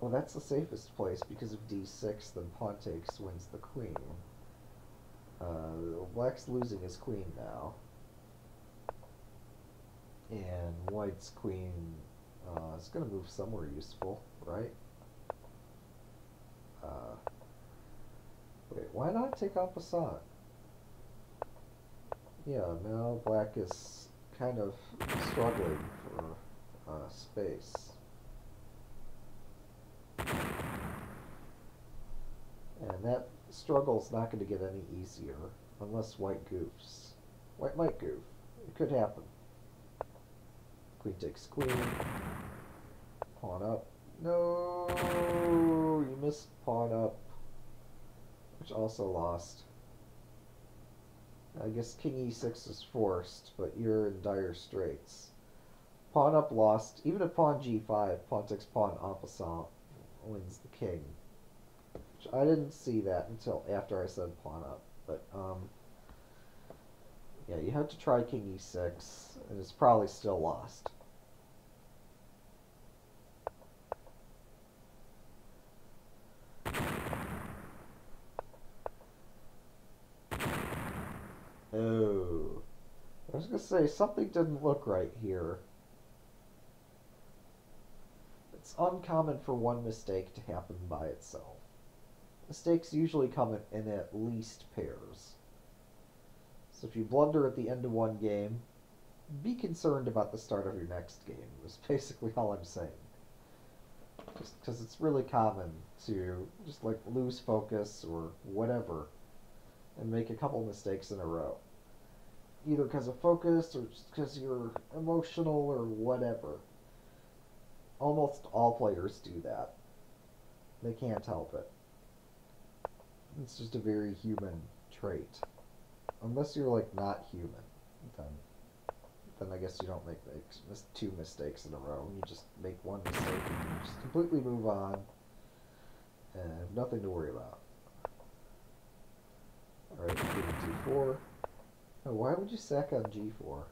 Oh, that's the safest place because of d6, then pawn takes wins the queen. Uh, black's losing his queen now. And white's queen uh, is going to move somewhere useful, right? Uh, wait, why not take en passant? Yeah, now black is kind of struggling for uh, space. And that struggle's not going to get any easier unless white goofs. White might goof. It could happen. Queen takes queen. Pawn up. No, you missed pawn up, which also lost. I guess king e6 is forced, but you're in dire straits. Pawn up lost. Even if pawn g5, pawn takes pawn en passant wins the king. Which I didn't see that until after I said pawn up. But, um, yeah, you had to try king e6, and it's probably still lost. Oh. I was going to say, something didn't look right here. It's uncommon for one mistake to happen by itself. Mistakes usually come in at least pairs. So if you blunder at the end of one game, be concerned about the start of your next game, is basically all I'm saying. Just because it's really common to just like lose focus or whatever and make a couple mistakes in a row. Either because of focus or just because you're emotional or whatever. Almost all players do that. They can't help it. It's just a very human trait. Unless you're like not human, then then I guess you don't make mis- two mistakes in a row. You just make one mistake and you just completely move on and have nothing to worry about. Alright, queen d4. Oh, why would you sack on g4?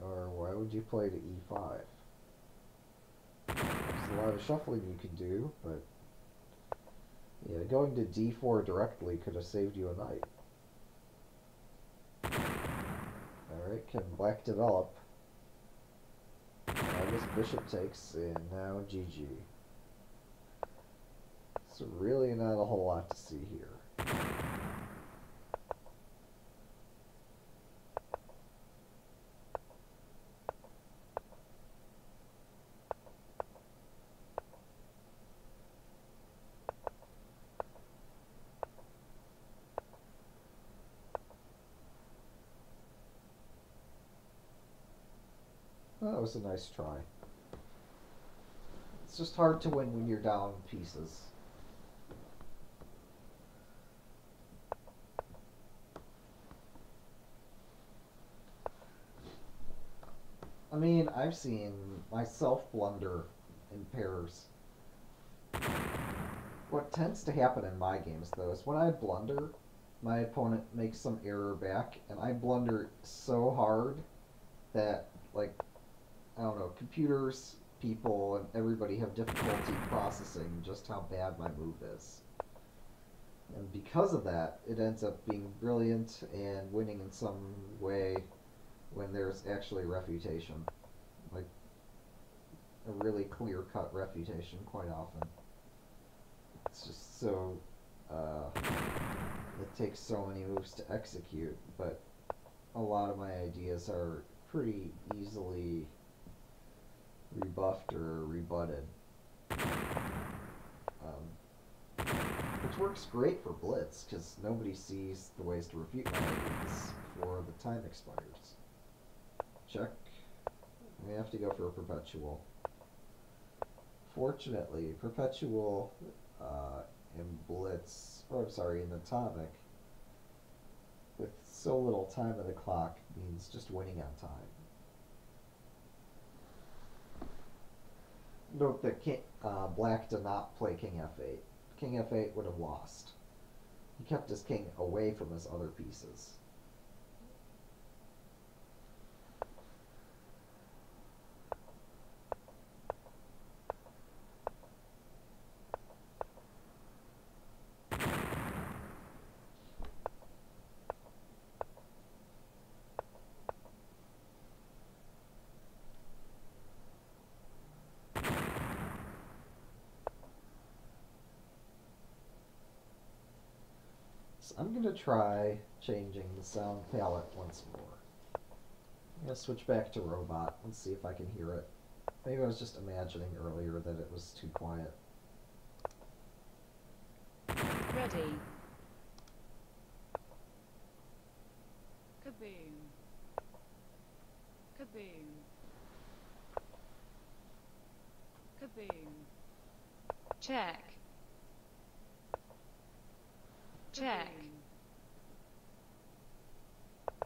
Or why would you play to e5? There's a lot of shuffling you can do, but going to d4 directly could have saved you a knight. Alright, can black develop? I guess bishop takes, and now GG. So really not a whole lot to see here. That was a nice try. It's just hard to win when you're down pieces. I mean, I've seen myself blunder in pairs. What tends to happen in my games, though, is when I blunder, my opponent makes some error back, and I blunder so hard that, like, I don't know, computers, people, and everybody have difficulty processing just how bad my move is. And because of that, it ends up being brilliant and winning in some way when there's actually refutation. Like, a really clear cut refutation quite often. It's just so. Uh, it takes so many moves to execute, but a lot of my ideas are pretty easily rebuffed or rebutted. Um, which works great for Blitz, because nobody sees the ways to refute my before the time expires. Check. We have to go for a perpetual. Fortunately, perpetual uh, in Blitz, or I'm sorry, in Atomic, with so little time of the clock, means just winning on time. Note that King, uh, Black did not play King F8. King F8 would have lost. He kept his king away from his other pieces. I'm going to try changing the sound palette once more. I'm going to switch back to robot and see if I can hear it. Maybe I was just imagining earlier that it was too quiet. Ready. Kaboom. Kaboom. Kaboom. Check. Check.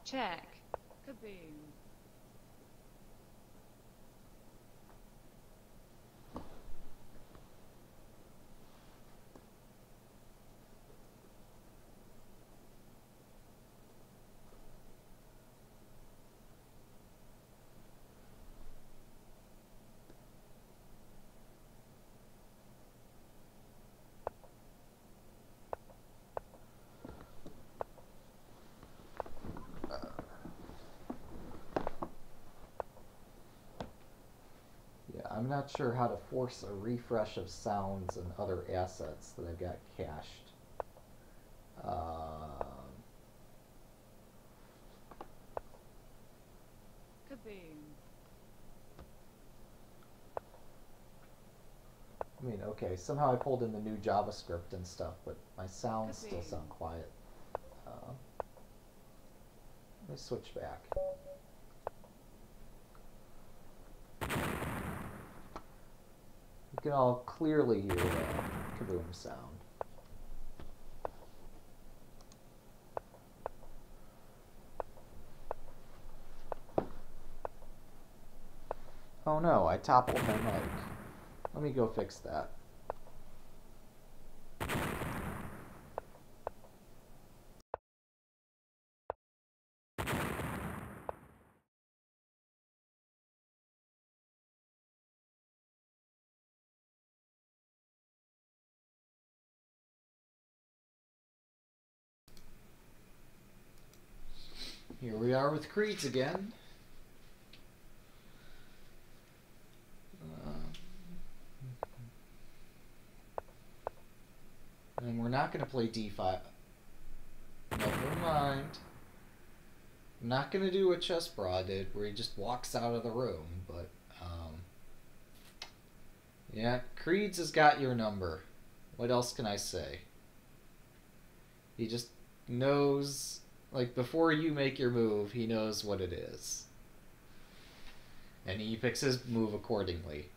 Check. Kaboom. Yeah, I'm not sure how to force a refresh of sounds and other assets that I've got cached. Um, I mean, okay, somehow I pulled in the new JavaScript and stuff, but my sounds still sound quiet. Uh, let me switch back. Can all clearly hear the kaboom sound. Oh no, I toppled my mic. Let me go fix that. Here we are with Creeds again. Uh, and we're not going to play D5. Never mind. I'm not going to do what Chessbra did, where he just walks out of the room, but, um, yeah, Creeds has got your number. What else can I say? He just knows like before you make your move, he knows what it is. And he picks his move accordingly.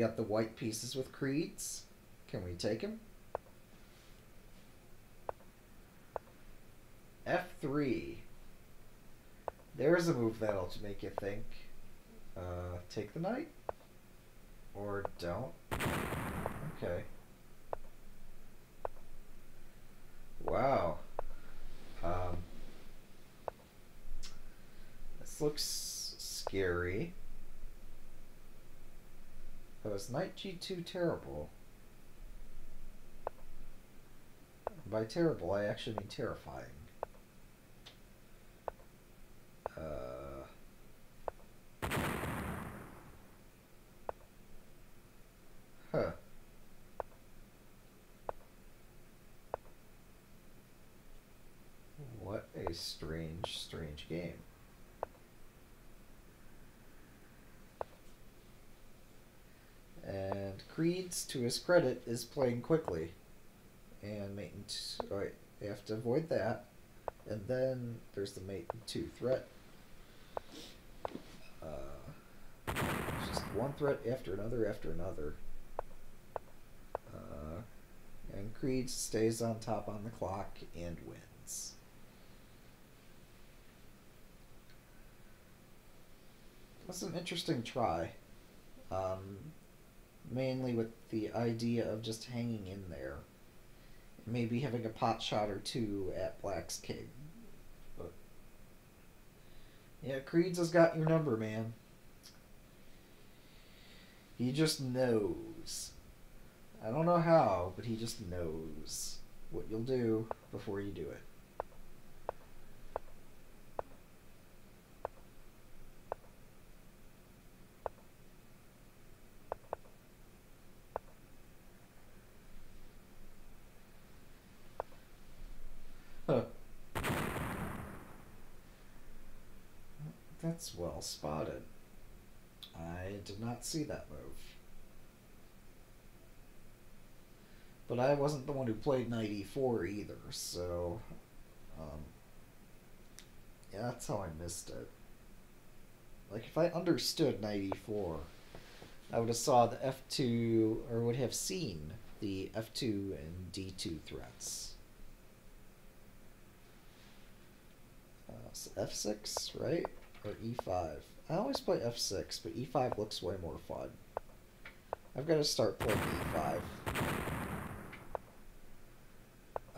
Got the white pieces with creeds. Can we take him? F3. There's a move that'll make you think. Uh, take the knight? Or don't? Okay. Wow. Um, this looks scary. Oh, is knight g2 terrible? By terrible, I actually mean terrifying. Uh, huh. What a strange, strange game. To his credit, is playing quickly. And mate and they have to avoid that. And then there's the mate two threat. Uh, just one threat after another after another. Uh, and Creed stays on top on the clock and wins. That's an interesting try. Um, mainly with the idea of just hanging in there. Maybe having a pot shot or two at Black's King. But yeah, Creeds has got your number, man. He just knows. I don't know how, but he just knows what you'll do before you do it. Huh. Well spotted. I did not see that move. But I wasn't the one who played knight e4 either, so um, yeah, that's how I missed it. Like if I understood knight e4, I would have saw the f2 or would have seen the f2 and d2 threats. Uh, so f6, right? Or e5. I always play f6, but e5 looks way more fun. I've got to start playing e5.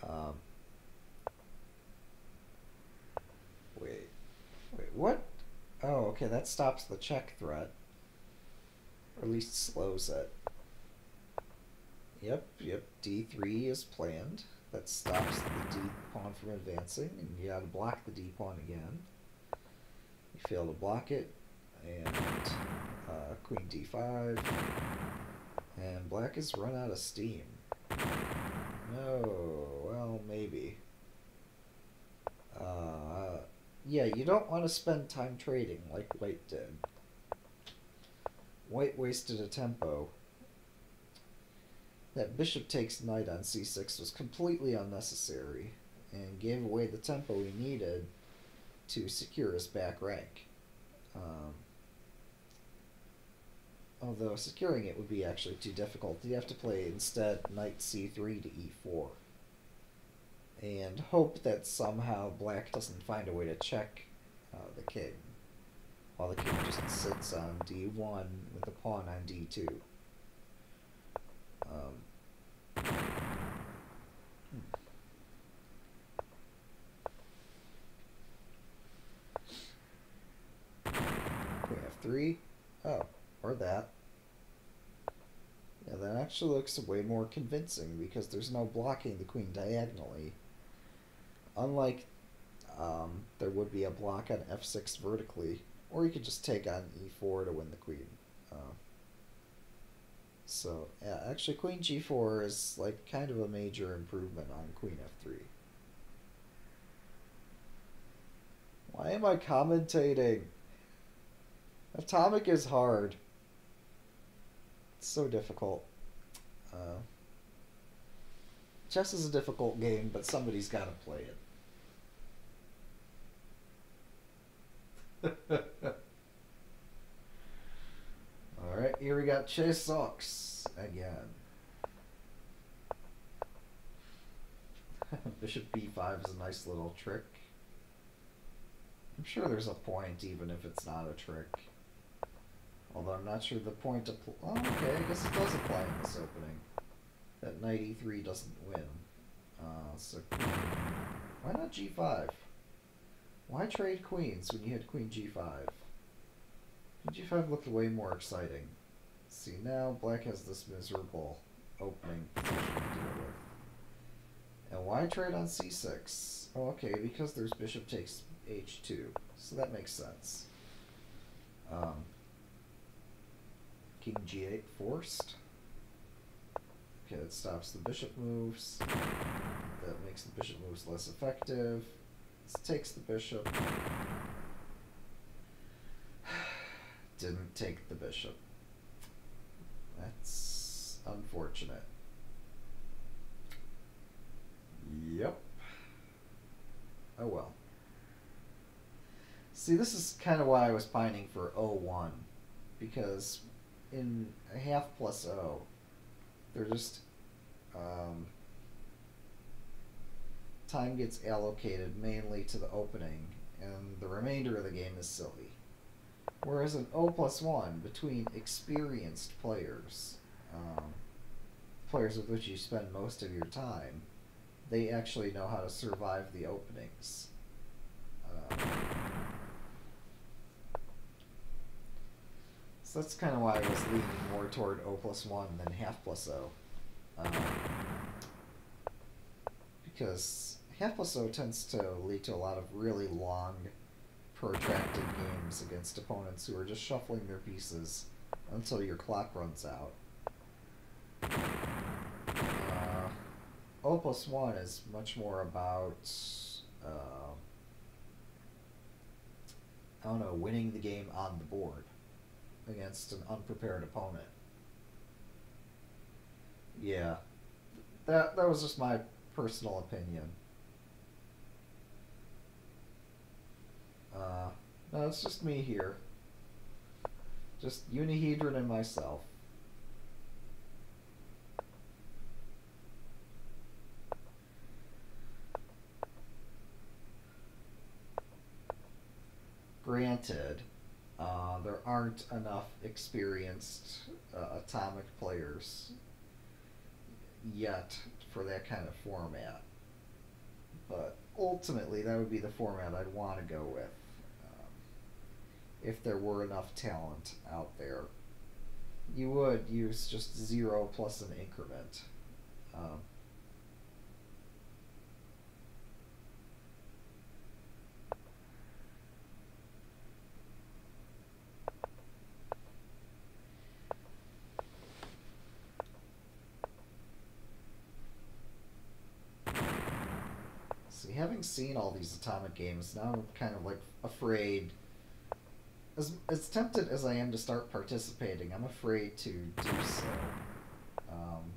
Um, wait. Wait, what? Oh, okay, that stops the check threat. Or at least slows it. Yep, yep, d3 is planned. That stops the d pawn from advancing, and you gotta block the d pawn again. Fail to block it, and uh, queen d5. And black has run out of steam. No, well, maybe. Uh, yeah, you don't want to spend time trading like white did. White wasted a tempo. That bishop takes knight on c6 was completely unnecessary and gave away the tempo he needed to secure his back rank. Um, although securing it would be actually too difficult. You have to play instead knight c3 to e4 and hope that somehow black doesn't find a way to check uh, the king while the king just sits on d1 with the pawn on d2. Um, F3. Oh, or that. Yeah, that actually looks way more convincing because there's no blocking the queen diagonally. Unlike um, there would be a block on f6 vertically, or you could just take on e4 to win the queen. Uh, so, yeah, actually queen g4 is like kind of a major improvement on queen f3. Why am I commentating? Atomic is hard. It's so difficult. Uh, chess is a difficult game, but somebody's got to play it. Alright, here we got Chase Sox again. Bishop b5 is a nice little trick. I'm sure there's a point, even if it's not a trick. Although I'm not sure the point of. Oh, okay, I guess it does apply in this opening. That knight e3 doesn't win. Uh, so. Why not g5? Why trade queens when you had queen g5? Queen g5 looked way more exciting. See, now black has this miserable opening position to deal with. And why trade on c6? Oh, okay, because there's bishop takes h2. So that makes sense. Um, king g8 forced. Okay, that stops the bishop moves. That makes the bishop moves less effective. This takes the bishop. Didn't take the bishop. That's unfortunate. Yep. Oh well. See, this is kind of why I was pining for 01. Because in a half plus O, they're just. Um, time gets allocated mainly to the opening, and the remainder of the game is silly. Whereas an O plus 1 between experienced players, um, players with which you spend most of your time, they actually know how to survive the openings. Uh, So that's kind of why I was leaning more toward O plus 1 than half plus O. Um, because half plus O tends to lead to a lot of really long, protracted games against opponents who are just shuffling their pieces until your clock runs out. Uh, O plus 1 is much more about, uh, I don't know, winning the game on the board against an unprepared opponent. Yeah. That that was just my personal opinion. Uh no, it's just me here. Just Unihedron and myself. Granted, uh, there aren't enough experienced uh, atomic players yet for that kind of format. But ultimately, that would be the format I'd want to go with. Um, if there were enough talent out there. You would use just zero plus an increment. Um, See, having seen all these atomic games, now I'm kind of like afraid. As as tempted as I am to start participating, I'm afraid to do so. Um,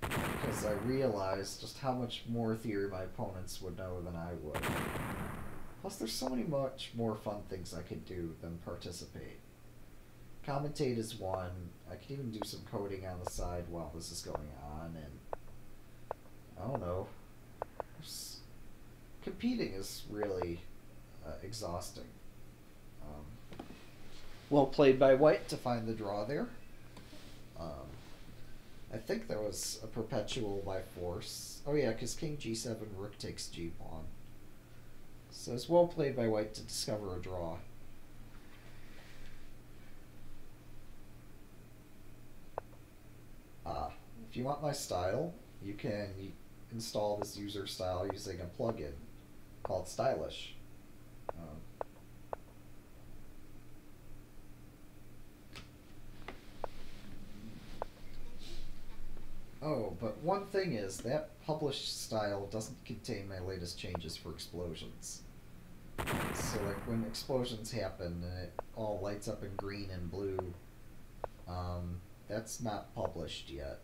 because I realize just how much more theory my opponents would know than I would. Plus, there's so many much more fun things I could do than participate. Commentate is one. I could even do some coding on the side while this is going on, and I don't know. Competing is really uh, exhausting. Um, well played by White to find the draw there. Um, I think there was a perpetual by force. Oh yeah, because King G7, Rook takes G pawn. So it's well played by White to discover a draw. Ah, if you want my style, you can install this user style using a plugin called Stylish. Um, oh, but one thing is that published style doesn't contain my latest changes for explosions. So like when explosions happen and it all lights up in green and blue, um, that's not published yet.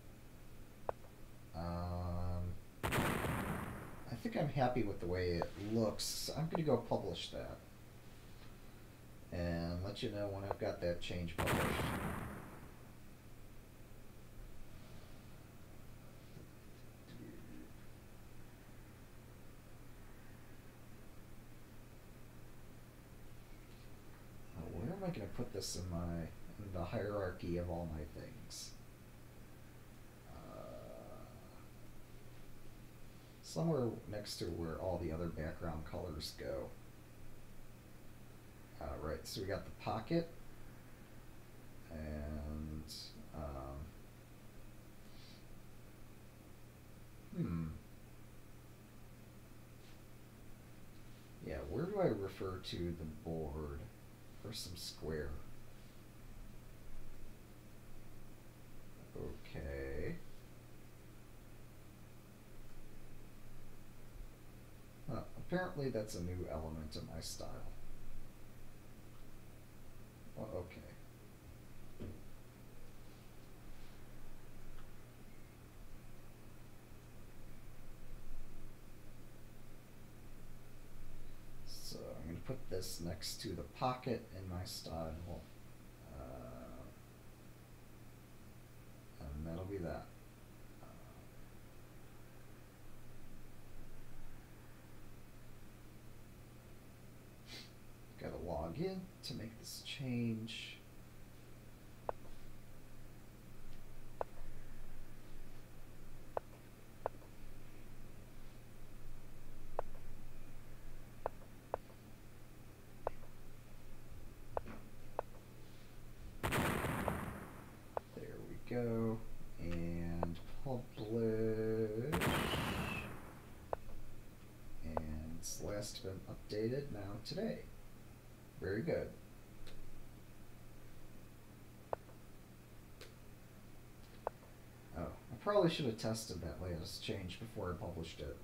Um, think I'm happy with the way it looks. I'm gonna go publish that and let you know when I've got that change published. Where am I gonna put this in my in the hierarchy of all my things? Uh, somewhere next to where all the other background colors go. Uh, right, so we got the pocket, and um, hmm, yeah. Where do I refer to the board for some square? Okay. Huh, apparently that's a new element in my style. Well, okay. So I'm going to put this next to the pocket in my style. Uh, and that'll be that. Gotta log in to make this change. There we go. And publish. And it's last been updated now today. Very good. Oh, I probably should have tested that latest change before I published it.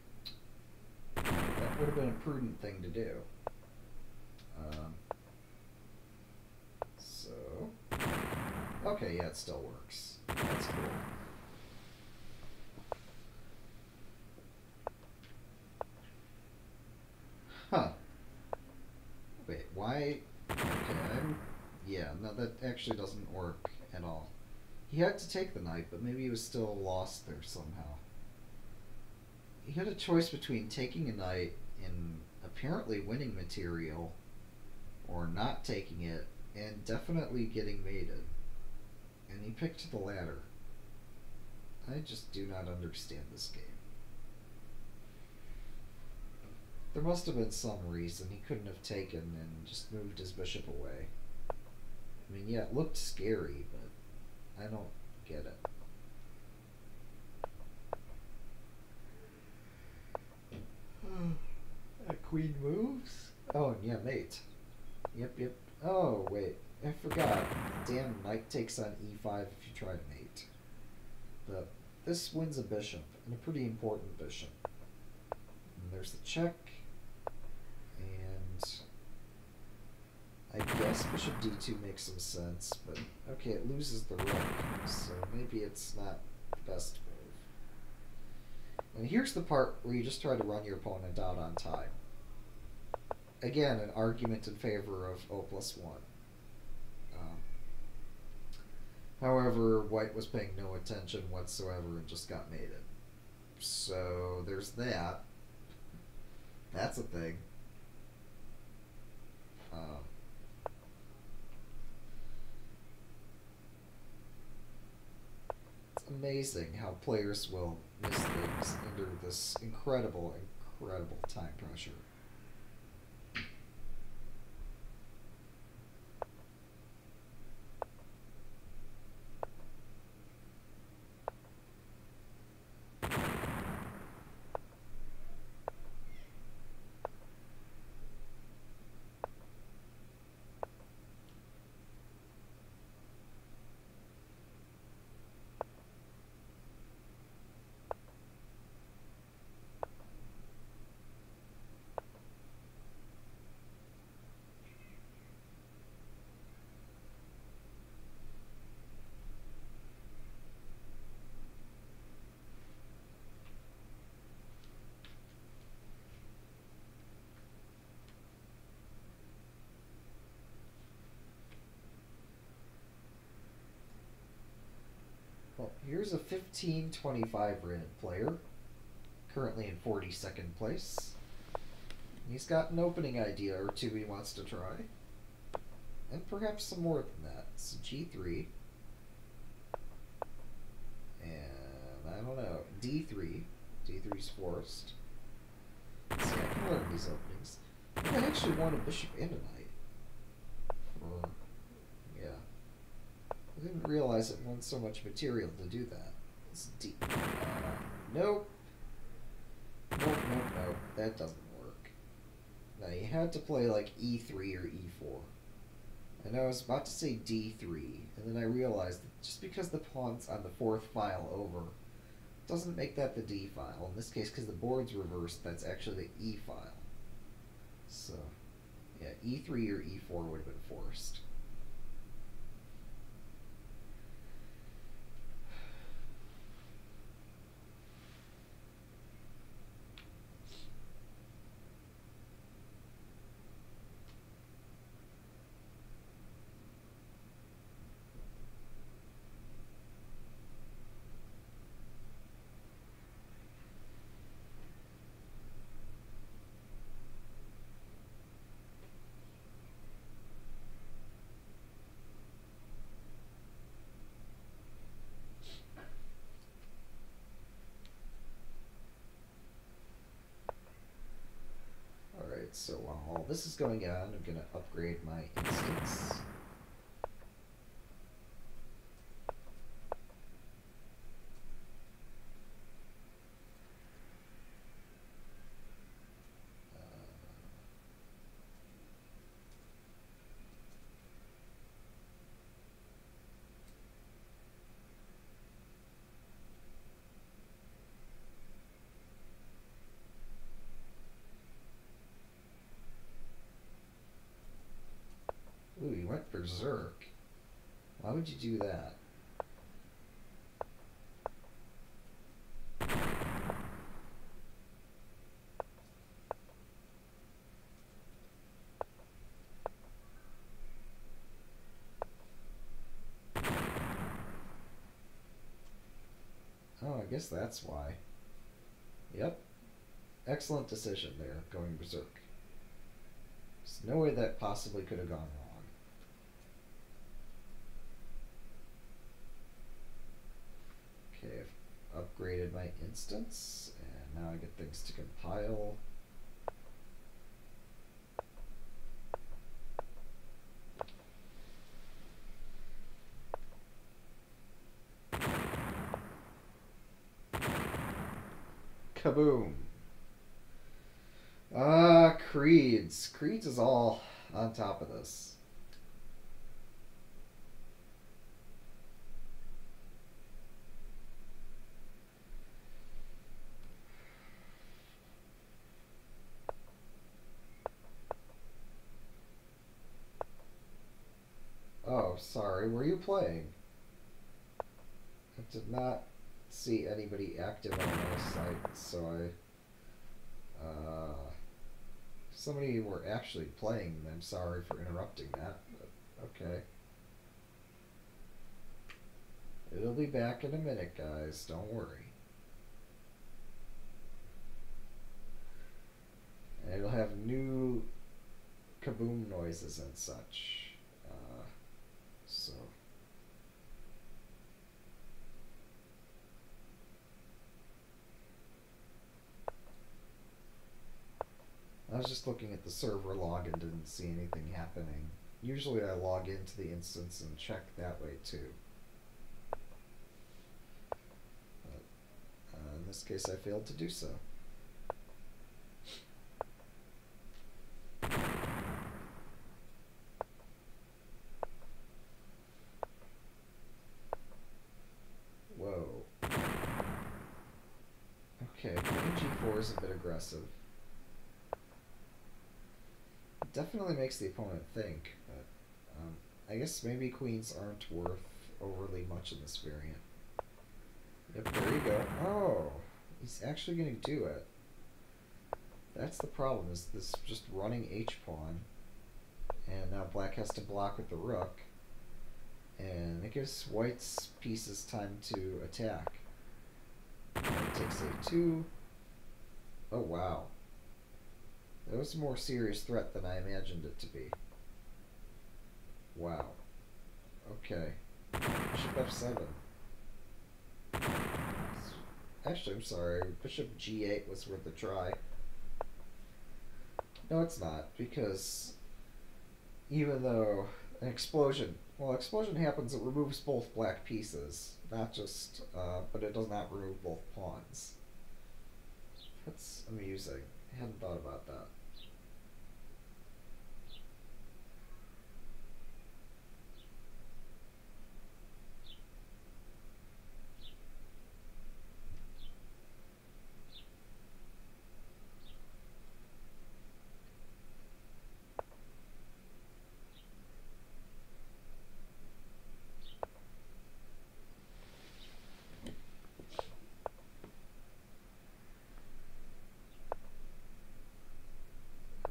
That would have been a prudent thing to do. Um, so, okay, yeah, it still works. That's cool. Huh. Wait, why? Okay, I'm. Yeah, no, that actually doesn't work at all. He had to take the knight, but maybe he was still lost there somehow. He had a choice between taking a knight and apparently winning material, or not taking it, and definitely getting mated. And he picked the latter. I just do not understand this game. There must have been some reason he couldn't have taken and just moved his bishop away. I mean, yeah, it looked scary, but I don't get it. Hmm. A queen moves? Oh, yeah, mate. Yep, yep. Oh, wait. I forgot. Damn knight takes on e5 if you try to mate. But this wins a bishop, and a pretty important bishop. And there's the check. And I guess bishop d2 makes some sense, but okay, it loses the rook, so maybe it's not the best move. And here's the part where you just try to run your opponent out on time. Again, an argument in favor of O plus 1. Um, however, White was paying no attention whatsoever and just got mated. So there's that. That's a thing. Um, amazing how players will miss things under this incredible, incredible time pressure. Well, here's a 1525 rated player, currently in 42nd place. He's got an opening idea or two he wants to try, and perhaps some more than that. So G3, and I don't know, D3. D3's forced. See, I can learn these openings. I actually want a bishop and a knight. I didn't realize it wants so much material to do that. It's deep. Nope. Nope, nope, nope. That doesn't work. Now you had to play like e3 or e4. And I was about to say d3, and then I realized that just because the pawn's on the fourth file over doesn't make that the d file. In this case, because the board's reversed, that's actually the e file. So, yeah, e3 or e4 would have been forced. Alright, so while all this is going on, I'm going to upgrade my instance. Ooh, you went berserk. Why would you do that? Oh, I guess that's why. Yep. Excellent decision there, going berserk. There's no way that possibly could have gone wrong. created my instance, and now I get things to compile. Kaboom. Ah, uh, Creeds. Creeds is all on top of this. Playing? I did not see anybody active on my site, so I. Uh, somebody were actually playing. I'm sorry for interrupting that, but okay. It'll be back in a minute, guys. Don't worry. And it'll have new kaboom noises and such. Uh, so. I was just looking at the server log and didn't see anything happening. Usually I log into the instance and check that way too. But uh, in this case I failed to do so. Whoa. Okay, G4 is a bit aggressive. It definitely makes the opponent think, but um, I guess maybe queens aren't worth overly much in this variant. Yep, there you go. Oh, he's actually going to do it. That's the problem, is this just running H-pawn. And now black has to block with the rook. And it gives white's pieces time to attack. White takes A2. Oh, wow. That was a more serious threat than I imagined it to be. Wow. Okay. Bishop F7. Actually, I'm sorry. Bishop G8 was worth a try. No, it's not, because even though an explosion, well, explosion happens, it removes both black pieces, not just, uh, but it does not remove both pawns. That's amusing. I hadn't thought about that.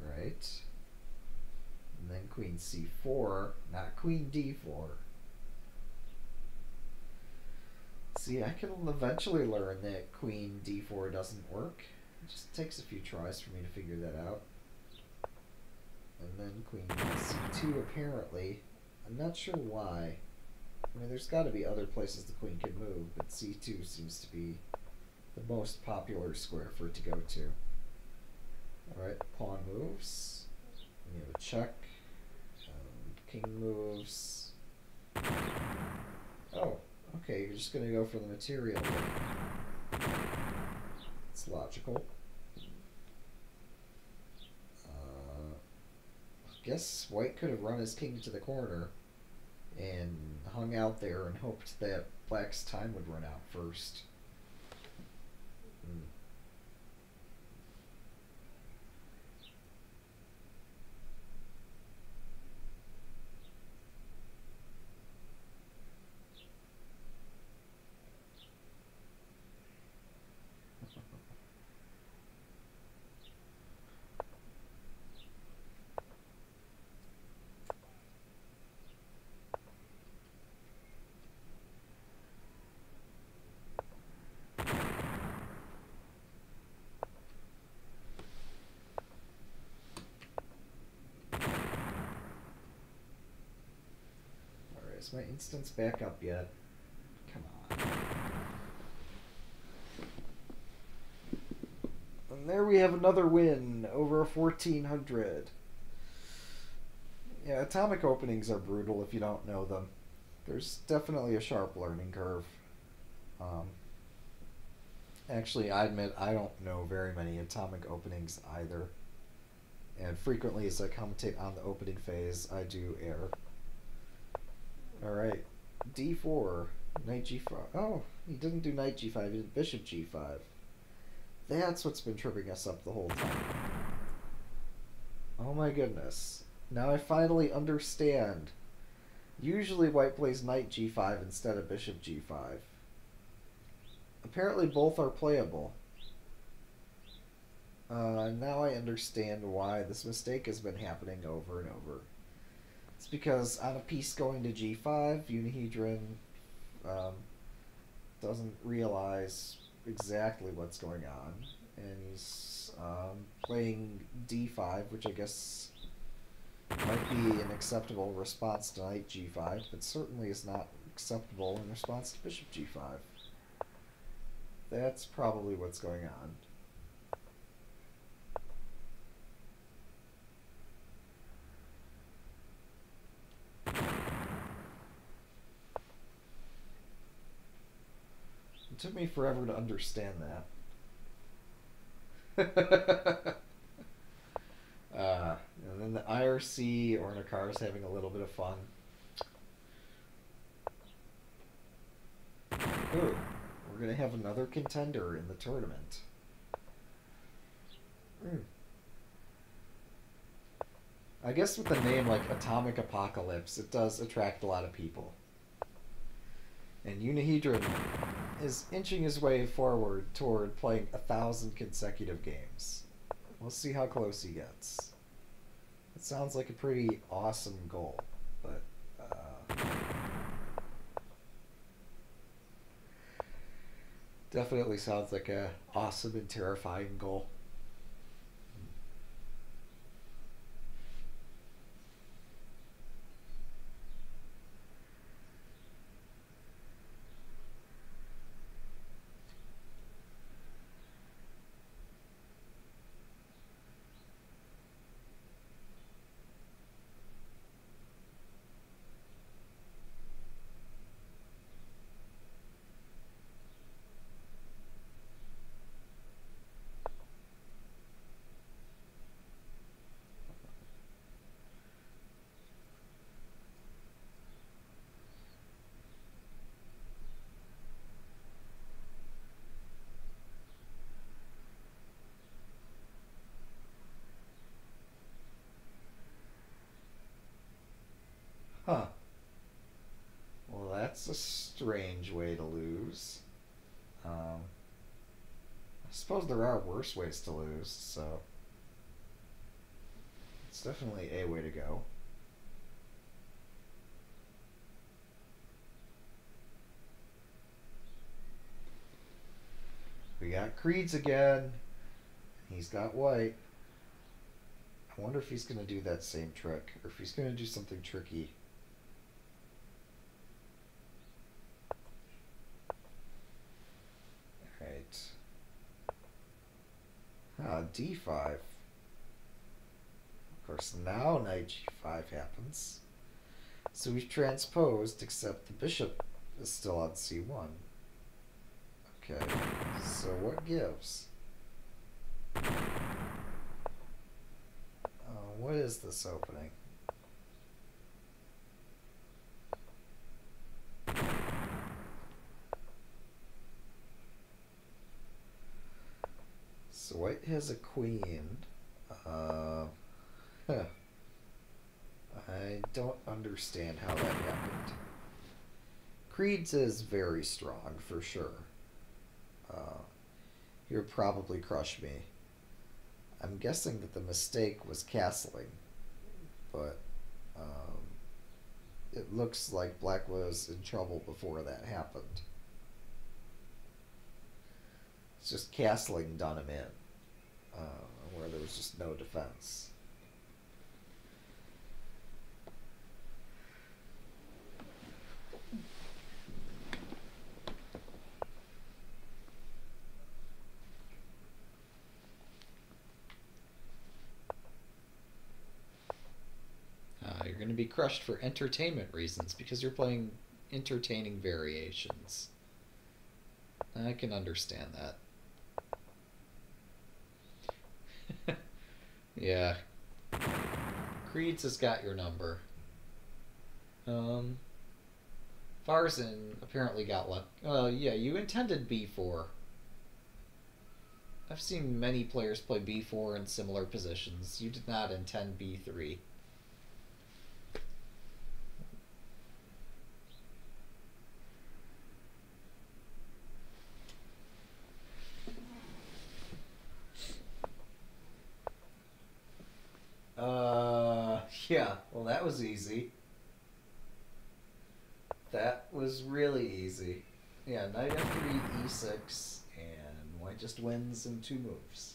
Right. And then queen c4, not queen d4. See, I can eventually learn that queen d4 doesn't work. It just takes a few tries for me to figure that out. And then queen c2 apparently. I'm not sure why. I mean, there's got to be other places the queen can move, but c2 seems to be the most popular square for it to go to. Alright, pawn moves. We have a check. Moves. Oh, okay, you're just gonna go for the material. It's logical. Uh, I guess white could have run his king to the corner and hung out there and hoped that black's time would run out first. Hmm. Alright, is my instance back up yet? Come on. And there we have another win over a 1400. Yeah, atomic openings are brutal if you don't know them. There's definitely a sharp learning curve. Um, Actually, I admit I don't know very many atomic openings either. And frequently, as I commentate on the opening phase, I do err. Alright, d4, knight g5. Oh, he didn't do knight g5, he did bishop g5. That's what's been tripping us up the whole time. Oh my goodness. Now I finally understand. Usually white plays knight g5 instead of bishop g5. Apparently both are playable. Uh, now I understand why this mistake has been happening over and over. It's because on a piece going to g5, Unihedron um, doesn't realize exactly what's going on, and he's um, playing d5, which I guess might be an acceptable response to knight g5, but certainly is not acceptable in response to bishop g5. That's probably what's going on. It took me forever to understand that. uh, and then the IRC Ornikar is having a little bit of fun. Ooh, we're gonna have another contender in the tournament. Hmm. I guess with a name like Atomic Apocalypse, it does attract a lot of people. And Unihedron is inching his way forward toward playing a thousand consecutive games. We'll see how close he gets. It sounds like a pretty awesome goal, but uh, definitely sounds like a awesome and terrifying goal. Huh. Well, that's a strange way to lose. Um, I suppose there are worse ways to lose, so it's definitely a way to go. We got Creeds again. He's got white. I wonder if he's going to do that same trick, or if he's going to do something tricky. Right. Ah, d5. Of course, now knight g5 happens. So we've transposed, except the bishop is still on c1. Okay, so what gives? Uh, what is this opening? So white has a queen. Uh, huh. I don't understand how that happened. Creed's is very strong, for sure. Uh, would probably crush me. I'm guessing that the mistake was castling, but um, it looks like Black was in trouble before that happened. Just castling done him in, uh, where there was just no defense. Uh, you're going to be crushed for entertainment reasons because you're playing entertaining variations. I can understand that. Yeah. Creeds has got your number. Um. Farzin apparently got luck. Uh, yeah, you intended B4. I've seen many players play B4 in similar positions. You did not intend B3. Uh, yeah. Well, that was easy. That was really easy. Yeah, knight f3, e6, and white just wins in two moves.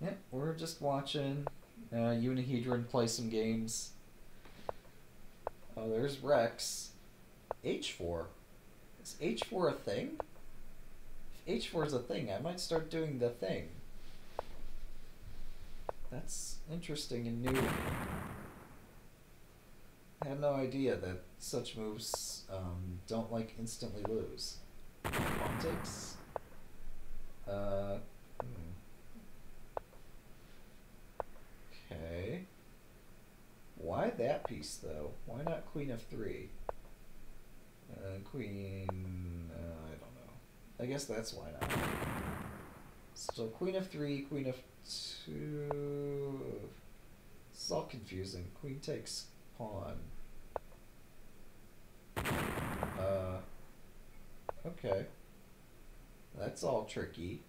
Yep, we're just watching uh, Unihedron play some games. Oh, there's Rex. H4. Is H4 a thing? If H4 is a thing, I might start doing the thing. That's interesting and new. I had no idea that such moves um, don't like instantly lose. Pawn takes. Uh, hmm. Okay. Why that piece though? Why not queen f3? Uh, queen. Uh, I don't know. I guess that's why not. So queen f3, queen f2. It's all confusing. Queen takes pawn. Uh. Okay. That's all tricky.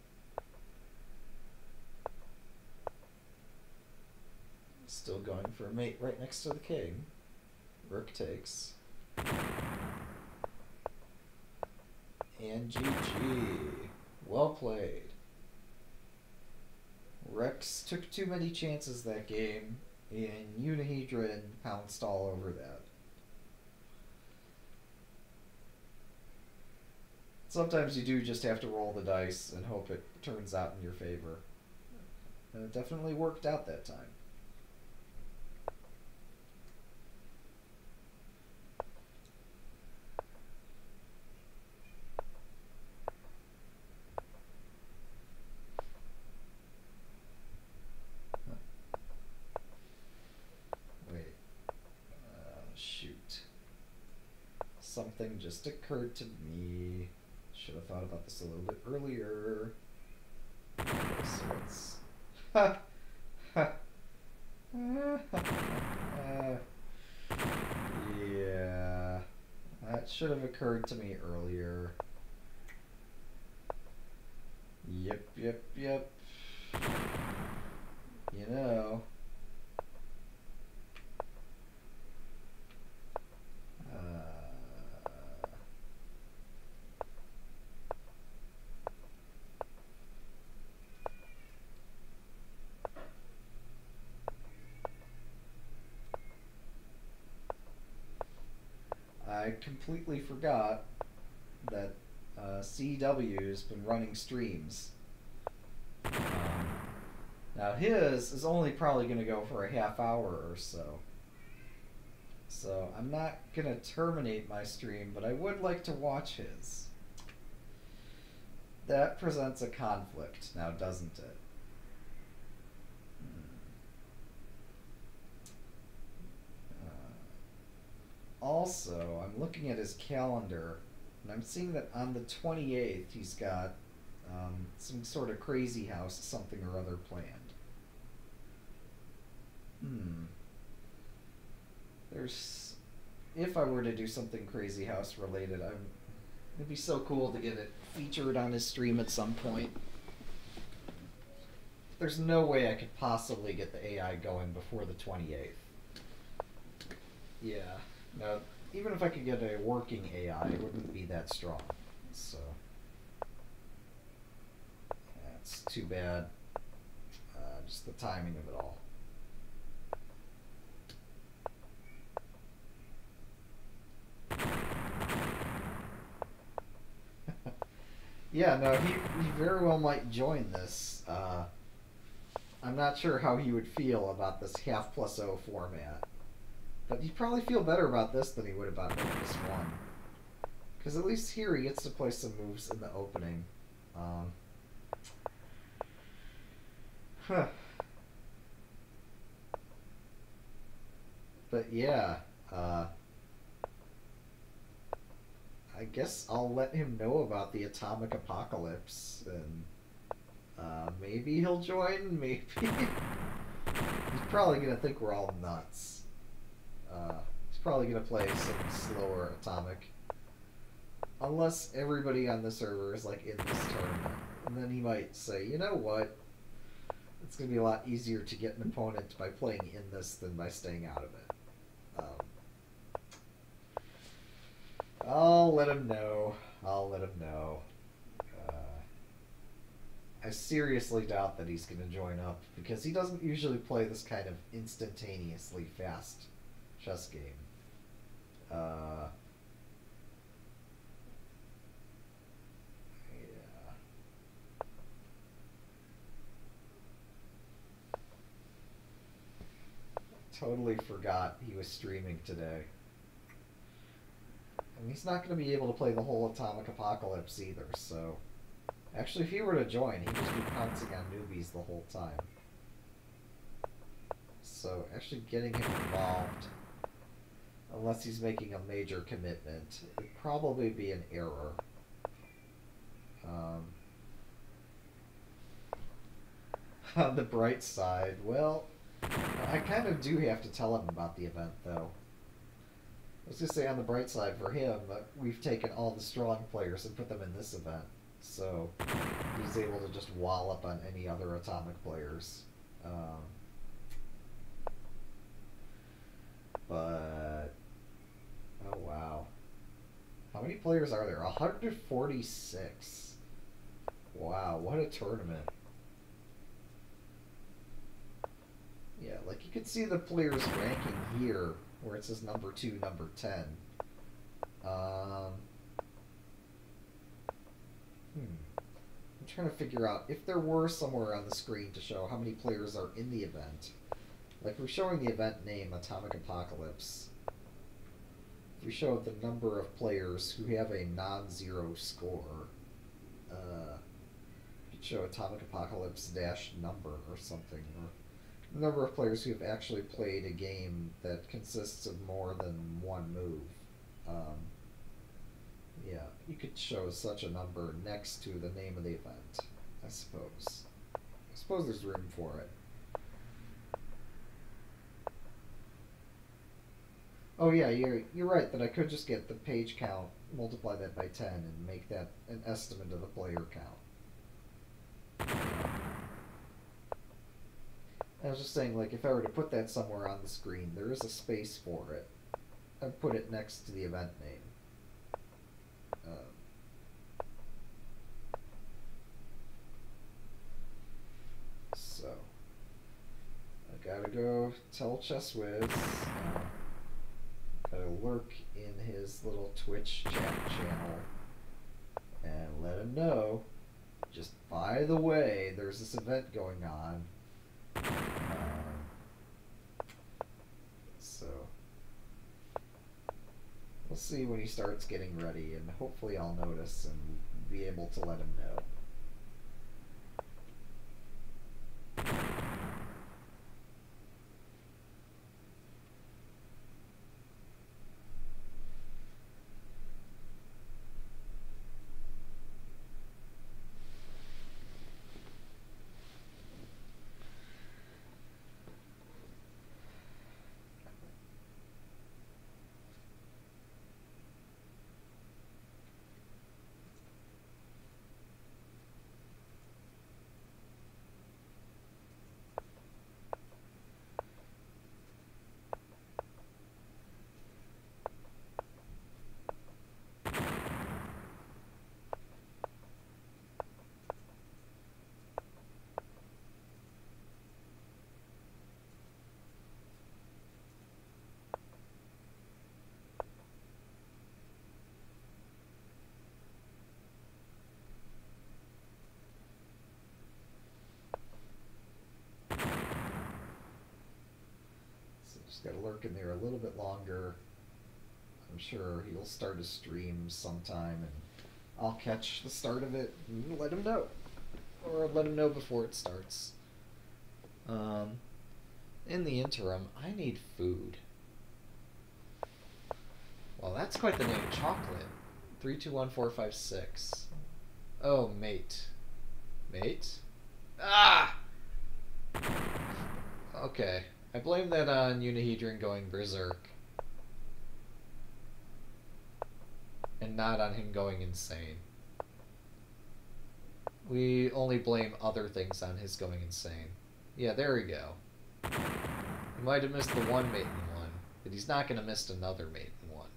Still going for a mate right next to the king. Rook takes. And GG. Well played. Rex took too many chances that game, and Unihedron pounced all over that. Sometimes you do just have to roll the dice and hope it turns out in your favor. And it definitely worked out that time. Wait. Uh, shoot. Something just occurred to me. Should have thought about this a little bit earlier. Ha! Uh, yeah. That should have occurred to me earlier. Yep, yep, yep. You know. Uh, I completely forgot that uh, CW's been running streams. Um, now his is only probably going to go for a half hour or so. So I'm not going to terminate my stream, but I would like to watch his. That presents a conflict now, doesn't it? Also, I'm looking at his calendar, and I'm seeing that on the 28th he's got um, some sort of crazy house, something or other planned. Hmm. There's, if I were to do something crazy house related, I'm. It'd be so cool to get it featured on his stream at some point. There's no way I could possibly get the AI going before the 28th. Yeah. Now, even if I could get a working AI, it wouldn't be that strong. So. That's too bad. Uh, just the timing of it all. Yeah, no, he, he very well might join this. Uh, I'm not sure how he would feel about this half plus O format. But he'd probably feel better about this than he would about this one. Because at least here he gets to play some moves in the opening. Um, huh. But yeah, uh, I guess I'll let him know about the atomic apocalypse, and uh, maybe he'll join. Maybe he's probably gonna think we're all nuts. Uh, he's probably gonna play some slower atomic, unless everybody on the server is like in this tournament, and then he might say, you know what? It's gonna be a lot easier to get an opponent by playing in this than by staying out of it. Um, I'll let him know. I'll let him know. Uh, I seriously doubt that he's going to join up because he doesn't usually play this kind of instantaneously fast chess game. Uh, yeah. Totally forgot he was streaming today. And he's not going to be able to play the whole Atomic Apocalypse either, so... Actually, if he were to join, he'd just be pouncing on newbies the whole time. So, actually getting him involved, unless he's making a major commitment, It'd probably be an error. Um, on the bright side, well, I kind of do have to tell him about the event, though. Was gonna say on the bright side for him, we've taken all the strong players and put them in this event, so he's able to just wallop on any other atomic players. Um, but oh wow, how many players are there? 146. Wow, what a tournament! Yeah, like you can see the players ranking here where it says number two, number ten. Um, hmm. I'm trying to figure out if there were somewhere on the screen to show how many players are in the event. Like we're showing the event name Atomic Apocalypse. We show the number of players who have a non-zero score, uh, you could show Atomic Apocalypse dash number or something, or the number of players who have actually played a game that consists of more than one move. Um, yeah, you could show such a number next to the name of the event, I suppose. I suppose there's room for it. Oh yeah, you're you're right that I could just get the page count, multiply that by ten, and make that an estimate of the player count. I was just saying, like, if I were to put that somewhere on the screen, there is a space for it. I'd put it next to the event name. Um, so, I gotta go tell Chess Whiz. Uh, lurk in his little Twitch chat channel and let him know. Just by the way, there's this event going on. Um, so we'll see when he starts getting ready, and hopefully I'll notice and be able to let him know. Got to lurk in there a little bit longer. I'm sure he'll start a stream sometime, and I'll catch the start of it and let him know, or let him know before it starts. Um, in the interim, I need food. Well, that's quite the name, chocolate. Three two one four five six. Oh, mate. Mate? Ah! Okay. I blame that on Unihedron going berserk. And not on him going insane. We only blame other things on his going insane. Yeah, there we go. He might have missed the one mate in one, but he's not going to miss another mate in one.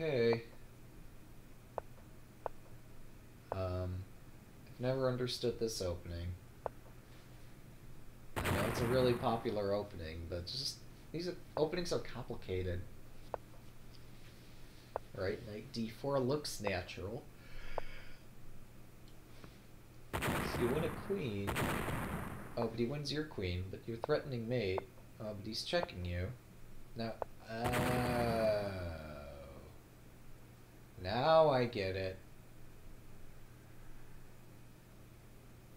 Okay. Um, I've never understood this opening. I know it's a really popular opening, but just these openings are complicated. Right, knight d4 looks natural. So you win a queen. Oh, but he wins your queen, but you're threatening mate. Oh, but he's checking you. Now, oh. Now I get it.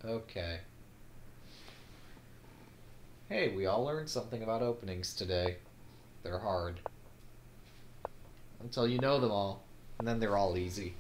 Okay. Hey, we all learned something about openings today. They're hard. Until you know them all. And then they're all easy.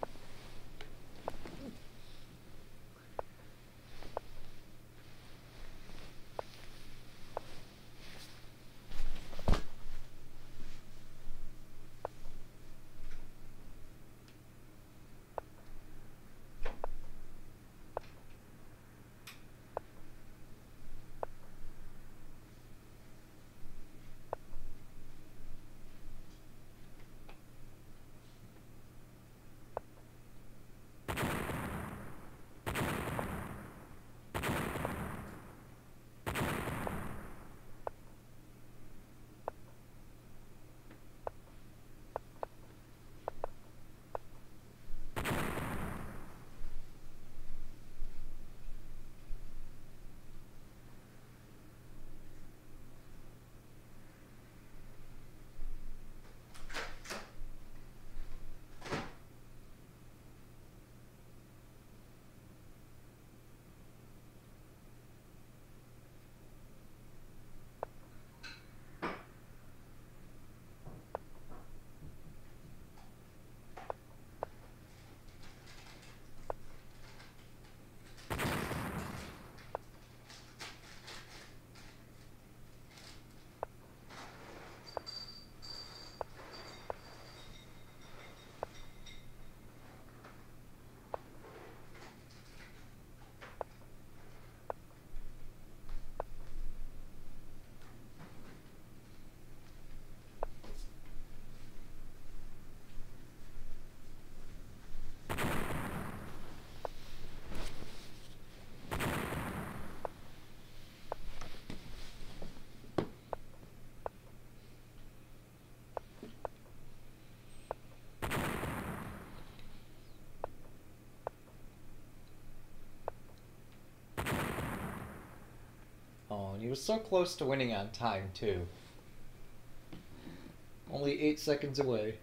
He was so close to winning on time, too. Only eight seconds away.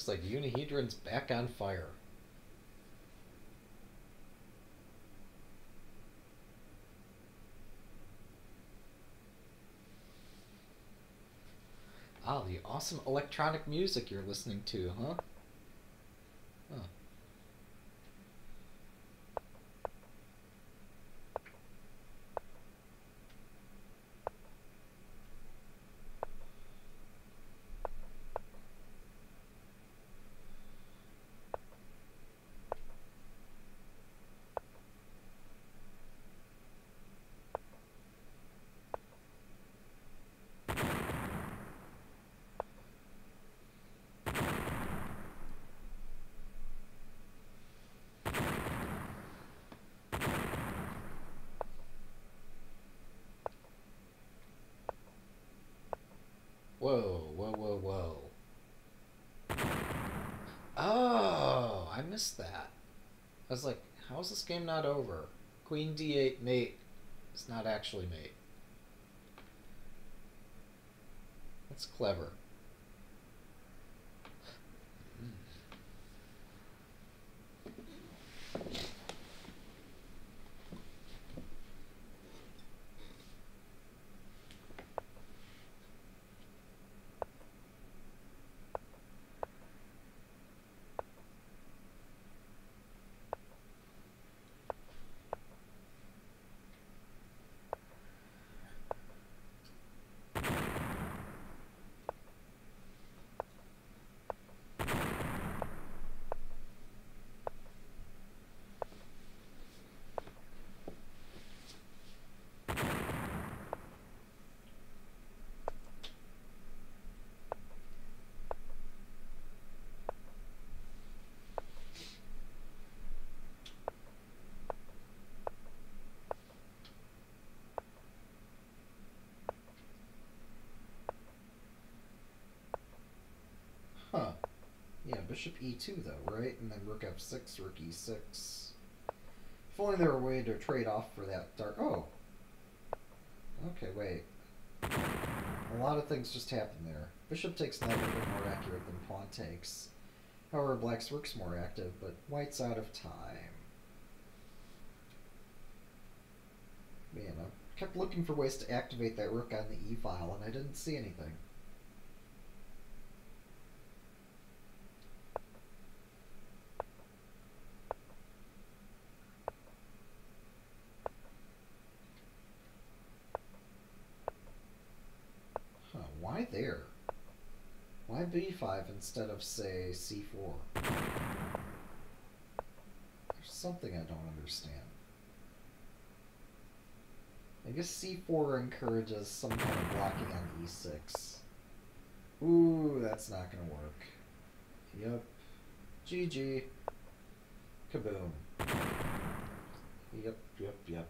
Looks like Unihedron's back on fire. Ah, the awesome electronic music you're listening to, huh? Huh. Whoa, whoa, whoa, whoa. Oh, I missed that. I was like, how is this game not over? Queen d8 mate. It's not actually mate. That's clever. Huh. Yeah, bishop e2 though, right? And then rook f6, rook e6. If only there were a way to trade off for that dark. Oh. Okay, wait. A lot of things just happened there. Bishop takes knight would been more accurate than pawn takes. However, black's rook's more active, but white's out of time. Man, I kept looking for ways to activate that rook on the e file, and I didn't see anything. Huh, why there? Why b5 instead of, say, c4? There's something I don't understand. I guess c4 encourages some kind of blocking on e6. Ooh, that's not gonna work. Yep. GG. Kaboom. Yep, yep, yep.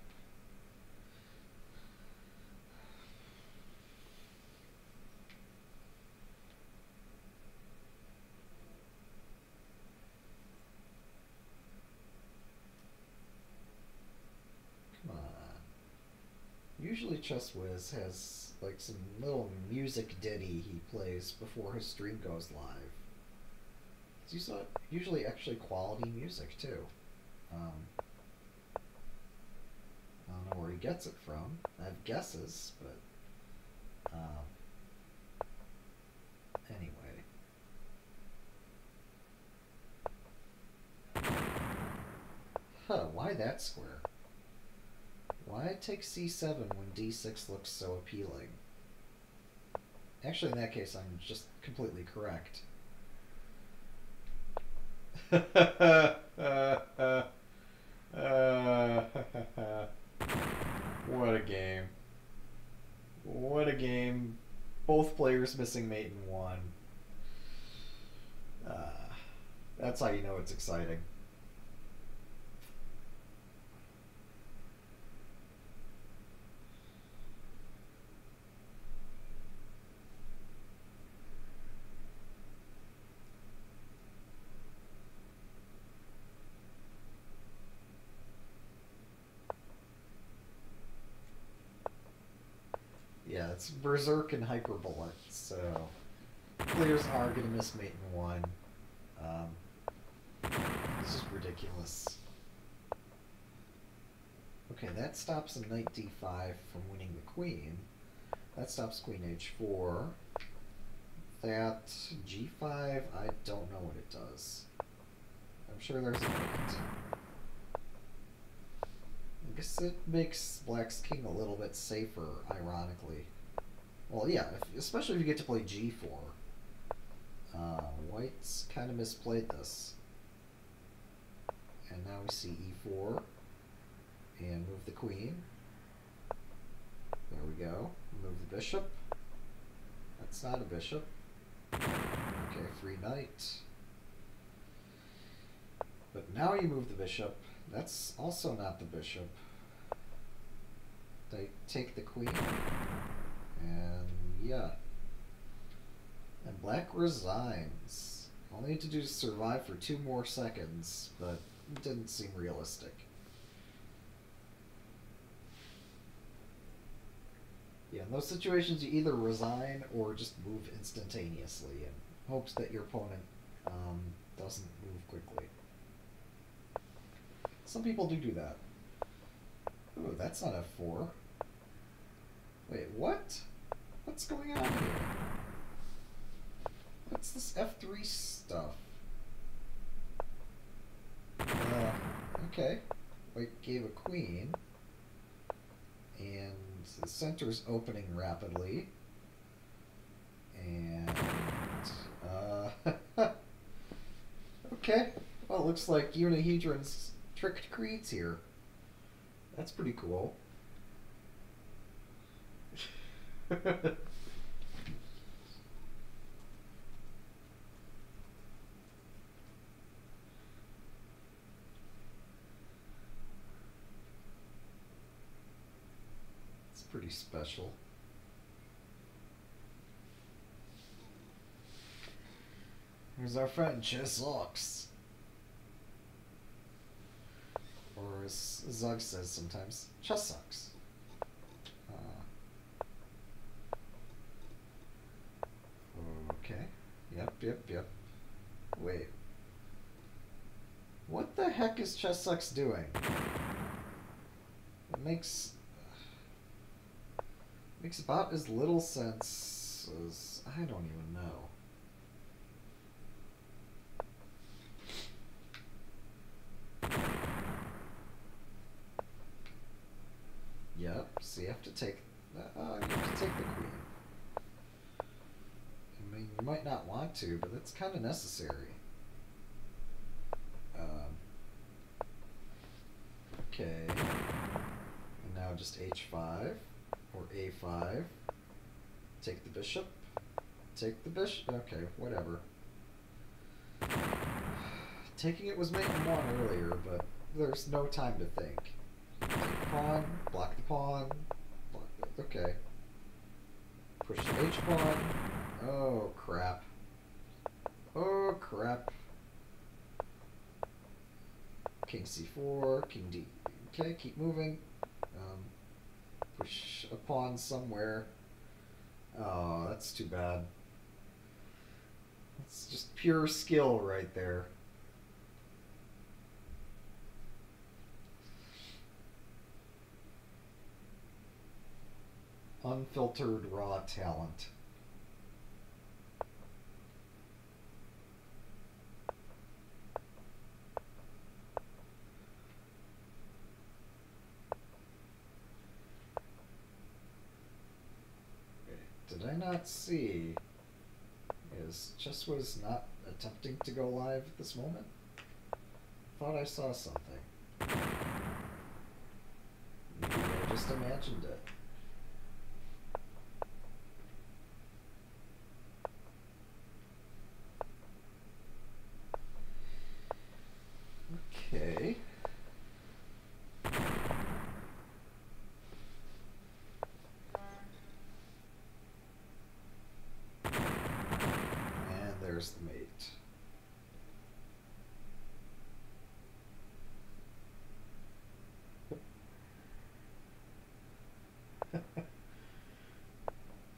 Come on. Chess Whiz has like some little music ditty he plays before his stream goes live. It's usually, usually actually quality music too. Um, I don't know where he gets it from. I have guesses, but um, anyway. Huh, why that square? Why take c7 when d6 looks so appealing? Actually, in that case, I'm just completely correct. what a game. What a game. Both players missing mate in one. Uh, that's how you know it's exciting. Yeah, it's Berserk and Hyperbullet, so players are gonna miss mate in one. Um, this is ridiculous. Okay, that stops a knight d5 from winning the queen. That stops queen h4. That g5, I don't know what it does. I'm sure there's a point. I guess it makes black's king a little bit safer, ironically. Well, yeah, if, especially if you get to play g4. Uh, white's kind of misplayed this. And now we see e4. And move the queen. There we go. Move the bishop. That's not a bishop. Okay, free knight. But now you move the bishop. That's also not the bishop. They take the queen. And yeah. And black resigns. All they need to do is survive for two more seconds, but it didn't seem realistic. Yeah, in those situations, you either resign or just move instantaneously in hopes that your opponent um, doesn't move quickly. Some people do do that. Ooh, that's not F4. Wait, what? What's going on here? What's this F3 stuff? Uh, okay. White gave a queen. And the center's opening rapidly. And, uh, okay. Well, it looks like Unihedron's tricked creeds here. That's pretty cool. It's pretty special. Here's our friend Chess Ox. Or as Zug says sometimes, Chess sucks. Uh, okay. Yep, yep, yep. Wait. What the heck is Chess Sucks doing? It makes makes about as little sense as I don't even know. Yep, so you have to take uh, you have to take the queen. I mean, you might not want to, but it's kind of necessary. Um, okay. And now just h5 or a5. Take the bishop. Take the bishop. Okay, whatever. Taking it was making one earlier, but there's no time to think. Take the pawn, block the pawn. Block the, okay. Push the h pawn. Oh crap. Oh crap. King c4, king d. Okay, keep moving. Um, push a pawn somewhere. Oh, that's too bad. That's just pure skill right there. Unfiltered raw talent. Did I not see? Is just was not attempting to go live at this moment? Thought I saw something. Maybe I just imagined it. Okay. And there's the mate.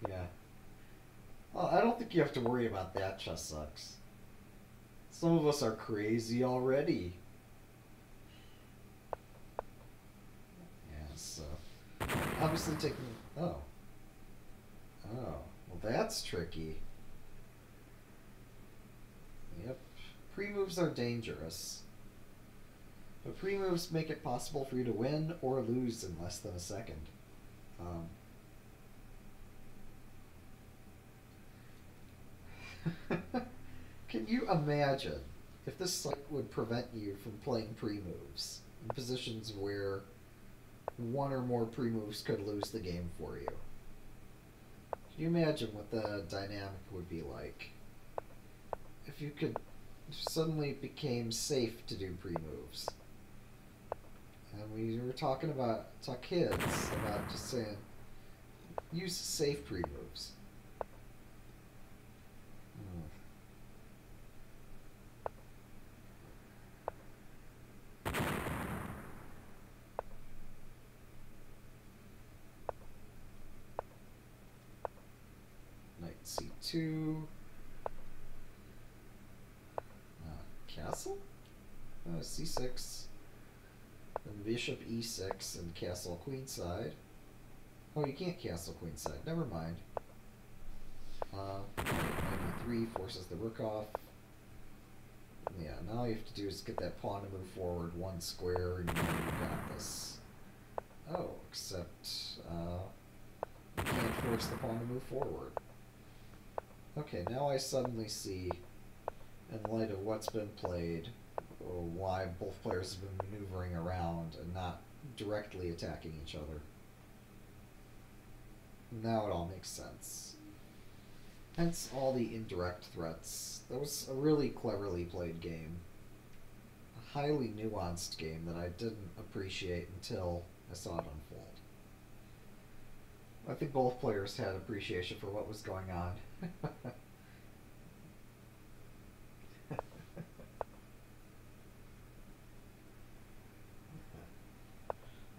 yeah. Well, I don't you have to worry about that chess sucks. Some of us are crazy already. Yeah, so obviously taking oh. Oh, well that's tricky. Yep. Pre-moves are dangerous. But pre-moves make it possible for you to win or lose in less than a second. Um, Can you imagine if this site would prevent you from playing pre-moves in positions where one or more pre-moves could lose the game for you? Can you imagine what the dynamic would be like if you could suddenly it became safe to do pre-moves? And we were talking about to kids about just saying use safe pre-moves. Hmm. C2. Uh, castle? Uh, c6. Then bishop e6 and castle queenside. Oh, you can't castle queenside. Never mind. Uh, e3 forces the rook off. Yeah, now all you have to do is get that pawn to move forward one square and you've got this. Oh, except uh, you can't force the pawn to move forward. Okay, now I suddenly see, in light of what's been played, why both players have been maneuvering around and not directly attacking each other. Now it all makes sense. Hence all the indirect threats. That was a really cleverly played game. A highly nuanced game that I didn't appreciate until I saw it unfold. I think both players had appreciation for what was going on.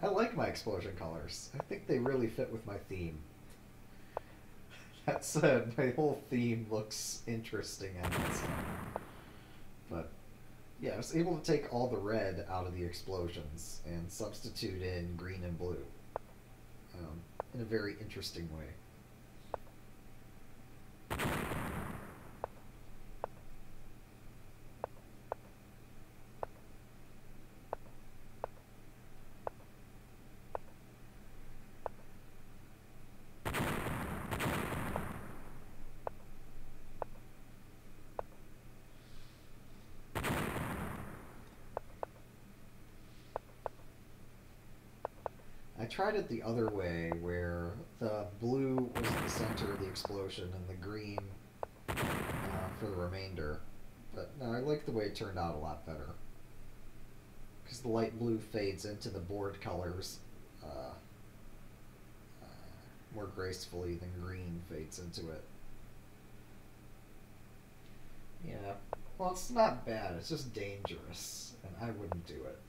I like my explosion colors. I think they really fit with my theme. That said, my whole theme looks interesting and But yeah, I was able to take all the red out of the explosions and substitute in green and blue um, in a very interesting way. I tried it the other way, where the blue was the center of the explosion and the green uh, for the remainder. But no, I like the way it turned out a lot better. Because the light blue fades into the board colors uh, uh, more gracefully than green fades into it. Yeah, well, it's not bad, it's just dangerous, and I wouldn't do it.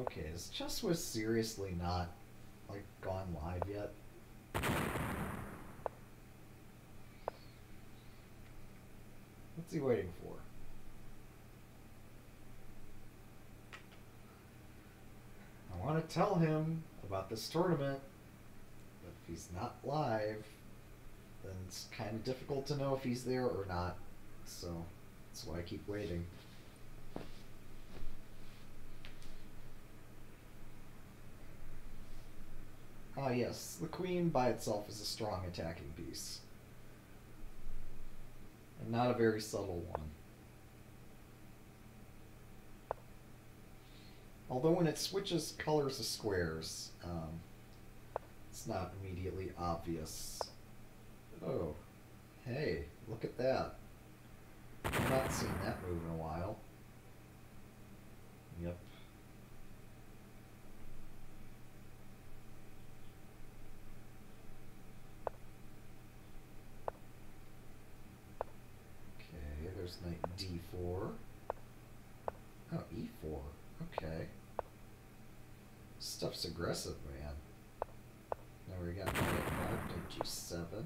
Okay, this chess was seriously not like gone live yet. What's he waiting for? I want to tell him about this tournament, but if he's not live, then it's kind of difficult to know if he's there or not. So that's why I keep waiting. Ah, yes, the queen by itself is a strong attacking piece. And not a very subtle one. Although when it switches colors of squares, um, it's not immediately obvious. Oh, hey, look at that. I've not seen that move in a while. Yep. Okay, there's knight d4. Oh, e4. Okay. Stuff's aggressive, man. Now we got knight f5 to g7.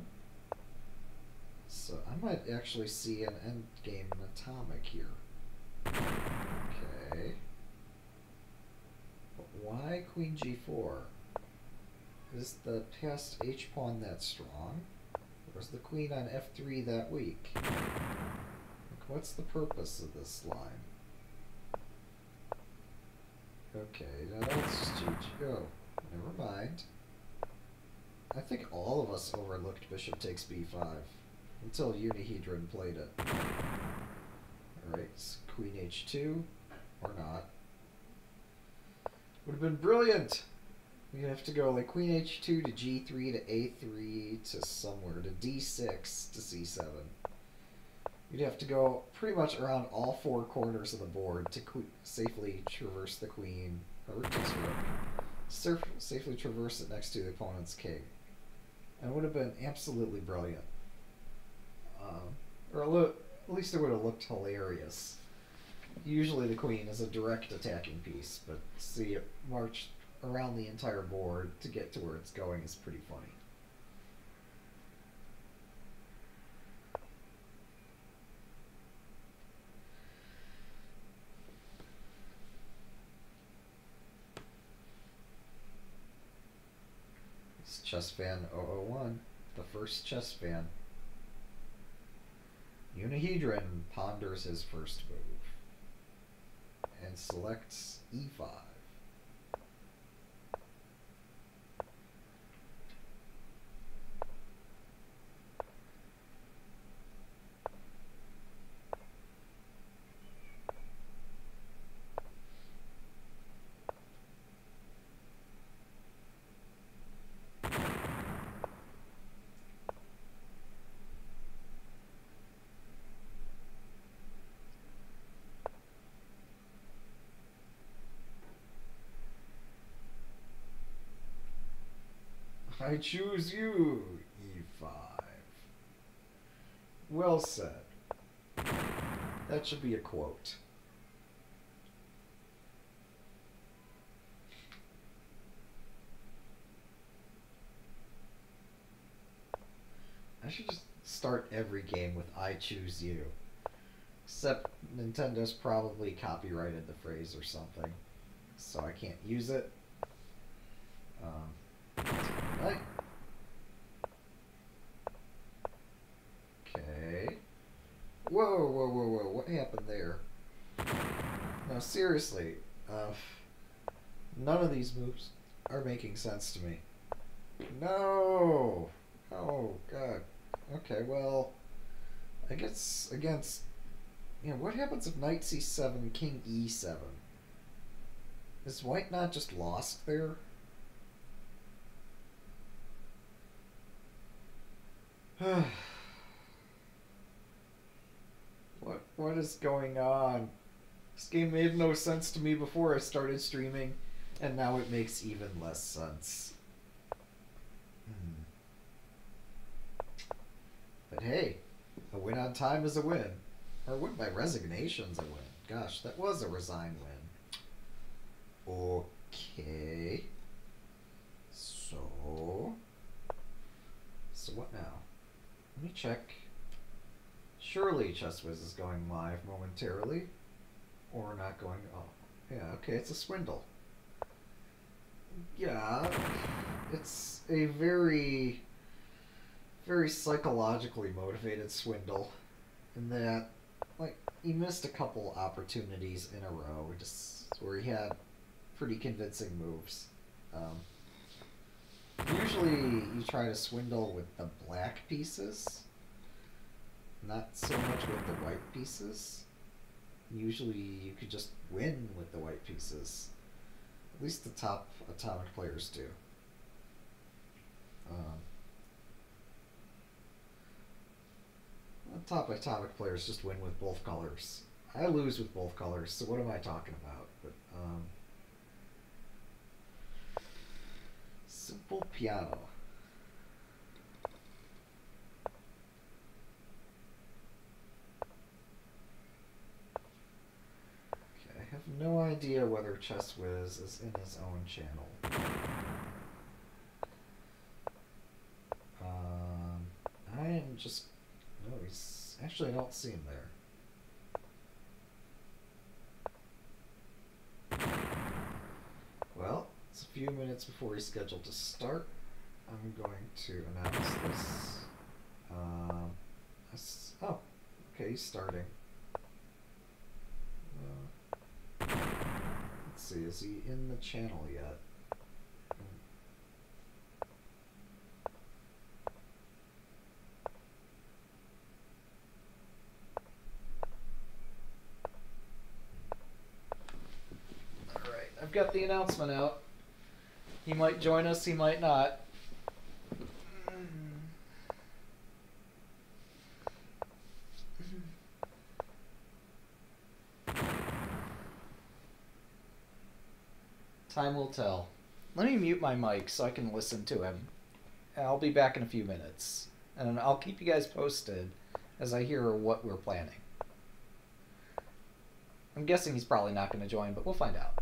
So I might actually see an endgame atomic here. Okay. But why queen g4? Is the passed h pawn that strong? Or is the queen on f3 that weak? What's the purpose of this line? Okay, now that's GG. Oh, never mind. I think all of us overlooked bishop takes b5 until Unihedron played it. Alright, queen h2, or not. Would have been brilliant! We have to go like queen h2 to g3 to a3 to somewhere to d6 to c7. You'd have to go pretty much around all four corners of the board to safely traverse the queen, or surf- safely traverse it next to the opponent's king. And it would have been absolutely brilliant. Um, or at least it would have looked hilarious. Usually the queen is a direct attacking piece, but see it march around the entire board to get to where it's going is pretty funny. It's Chess Fan 001, the first chess fan. Unihedron ponders his first move and selects E e5. I choose you, E5. Well said. That should be a quote. I should just start every game with I choose you. Except Nintendo's probably copyrighted the phrase or something. So I can't use it. Um, Right. Okay. Whoa, whoa, whoa, whoa! What happened there? No, seriously. Uh, none of these moves are making sense to me. No. Oh God. Okay. Well, I guess against. Yeah. What happens if Knight C7, King E7? Is White not just lost there? what is going on? This game made no sense to me before I started streaming, and now it makes even less sense. Hmm. But hey, a win on time is a win. Or a win by resignation's a win. Gosh, that was a resign win. Okay. So so what now? Let me check. Surely ChessWiz is going live momentarily. Or not going. Oh, yeah, okay, it's a swindle. Yeah, it's a very, very psychologically motivated swindle. In that, like, he missed a couple opportunities in a row, just where he had pretty convincing moves. Um, Usually you try to swindle with the black pieces, not so much with the white pieces. Usually you could just win with the white pieces. At least the top atomic players do. Um, top atomic players just win with both colors. I lose with both colors, so what am I talking about? But um, simple piano. have no idea whether Chess Whiz is in his own channel. Um, I am just... No, he's... Actually, I don't see him there. Well, it's a few minutes before he's scheduled to start. I'm going to announce this. Um, oh, okay, he's starting. See, is he in the channel yet? Alright, I've got the announcement out. He might join us, he might not. Time will tell. Let me mute my mic so I can listen to him. I'll be back in a few minutes. And I'll keep you guys posted as I hear what we're planning. I'm guessing he's probably not going to join, but we'll find out.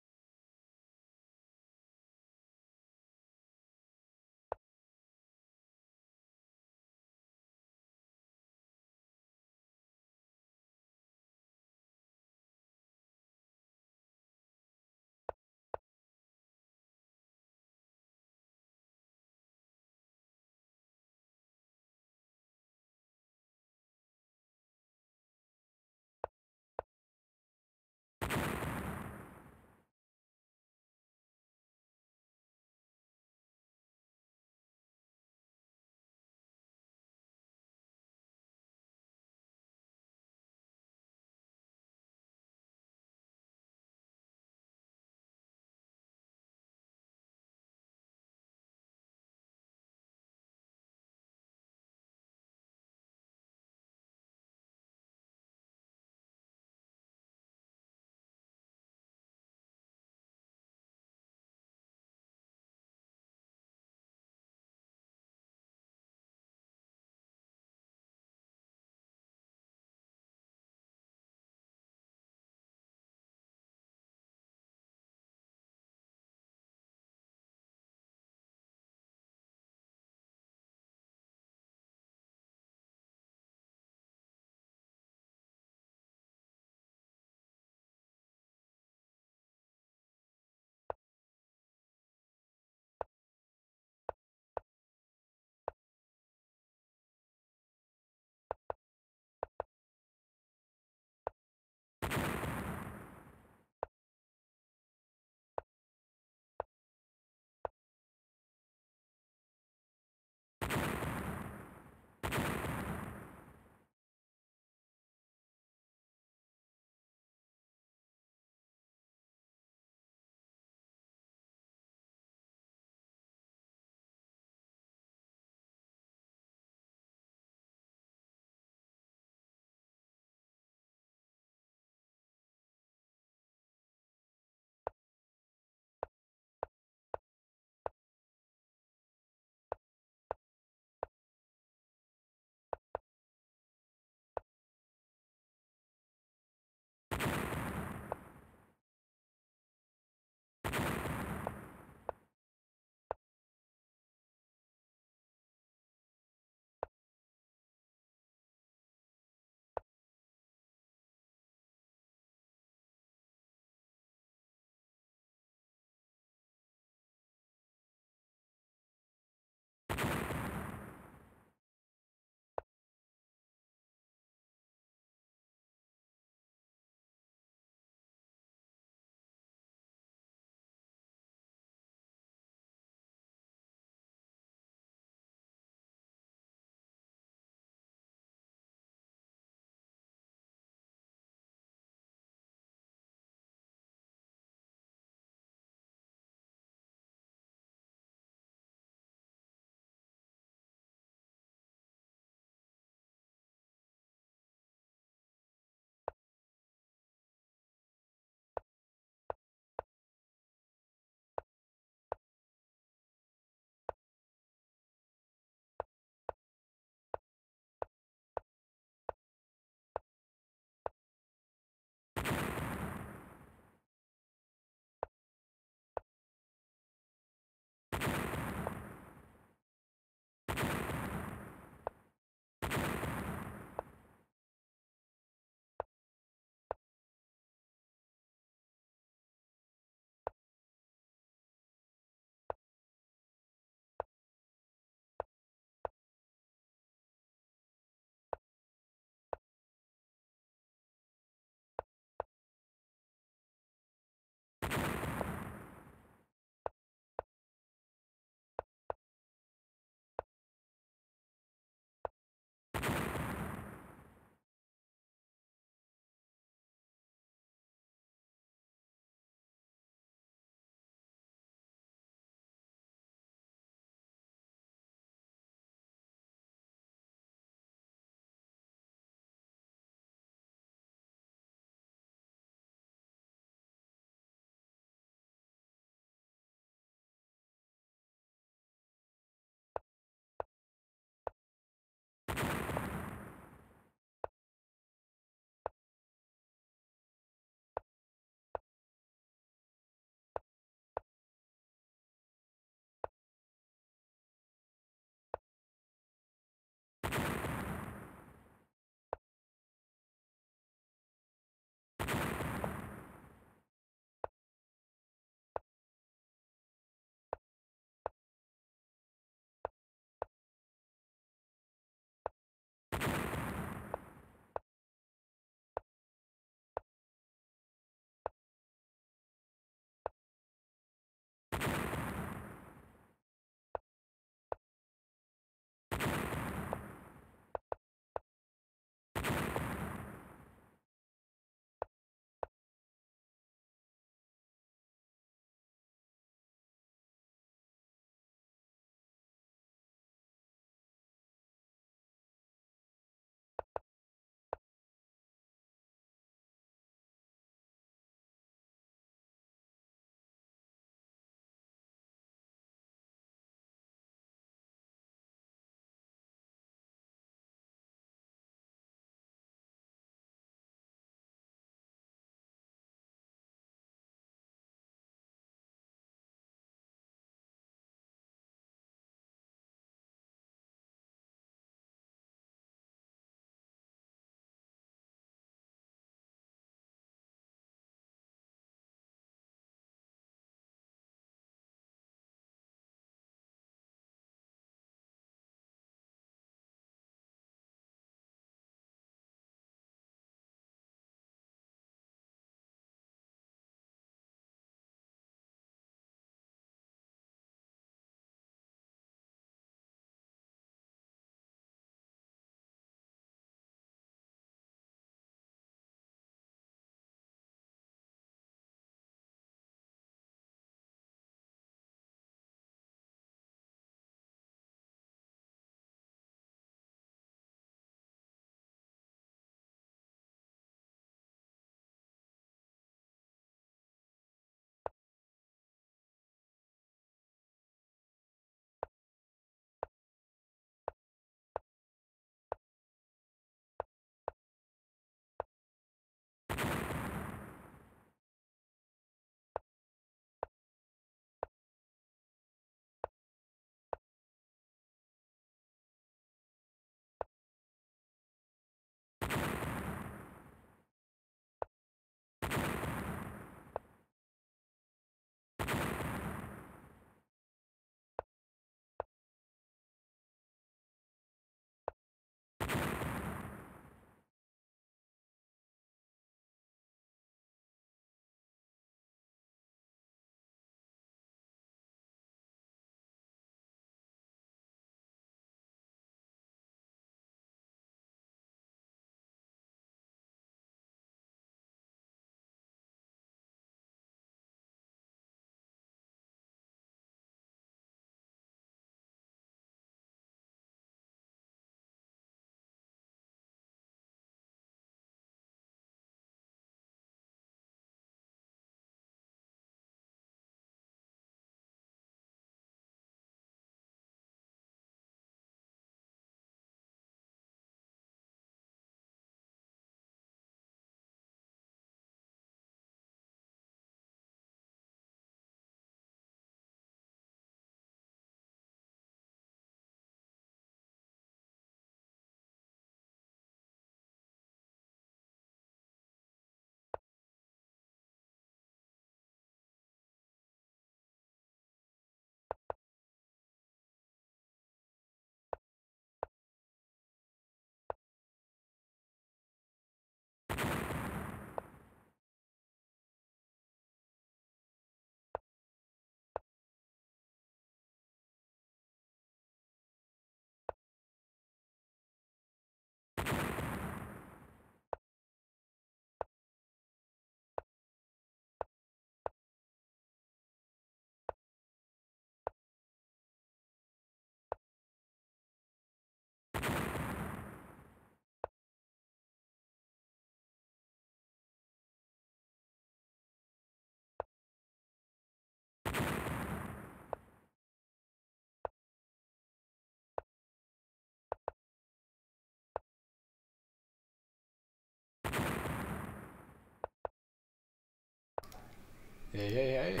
Hey, hey, hey.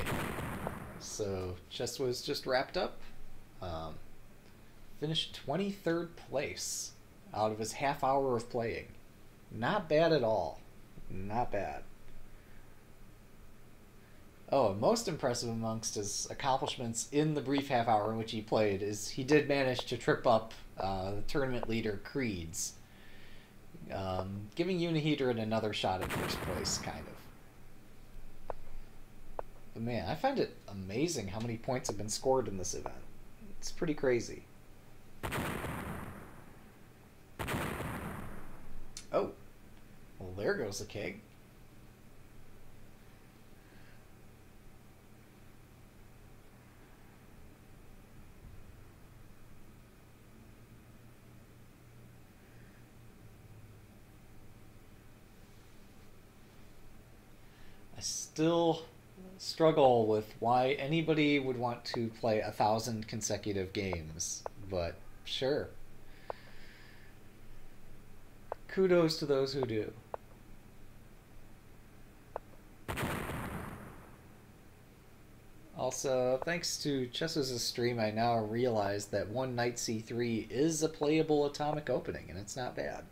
So, chess was just wrapped up. Um, finished 23rd place out of his half hour of playing. Not bad at all. Not bad. Oh, most impressive amongst his accomplishments in the brief half hour in which he played is he did manage to trip up uh, the tournament leader Creeds, um, giving Unihedron another shot at first place, kind of. Man, I find it amazing how many points have been scored in this event. It's pretty crazy. Oh, well, there goes the keg. I still struggle with why anybody would want to play a thousand consecutive games, but sure. Kudos to those who do. Also, thanks to Chess's stream, I now realize that one knight c3 is a playable atomic opening, and it's not bad.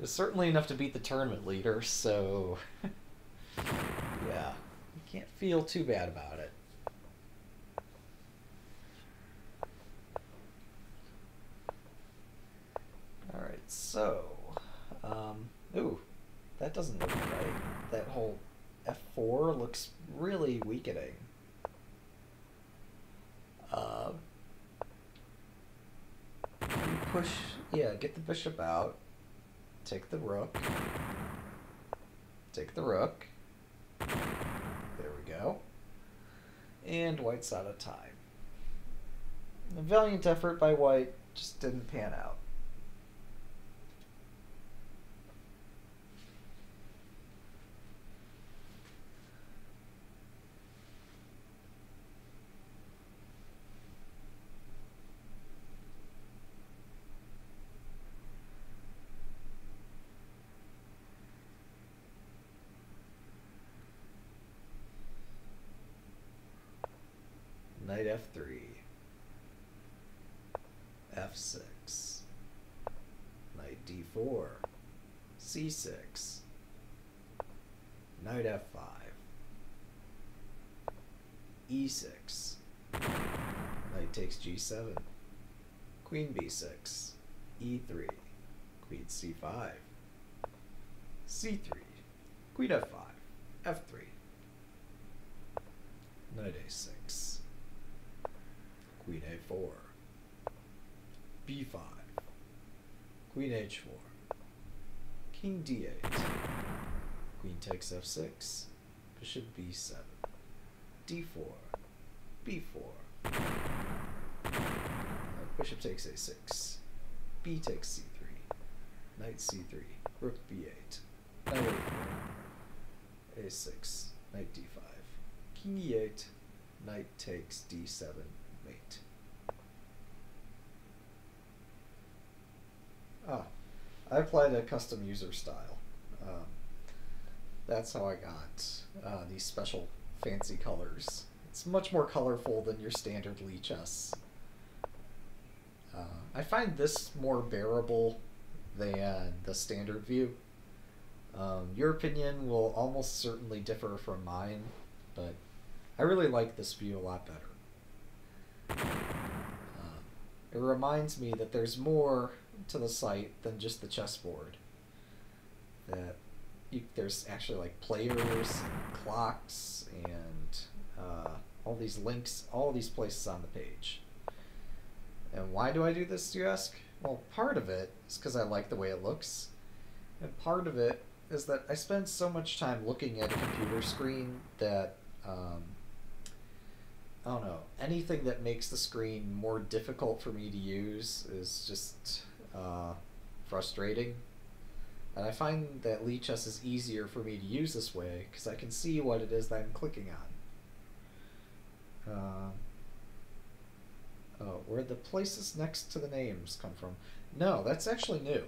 It's certainly enough to beat the tournament leader, so yeah, you can't feel too bad about it. All right, so, um, ooh, that doesn't look right. That whole f4 looks really weakening. Uh, push, yeah, get the bishop out. Take the rook. Take the rook. There we go. And white's out of time. A valiant effort by white just didn't pan out. Knight f3. f6. Knight d4. c6. Knight f5. E6. Knight takes g7. Queen b6. e3. Queen c5. c3. Queen f5. f3. Knight a6. Queen a4. b5. Queen h4. King d8. Queen takes f6. Bishop b7. d4. B4. Uh, bishop takes a6. b takes c3. Knight c3. Rook b8. Knight a4. a6. Knight d5. King e8. Knight takes d7. Mate. Ah, I applied a custom user style. Um, that's how I got uh, these special fancy colors. It's much more colorful than your standard Lichess. Uh, I find this more bearable than the standard view. Um, your opinion will almost certainly differ from mine, but I really like this view a lot better. Um, it reminds me that there's more to the site than just the chessboard. That you, there's actually like players and clocks and uh, all these links, all these places on the page. And why do I do this, you ask? Well, part of it is because I like the way it looks, and part of it is that I spend so much time looking at a computer screen that um, I don't know anything that makes the screen more difficult for me to use is just uh, frustrating. And I find that Lichess is easier for me to use this way because I can see what it is that I'm clicking on. Uh, oh, where the places next to the names come from? No, that's actually new.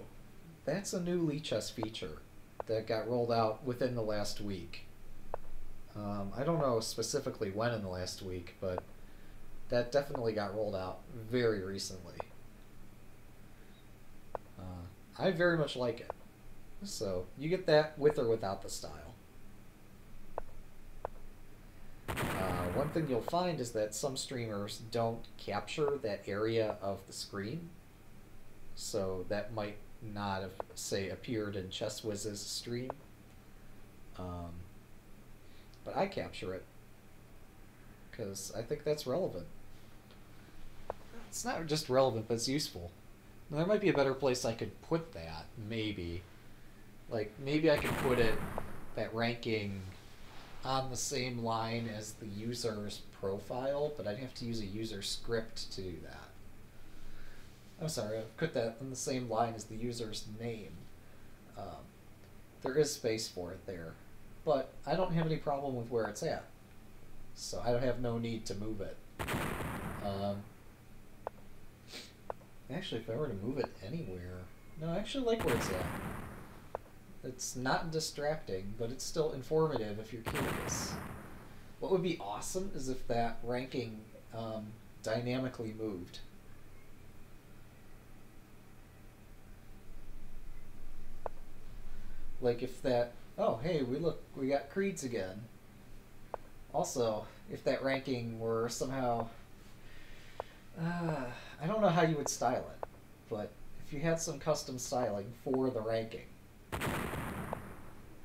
That's a new Lichess feature that got rolled out within the last week. Um, I don't know specifically when in the last week, but that definitely got rolled out very recently. Uh, I very much like it. So you get that with or without the style. Uh, one thing you'll find is that some streamers don't capture that area of the screen. So that might not have, say, appeared in Chess Whiz's stream. Um, but I capture it because I think that's relevant. It's not just relevant, but it's useful. Now, there might be a better place I could put that, maybe. Like, maybe I could put it, that ranking, on the same line as the user's profile, but I'd have to use a user script to do that. I'm sorry, I've put that on the same line as the user's name. Um, there is space for it there, but I don't have any problem with where it's at, so I don't have no need to move it. Um, actually, if I were to move it anywhere, no, I actually like where it's at. It's not distracting, but it's still informative if you're curious. What would be awesome is if that ranking um, dynamically moved. Like if that, oh hey, we look, we got creeds again. Also, if that ranking were somehow, uh, I don't know how you would style it, but if you had some custom styling for the ranking,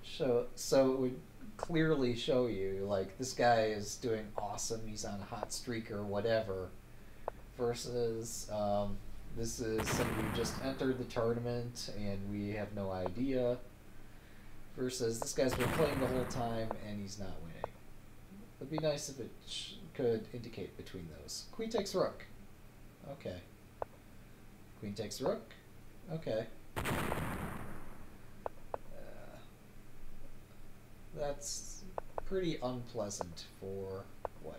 show so it would clearly show you like this guy is doing awesome he's on a hot streak or whatever versus um, this is somebody who just entered the tournament and we have no idea versus this guy's been playing the whole time and he's not winning. It'd be nice if it could indicate between those. Queen takes rook. Okay. Queen takes rook. Okay uh, that's pretty unpleasant for white.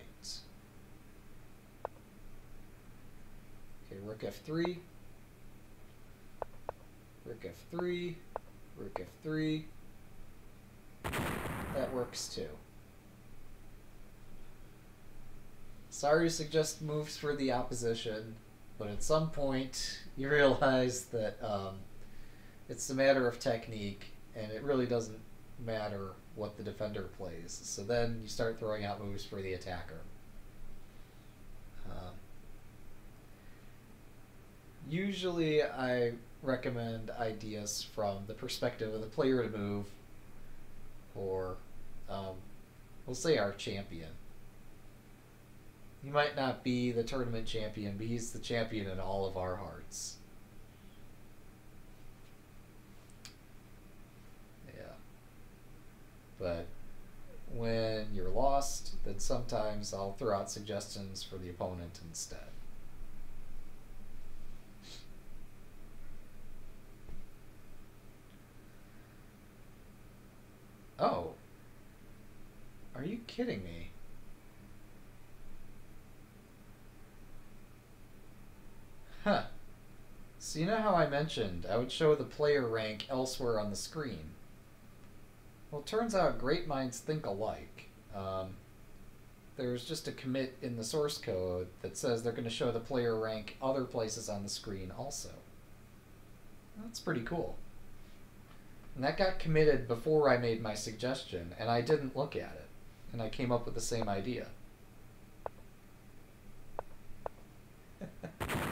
Okay, rook f3. Rook f3. Rook f3. That works too. Sorry to suggest moves for the opposition, but at some point you realize that um, it's a matter of technique, and it really doesn't matter what the defender plays. So then you start throwing out moves for the attacker. Um, usually, I recommend ideas from the perspective of the player to move, or um, we'll say our champion. He might not be the tournament champion, but he's the champion in all of our hearts. Yeah. But when you're lost, then sometimes I'll throw out suggestions for the opponent instead. Oh. Are you kidding me? Huh. So you know how I mentioned I would show the player rank elsewhere on the screen? Well, it turns out great minds think alike. Um, there's just a commit in the source code that says they're going to show the player rank other places on the screen also. That's pretty cool. And that got committed before I made my suggestion, and I didn't look at it. And I came up with the same idea.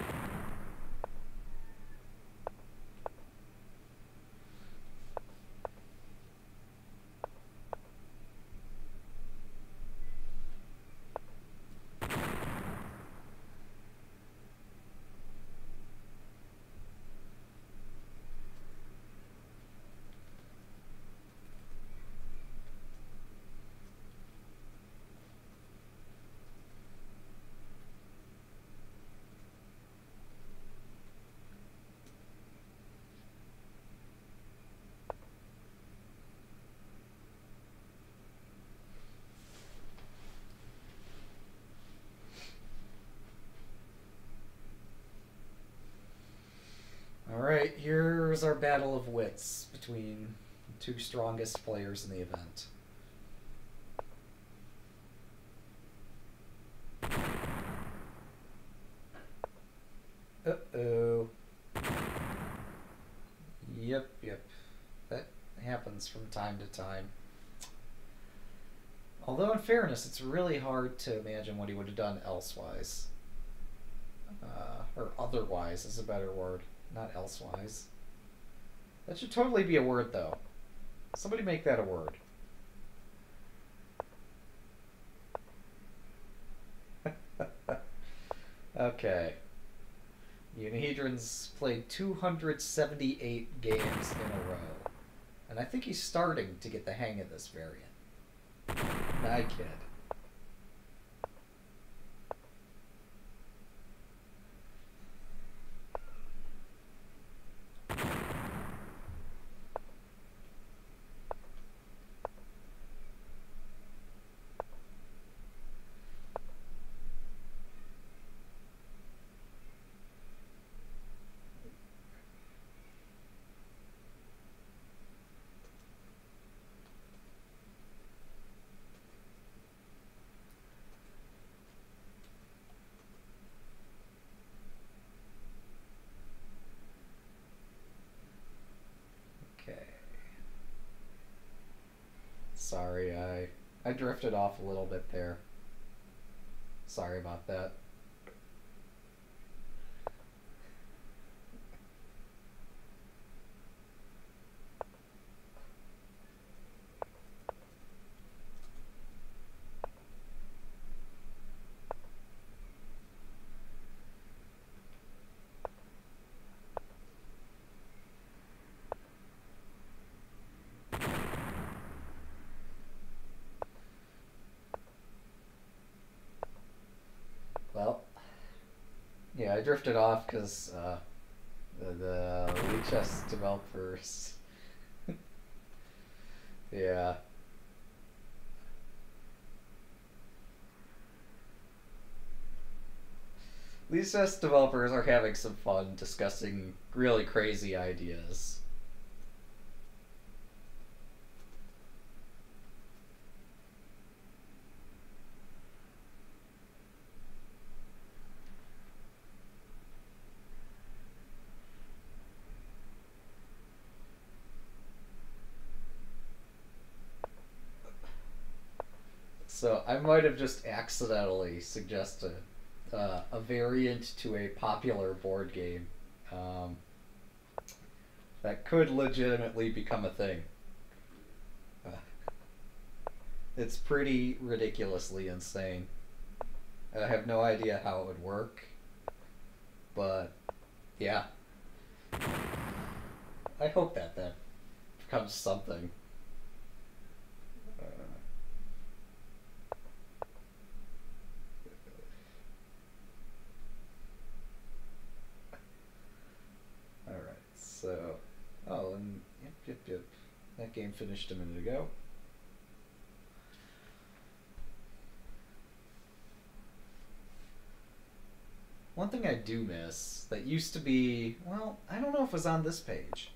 battle of wits between two strongest players in the event. Uh-oh. Yep, yep. That happens from time to time. Although, in fairness, it's really hard to imagine what he would have done elsewise. Uh, or otherwise is a better word, not elsewise. That should totally be a word, though. Somebody make that a word. okay. Unihedron's played 278 games in a row. And I think he's starting to get the hang of this variant. I kid. Okay. Sorry, I I drifted off a little bit there. Sorry about that. Well, yeah, I drifted off because uh, the, the Lichess developers. yeah. Lichess developers are having some fun discussing really crazy ideas. So I might have just accidentally suggested uh, a variant to a popular board game um, that could legitimately become a thing. Uh, it's pretty ridiculously insane. I have no idea how it would work, but yeah. I hope that that becomes something. Uh, Alright, so. Oh, and. Yep, yep, yep. That game finished a minute ago. One thing I do miss that used to be. Well, I don't know if it was on this page.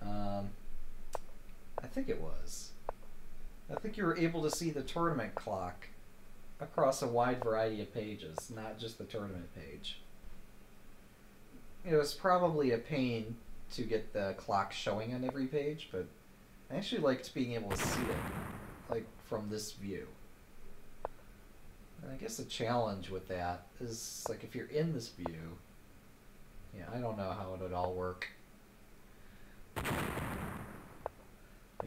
Um, I think it was. I think you were able to see the tournament clock across a wide variety of pages, not just the tournament page it was probably a pain to get the clock showing on every page, but I actually liked being able to see it, like from this view. And I guess the challenge with that is, like, if you're in this view, yeah, I don't know how it would all work. Like,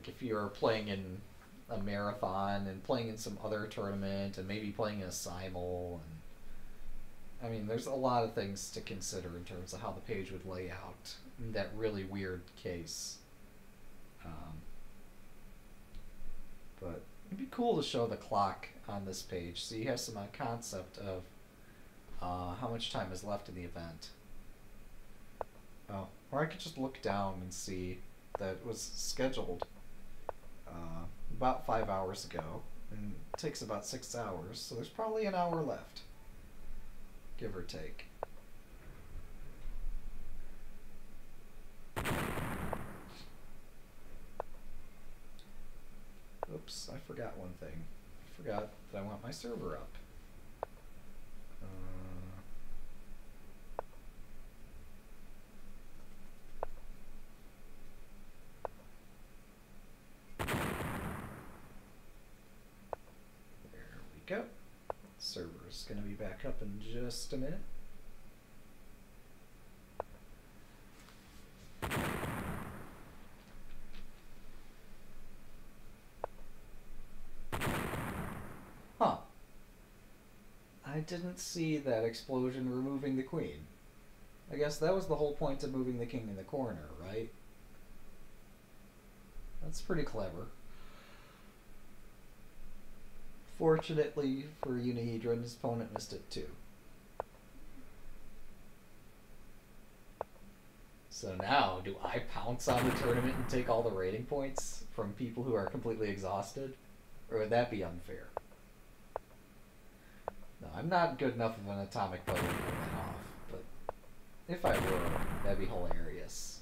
if you're playing in a marathon and playing in some other tournament and maybe playing in a simul and I mean, there's a lot of things to consider in terms of how the page would lay out in that really weird case. Um, but it'd be cool to show the clock on this page so you have some uh, concept of uh, how much time is left in the event. Oh, or I could just look down and see that it was scheduled uh, about five hours ago and takes about six hours, so there's probably an hour left give or take. Oops, I forgot one thing. I forgot that I want my server up. Uh, Just gonna be back up in just a minute. Huh. I didn't see that explosion removing the queen. I guess that was the whole point of moving the king in the corner, right? That's pretty clever. Fortunately for Unihedron, his opponent missed it too. So now, do I pounce on the tournament and take all the rating points from people who are completely exhausted? Or would that be unfair? No, I'm not good enough of an atomic player to pull that off, but if I were, that'd be hilarious.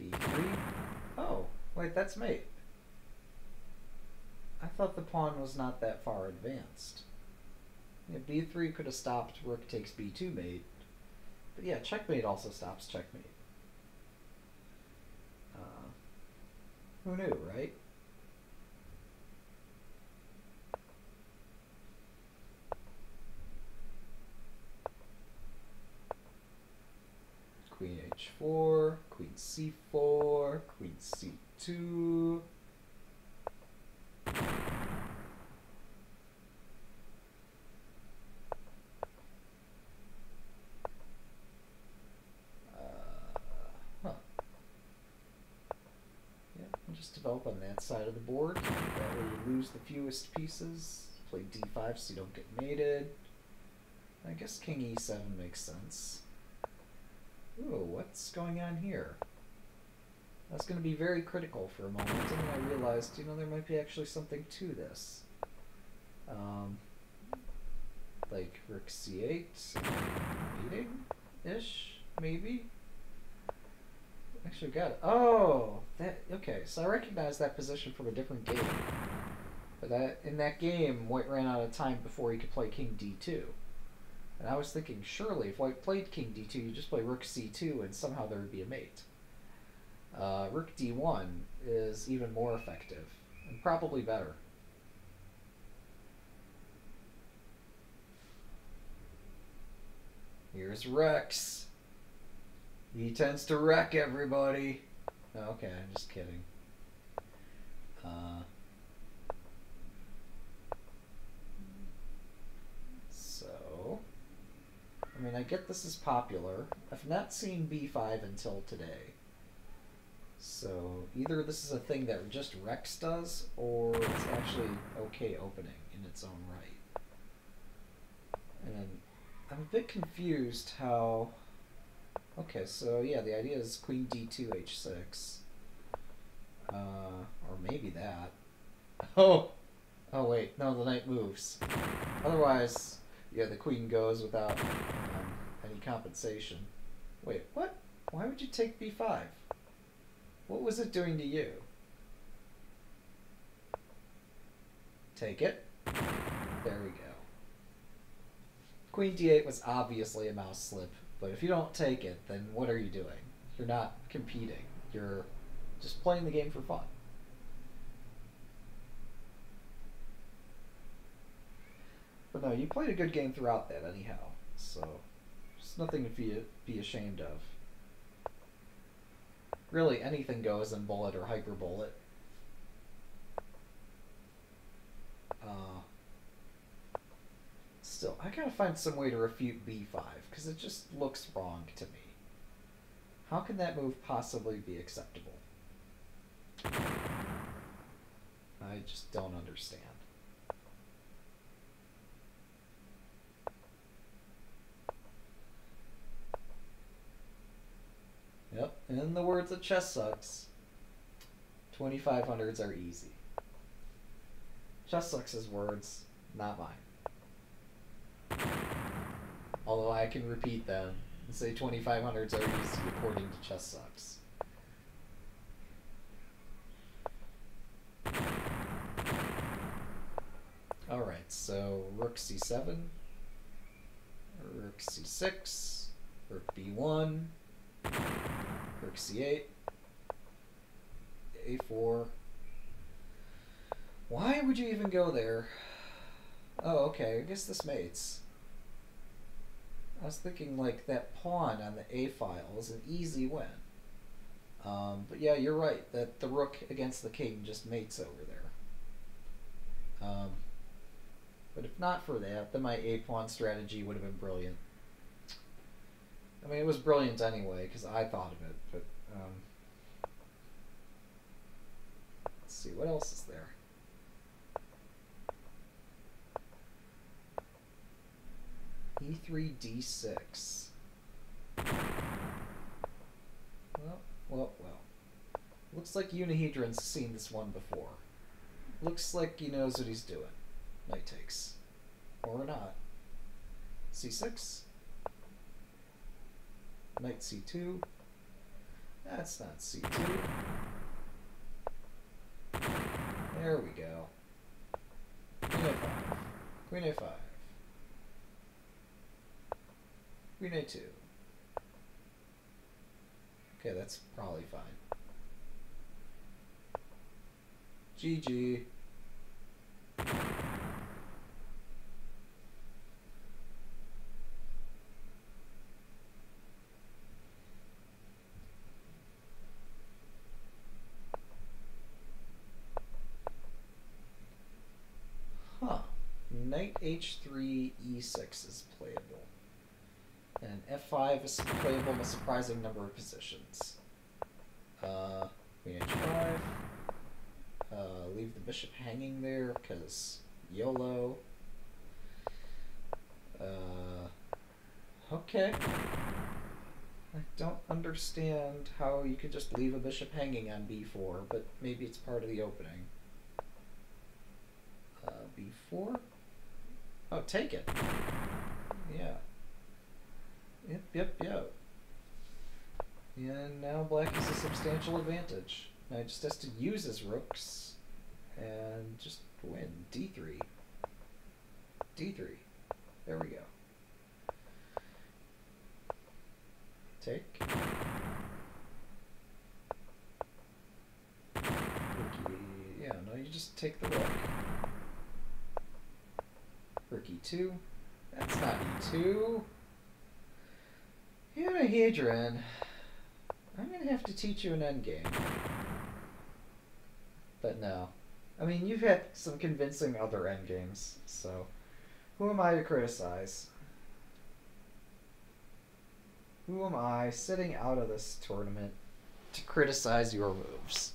B3? Oh, wait, that's mate. I thought the pawn was not that far advanced. Yeah, b3 could have stopped rook takes b2 mate. But yeah, checkmate also stops checkmate. Uh, who knew, right? Queen h4, queen c4, queen c2. Uh, huh. Yeah, just develop on that side of the board. That way you lose the fewest pieces. Play d5 so you don't get mated. I guess king e7 makes sense. Ooh, what's going on here? That's going to be very critical for a moment, and then I realized, you know, there might be actually something to this. Um, like rook c8, meeting-ish, maybe? Actually got it. Oh, that okay. So I recognize that position from a different game. But that in that game, White ran out of time before he could play King D2. And I was thinking, surely if White played King D2, you just play Rook C2, and somehow there would be a mate. Uh, Rook D1 is even more effective, and probably better. Here's Rex. He tends to wreck everybody. Okay, I'm just kidding. Uh, so, I mean, I get this is popular. I've not seen B5 until today. So, either this is a thing that just Rex does, or it's actually okay opening in its own right. And I'm a bit confused how. Okay, so yeah, the idea is queen d2 h6. Uh, or maybe that. Oh! Oh wait, no, the knight moves. Otherwise, yeah, the queen goes without um, any compensation. Wait, what? Why would you take b5? What was it doing to you? Take it. There we go. Queen d8 was obviously a mouse slip, but if you don't take it, then what are you doing? You're not competing. You're just playing the game for fun. But no, you played a good game throughout that anyhow, so there's nothing to be, be ashamed of. Really, anything goes in bullet or Hyperbullet. Uh, still, I gotta find some way to refute b5 because it just looks wrong to me. How can that move possibly be acceptable? I just don't understand. Yep, in the words of Chess Sucks, 2500s are easy. Chess Sucks' words, not mine. Although I can repeat them and say 2500s are easy according to Chess Sucks. Alright, so rook c7, rook c6, rook b1, rook c8, a4. Why would you even go there? Oh, okay, I guess this mates. I was thinking like that pawn on the a file is an easy win. Um, but yeah, you're right that the rook against the king just mates over there. Um, but if not for that, then my a pawn strategy would have been brilliant. I mean, it was brilliant anyway because I thought of it. But um, let's see what else is there. E3 D6. Well, well, well. Looks like Unihedron's seen this one before. Looks like he knows what he's doing. Knight takes. Or not. C6. Knight C2. That's not C2. There we go. Queen A5. Queen A5. Queen A2. Okay, that's probably fine. GG. Huh. Knight h3, e6 is playable. And f5 is playable in a surprising number of positions. Uh, queen h5. Uh, leave the bishop hanging there because YOLO. Uh, okay. I don't understand how you could just leave a bishop hanging on b4, but maybe it's part of the opening. Uh, b4? Oh, take it. Yeah. Yep, yep, yep. And now black has a substantial advantage. Now he just has to use his rooks and just win. D3. D3. There we go. Take. Yeah, no, you just take the rook. Rook E2. That's not E2. Unihedron. I'm gonna have to teach you an endgame. But no. I mean, you've had some convincing other endgames, so who am I to criticize? Who am I sitting out of this tournament to criticize your moves?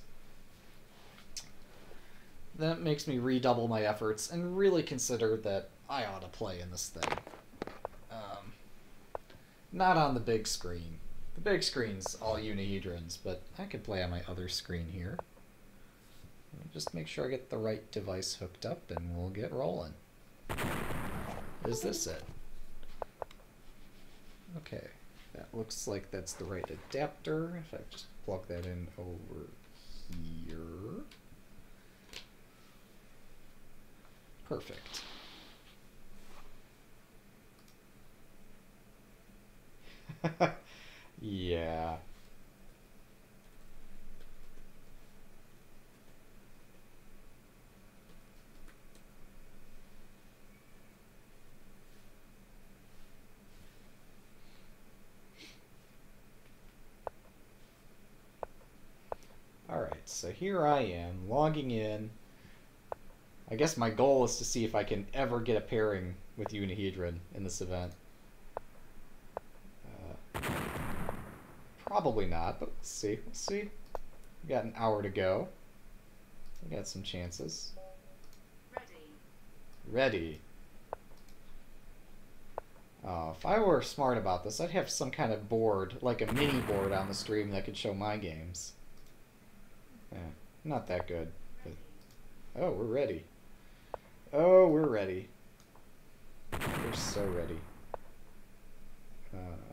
That makes me redouble my efforts and really consider that I ought to play in this thing. Um, not on the big screen. The big screen's all Unihedron's, but I could play on my other screen here. Just make sure I get the right device hooked up and we'll get rolling. Is this it? Okay, that looks like that's the right adapter. If I just plug that in over here. Perfect. yeah. Alright, so here I am, logging in. I guess my goal is to see if I can ever get a pairing with Unihedron in this event. Probably not, but let's see. Let's see. We got an hour to go. We got some chances. Ready. Ready. Uh, if I were smart about this, I'd have some kind of board, like a mini board on the stream that could show my games. Yeah, not that good. But... Oh, we're ready. Oh, we're ready. We're so ready. Uh...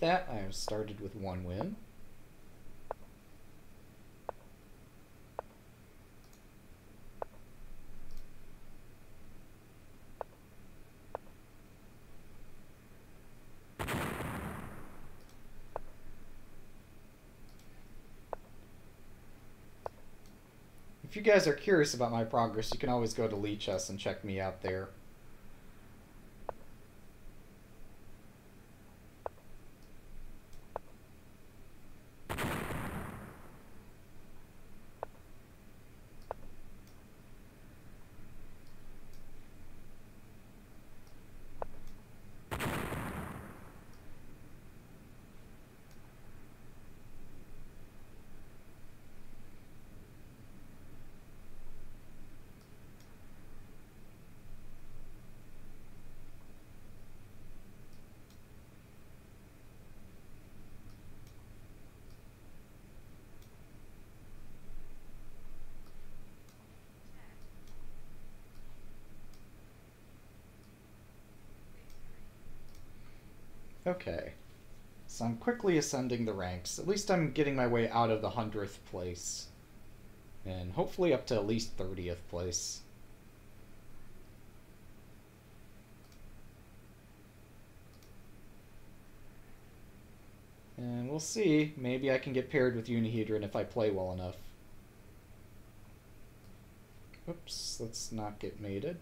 that, I have started with one win. If you guys are curious about my progress, you can always go to Lichess and check me out there. Okay. So I'm quickly ascending the ranks. At least I'm getting my way out of the 100th place. And hopefully up to at least 30th place. And we'll see. Maybe I can get paired with Unihedron if I play well enough. Oops, let's not get mated.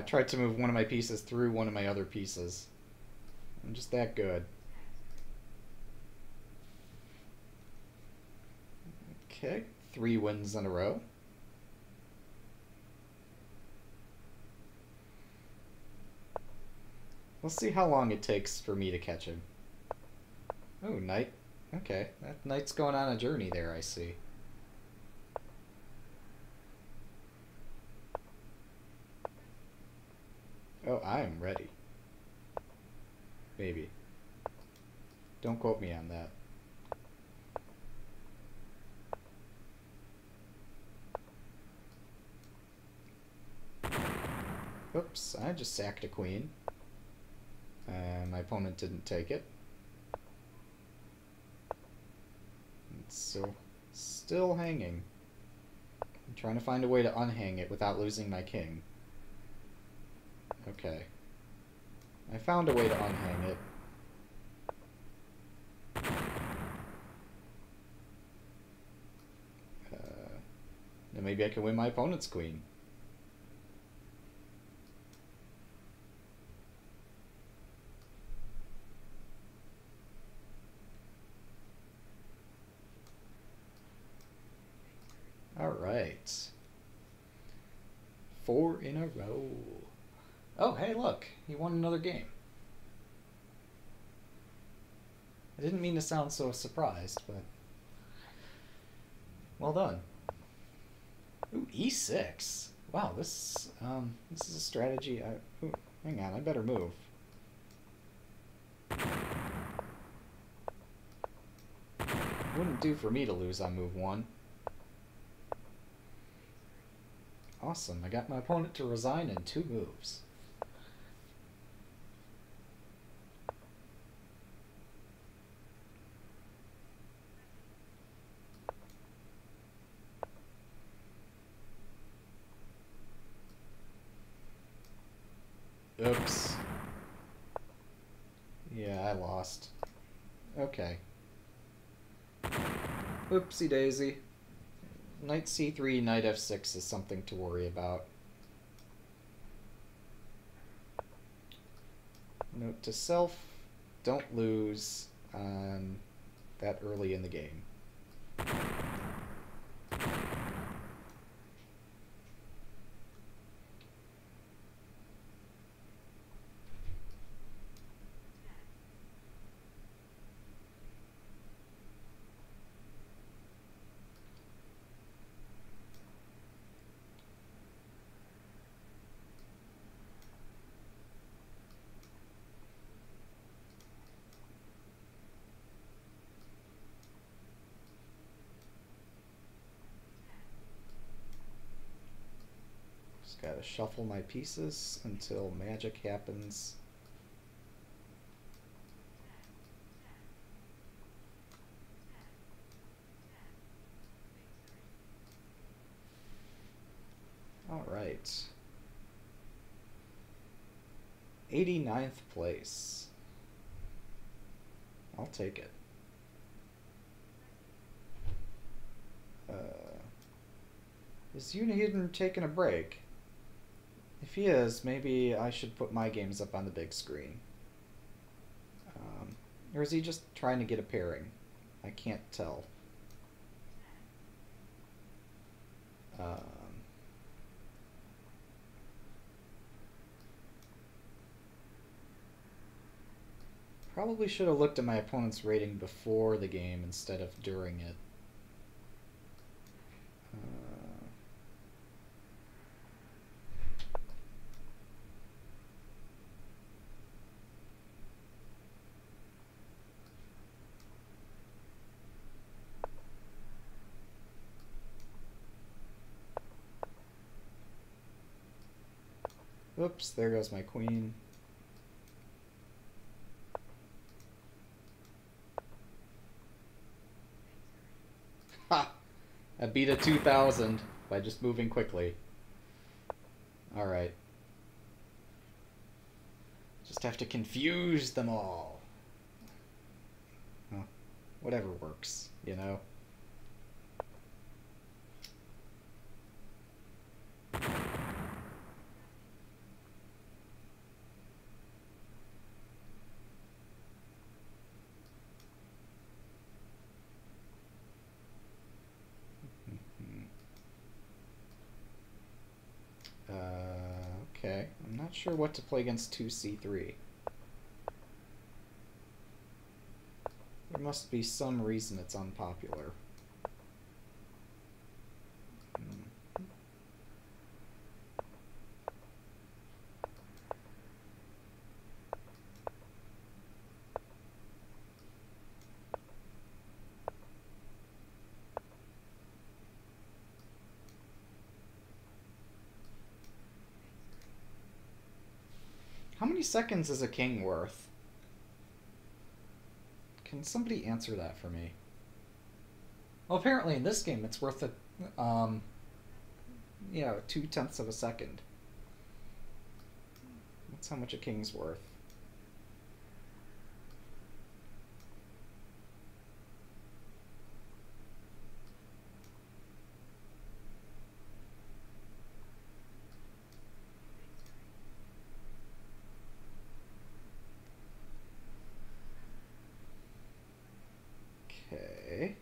I tried to move one of my pieces through one of my other pieces. I'm just that good. Okay, three wins in a row. Let's see how long it takes for me to catch him. Oh, knight. Okay, that knight's going on a journey there, I see. Oh, I am ready. Maybe. Don't quote me on that. Oops, I just sacked a queen. And my opponent didn't take it. It's still, still hanging. I'm trying to find a way to unhang it without losing my king. Okay. I found a way to unhang it. Uh, then maybe I can win my opponent's queen. Alright. Four in a row. Oh, hey, look. He won another game. I didn't mean to sound so surprised, but... Well done. Ooh, e6. Wow, this um, this is a strategy. I, ooh, hang on, I better move. Wouldn't do for me to lose on move one. Awesome, I got my opponent to resign in two moves. Oops. Yeah, I lost. Okay. Oopsie daisy. Knight c3, knight f6 is something to worry about. Note to self, don't lose um, that early in the game. Just gotta shuffle my pieces until magic happens. All right. 89th place. I'll take it. Uh, is Unihedron taking a break? If he is, maybe I should put my games up on the big screen. Um, or is he just trying to get a pairing? I can't tell. Um, probably should have looked at my opponent's rating before the game instead of during it. Uh, There goes my queen. Ha! I beat a 2000 by just moving quickly. Alright. Just have to confuse them all. Well, whatever works, you know? Uh, okay. I'm not sure what to play against 2c3. There must be some reason it's unpopular. Hmm. How many seconds is a king worth? Can somebody answer that for me? Well, apparently in this game it's worth a, um, yeah, two tenths of a second. That's how much a king's worth. Okay.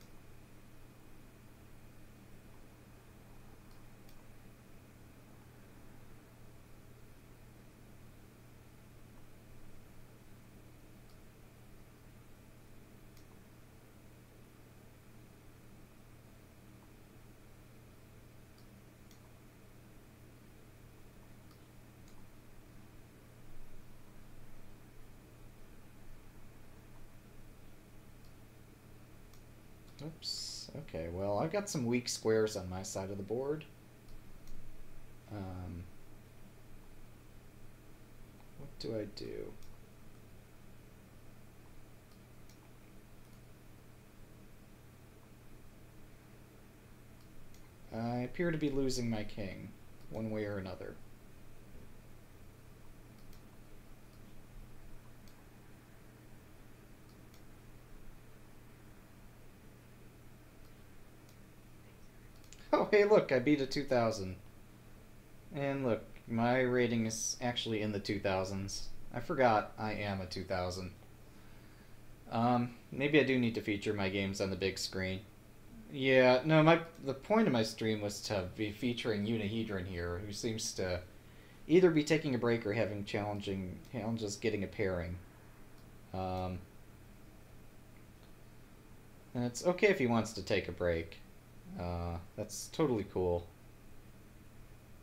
Oops. Okay, well, I've got some weak squares on my side of the board. Um, what do I do? I appear to be losing my king, one way or another. Hey, look, I beat a 2000. And look, my rating is actually in the 2000s. I forgot I am a 2000. Um, maybe I do need to feature my games on the big screen. Yeah, no, my the point of my stream was to be featuring Unihedron here, who seems to either be taking a break or having challenging challenges getting a pairing. Um, and it's okay if he wants to take a break. Uh, that's totally cool.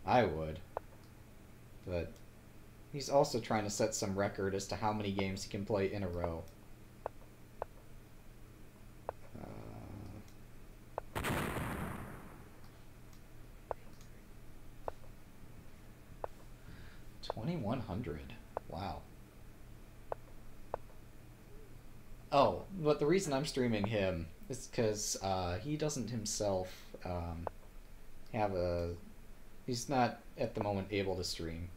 I would. But he's also trying to set some record as to how many games he can play in a row. Uh, 2100. Wow. Oh, but the reason I'm streaming him is because uh, he doesn't himself um, have a. He's not at the moment able to stream.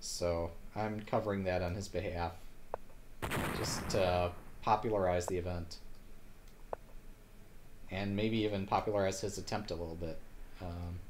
So I'm covering that on his behalf. Just to popularize the event. And maybe even popularize his attempt a little bit. Um,